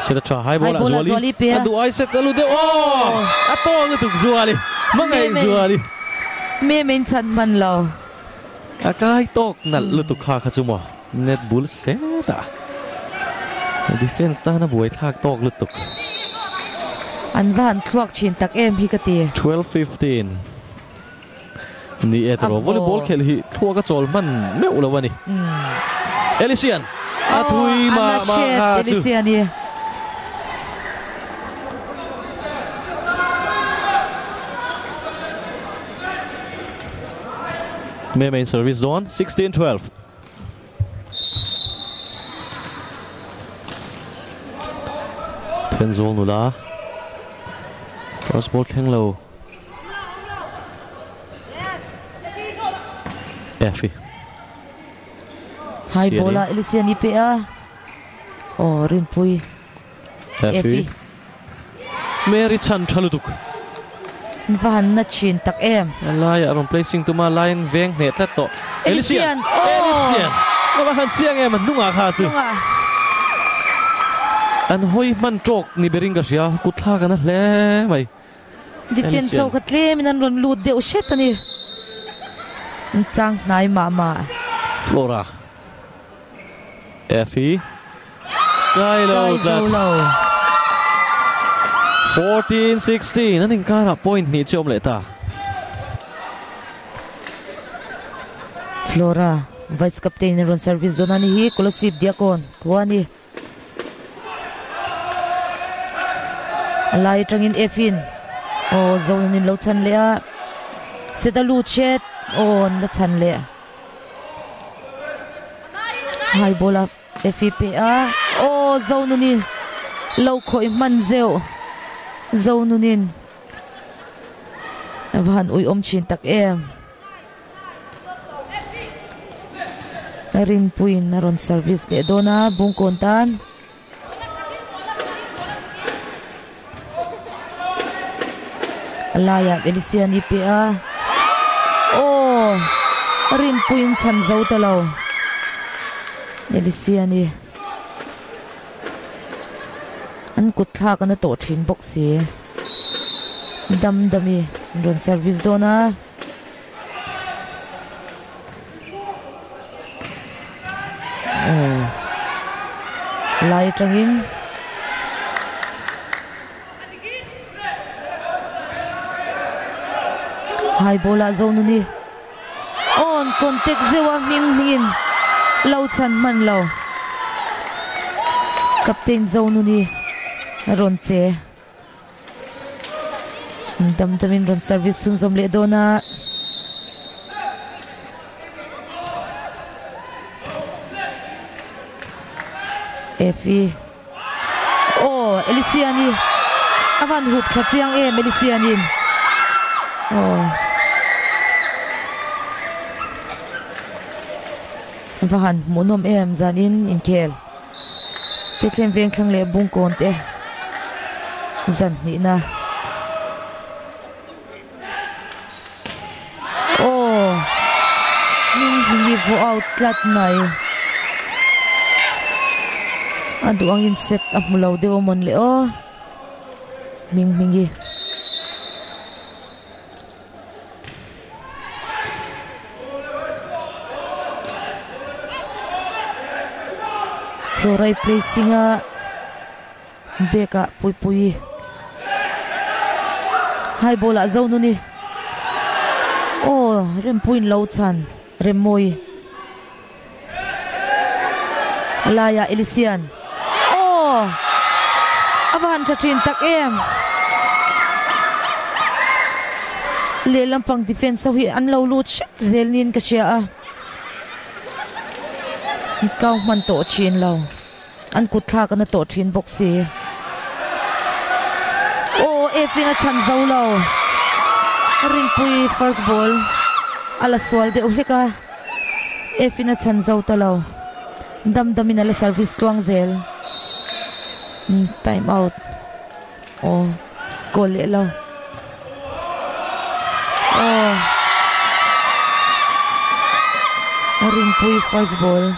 Set a tra high ball High ball Zuali Zuali pia. Adu ai set alu de oh ato ngi tuk Zuali mangai Me- me. Men chan man lo akai tok nal lu tuk kha kha chumo net bull seta defense ta na buai thak tok lu tuk an van thuak chin tak em hi ka ti 12 15 ni etro volleyball khel hi thua ka chol man meu lo wani Elysian a thui ma ma kha chu elisia ni Me main service zone 16 12 10 zone nula. Cross ball theng Effie hai bola elisia ni pe a. Oh rin pui. Effie Effie Mary Chan Chalutuk van na chin tak em. Alaya aron placing tuma line veng ne tlat to Elysian. Oh. Elysian Ngaba han chiang em an nunga kha chu tunga an hoi man trok ni beringa sia kutla kana hle mai defense Elysian. so ka tle min an ron lut de o shet ani chang nai ma ma Flora. Effie. Kylo kai zo that lo 14 16 an in kara point ni chom le ta? Flora vice captain ron service zone ani hi kolosip diakon kwani lai tangin efin o zonin lo chan le a setalu chet on la chan le hai bola nụ pe a o zonuni lo khoi man zeu và van ui om chin tak em. Rin puin na ron service le dona bung kontan laya belisian IPA oh rin puin chan zo talo belisian ni an kut thla kana to thin box si dam dami ron eh. service dona oh. Lai tangin hai bola zone ni on contact zewa ming mingin lo chan man lo captain zone ni ron che dam damin ron service sun zom le dona Efi Oh Elisiani Avan hup khachiang em Elisianin Oh Vahan munom em zanin in kel Pitlem veng khang le bung kon te. Zan ni na. Oh Ning hindi vo out lat mai. Xét ang in set up mulaw de mon le mình Ming mingi Florai placing a beka pui pui. Hai bola zau nu ni Oh rem puin lo chan, rem moi. Laya Elisian. Oh Aban tatrin tak em. Le lampang defense hi an lo lu chet zelnin ka sia. A Kau man to chin lo An kut thla ka na to thin box si Oh efing a chan zau lo Ring pui first ball Ala swal de ulika Efing a chan zau ta lo Dam damin ala service tuang zel Mm, time out. Oh, goal le lo. Oh. Ring pui first ball.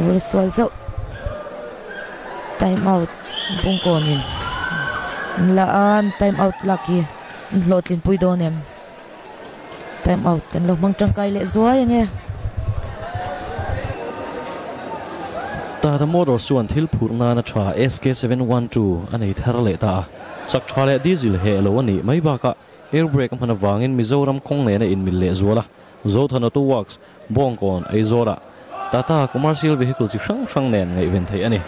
Wala swal so. Time out. Bung konin. Laan time out laki lotin pui donem. Time out, kan lo mang trangkai le zua nge ta ta motor suan thil phur na na tha SK712 anei thar le ta sak tha le diesel he lo ani, mai ba ka, air brake man wangin mizoram kong ne na in mil le zola zo thana tu works bong kon ai zora tata commercial vehicle chi sang sang nen ngai ven thai ani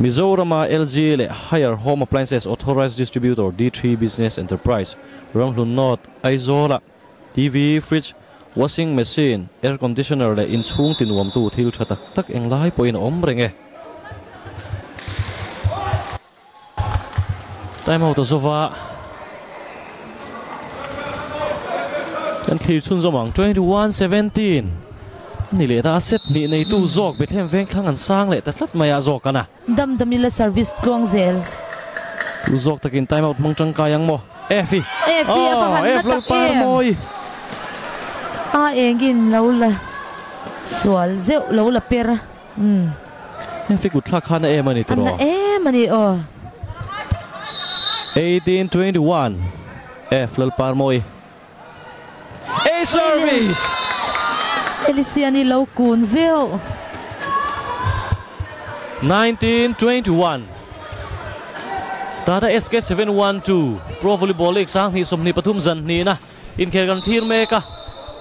Mizorama LG le Higher Home Appliances Authorized Distributor D3 Business Enterprise. Ranglun North Aizola TV fridge, washing machine, air conditioner le in chung tin wam tu thil tha tak tak eng lai po in om renge time out zova kan thil chun zomang. 21 17 ni le ta set ni nei tu zok bethem veng thlang an sang le ta tlat maya zok kana Dam dam ila service tuang zel. tu zok takin time out mong chang kayang mo efi Efi apa han na tak par moi A engin lo la. Swal zeu lo la per. Hmm. efi gut thak khana em ani Anna tro em ani o. 18 21 F lal par moi A service Elisiani lo kun zeu. 1921 Tata SK 712 Pro Volleyball League sang ni somni pathum zan ni na in kher kan thir me ka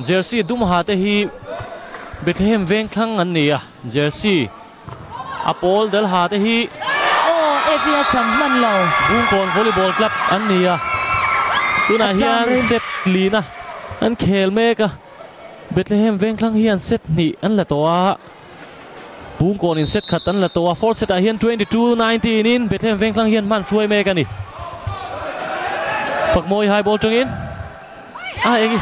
jersey dum ha te hi Bethlehem veng thlang an ni a jersey apol dal ha te hi Oh pia chang man lo bung kon volleyball club an nia tuna hian set lina an khel meka Bethlehem veng thlang hian set ni an la towa bung kon in set khat an la towa fourth set a hian 22-19 in. Bethlehem veng thlang hian man chuai meka ni. Phak moi high ball in. A engi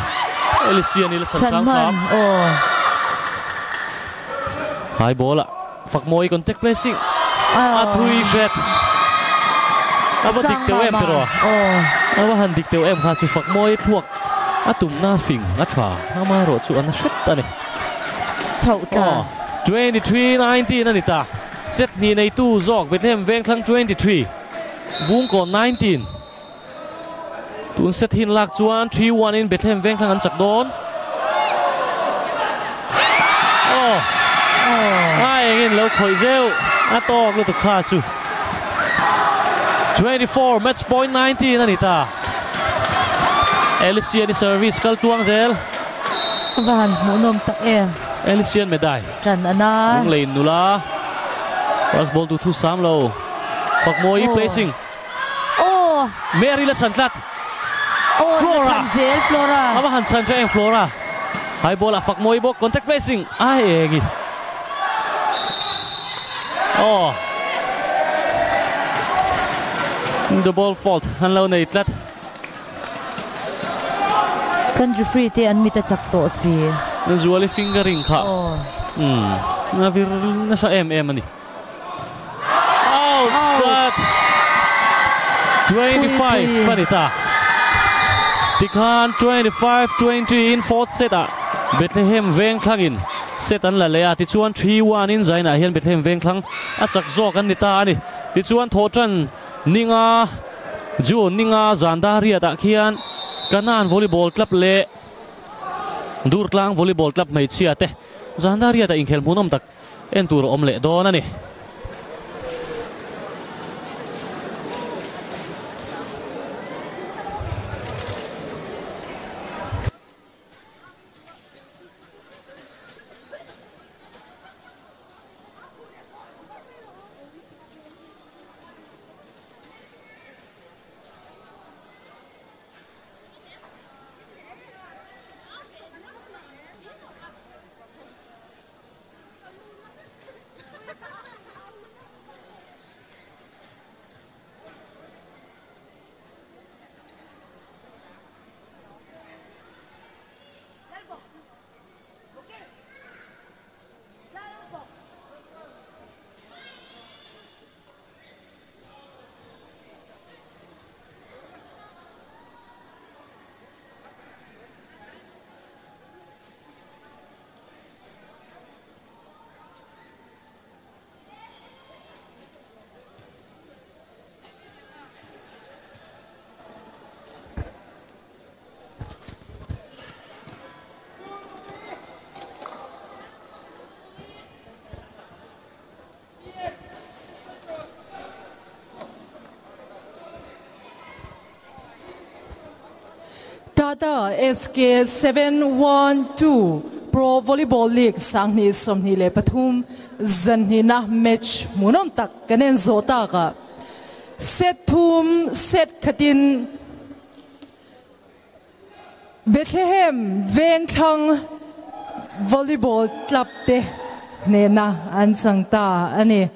Elysian ni la chan man oh high ball a phak moi contact placing. A thui set aba dik teu em tro oh aba han dik teu em. Kha chu phak moi thuak a tum na fing a thwa ama ro chu an set ani chau ta 23-19 ani ta set ni nei tu zok Bethlehem veng thlang 23 bung ko 19 tun set hin lak chuan 3-1 in Bethlehem veng thlang an chak don oh ai ngin lo khoi zeu a tok lu tu kha chu 24 match point 19 ani ta Elysian service kal tuang zel. Van mu nom tak em Elysian medai. Tran ana Nung lane nula. Cross ball to thu sam lo. Phak moi Oh. placing. Oh. Mary la santlat oh Flora. zel flora. Aba han san eng Flora. High ball a phak moi bok contact placing. Ai engi Oh. The ball fault. Han lo nei tlat country free te an mi ta chak to si. Na zuali fingering kha oh. Hmm. Na vir na sa MM ani. Out start. 25 Panita Tikhan 25-20 in fourth set a. Bethlehem veng thangin set an la lea. Ti chuan 3-1 in zaina hian Bethlehem veng thlang. A chak zawk an ni ta ani. Ti chuan thotran ninga June ninga zandaria ta khian kanan volleyball club le durtlang volleyball club mai chia te. Zandaria ta inkhel munom tak. En tur om le don ani Tata SK 712 Pro Volleyball League sang ni som ni le pathum zan ni na match munom tak kanen zota ka set thum set khatin Bethlehem veng thang volleyball club te ne na an sang ta ani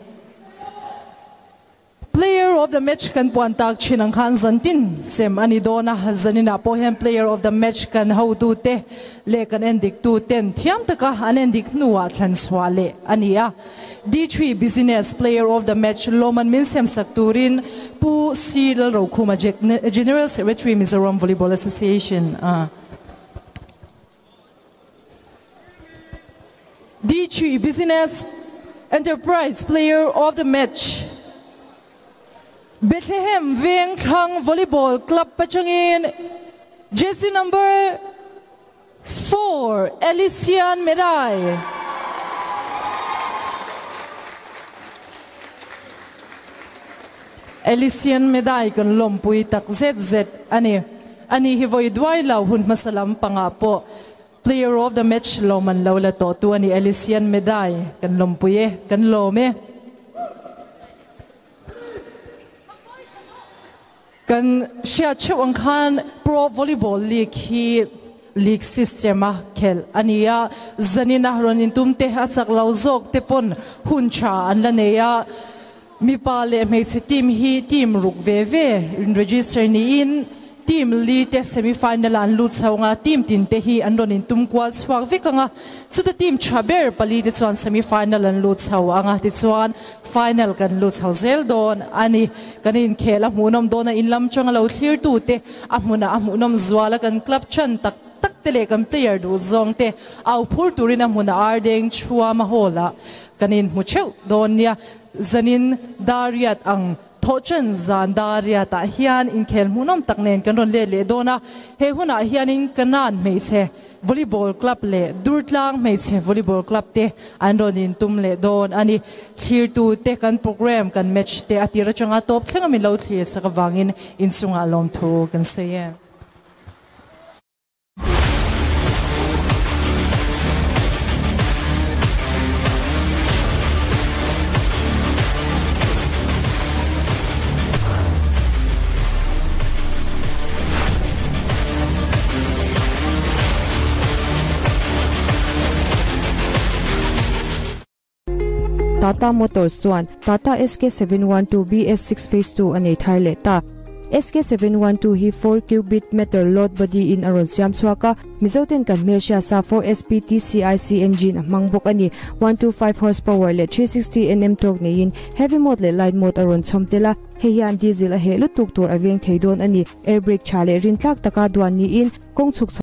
of the match kan puan tak chinang khan zantin sem ani dona zanina pohem player of the match kan how tu te le kan endik tu ten thiam taka an endik nuwa thlan swale ania. D3 business player of the match Loman Min Sem Sakturin pu Silal Rokuma General Secretary Mizoram Volleyball Association ah. D3 business enterprise player of the match เบธเลฮมเวียงทังวอลลีบอลคลับปัจจุบันเจสซี่ number four เอลิเซียนเมดายเอลิเซียนเมดายกันลมปุยตักเซเซอันนี้อันนี้ฮิวอยดวยลาวหุ่นมาสลัมปังอาโป player of the match ลมันลาวละตัวตัวนี้เอลิเซียนเมดายกันลมปุยกันลมเอ kan sia chu ang khan pro volleyball league hi league system a khel ania zanina ronin tumte ha chak lo zok te pon hun cha an la neya mi pa le me team hi team ruk ve ve register ni in team li te semifinal an lut chhonga team tin te hi an ron in tum kwal chhuak vikanga chu ta team chaber pali te chuan semifinal an lut chaw anga ti chuan final kan lut chaw zel don ani kanin khela hmunom dona in lam changa lo thlir tu te, a hmuna a hmunom zwala kan club chan tak tak tele kan player du zong te. Au phur turina hmuna ardeng chua ma hola kanin mu cheu donia zanin dariat ang thochen zandaria ta hian in khel munam taknen kan ron le le dona he huna hian in kanan me che. Volleyball club le durtlang me che volleyball club te. An ron in tum le don ani thir tu te kan program kan match te. Atira changa top thlengami lo thlir sakawangin in sunga lom thu kan se ye. Tata Motors chuan Tata SK712 BS6 Phase 2 anei thar le ta SK712 hi 4 cubic meter load body in aron siam chuaka mizoten kan Malaysia sa 4 SPTCIC engine mangbok ani 125 horsepower le 360 Nm torque nei in heavy mode le light mode aron chomtela heian diesel a he lutuk tur aveng theidon ani air brake chale rin tlak taka duan ni in kong chuk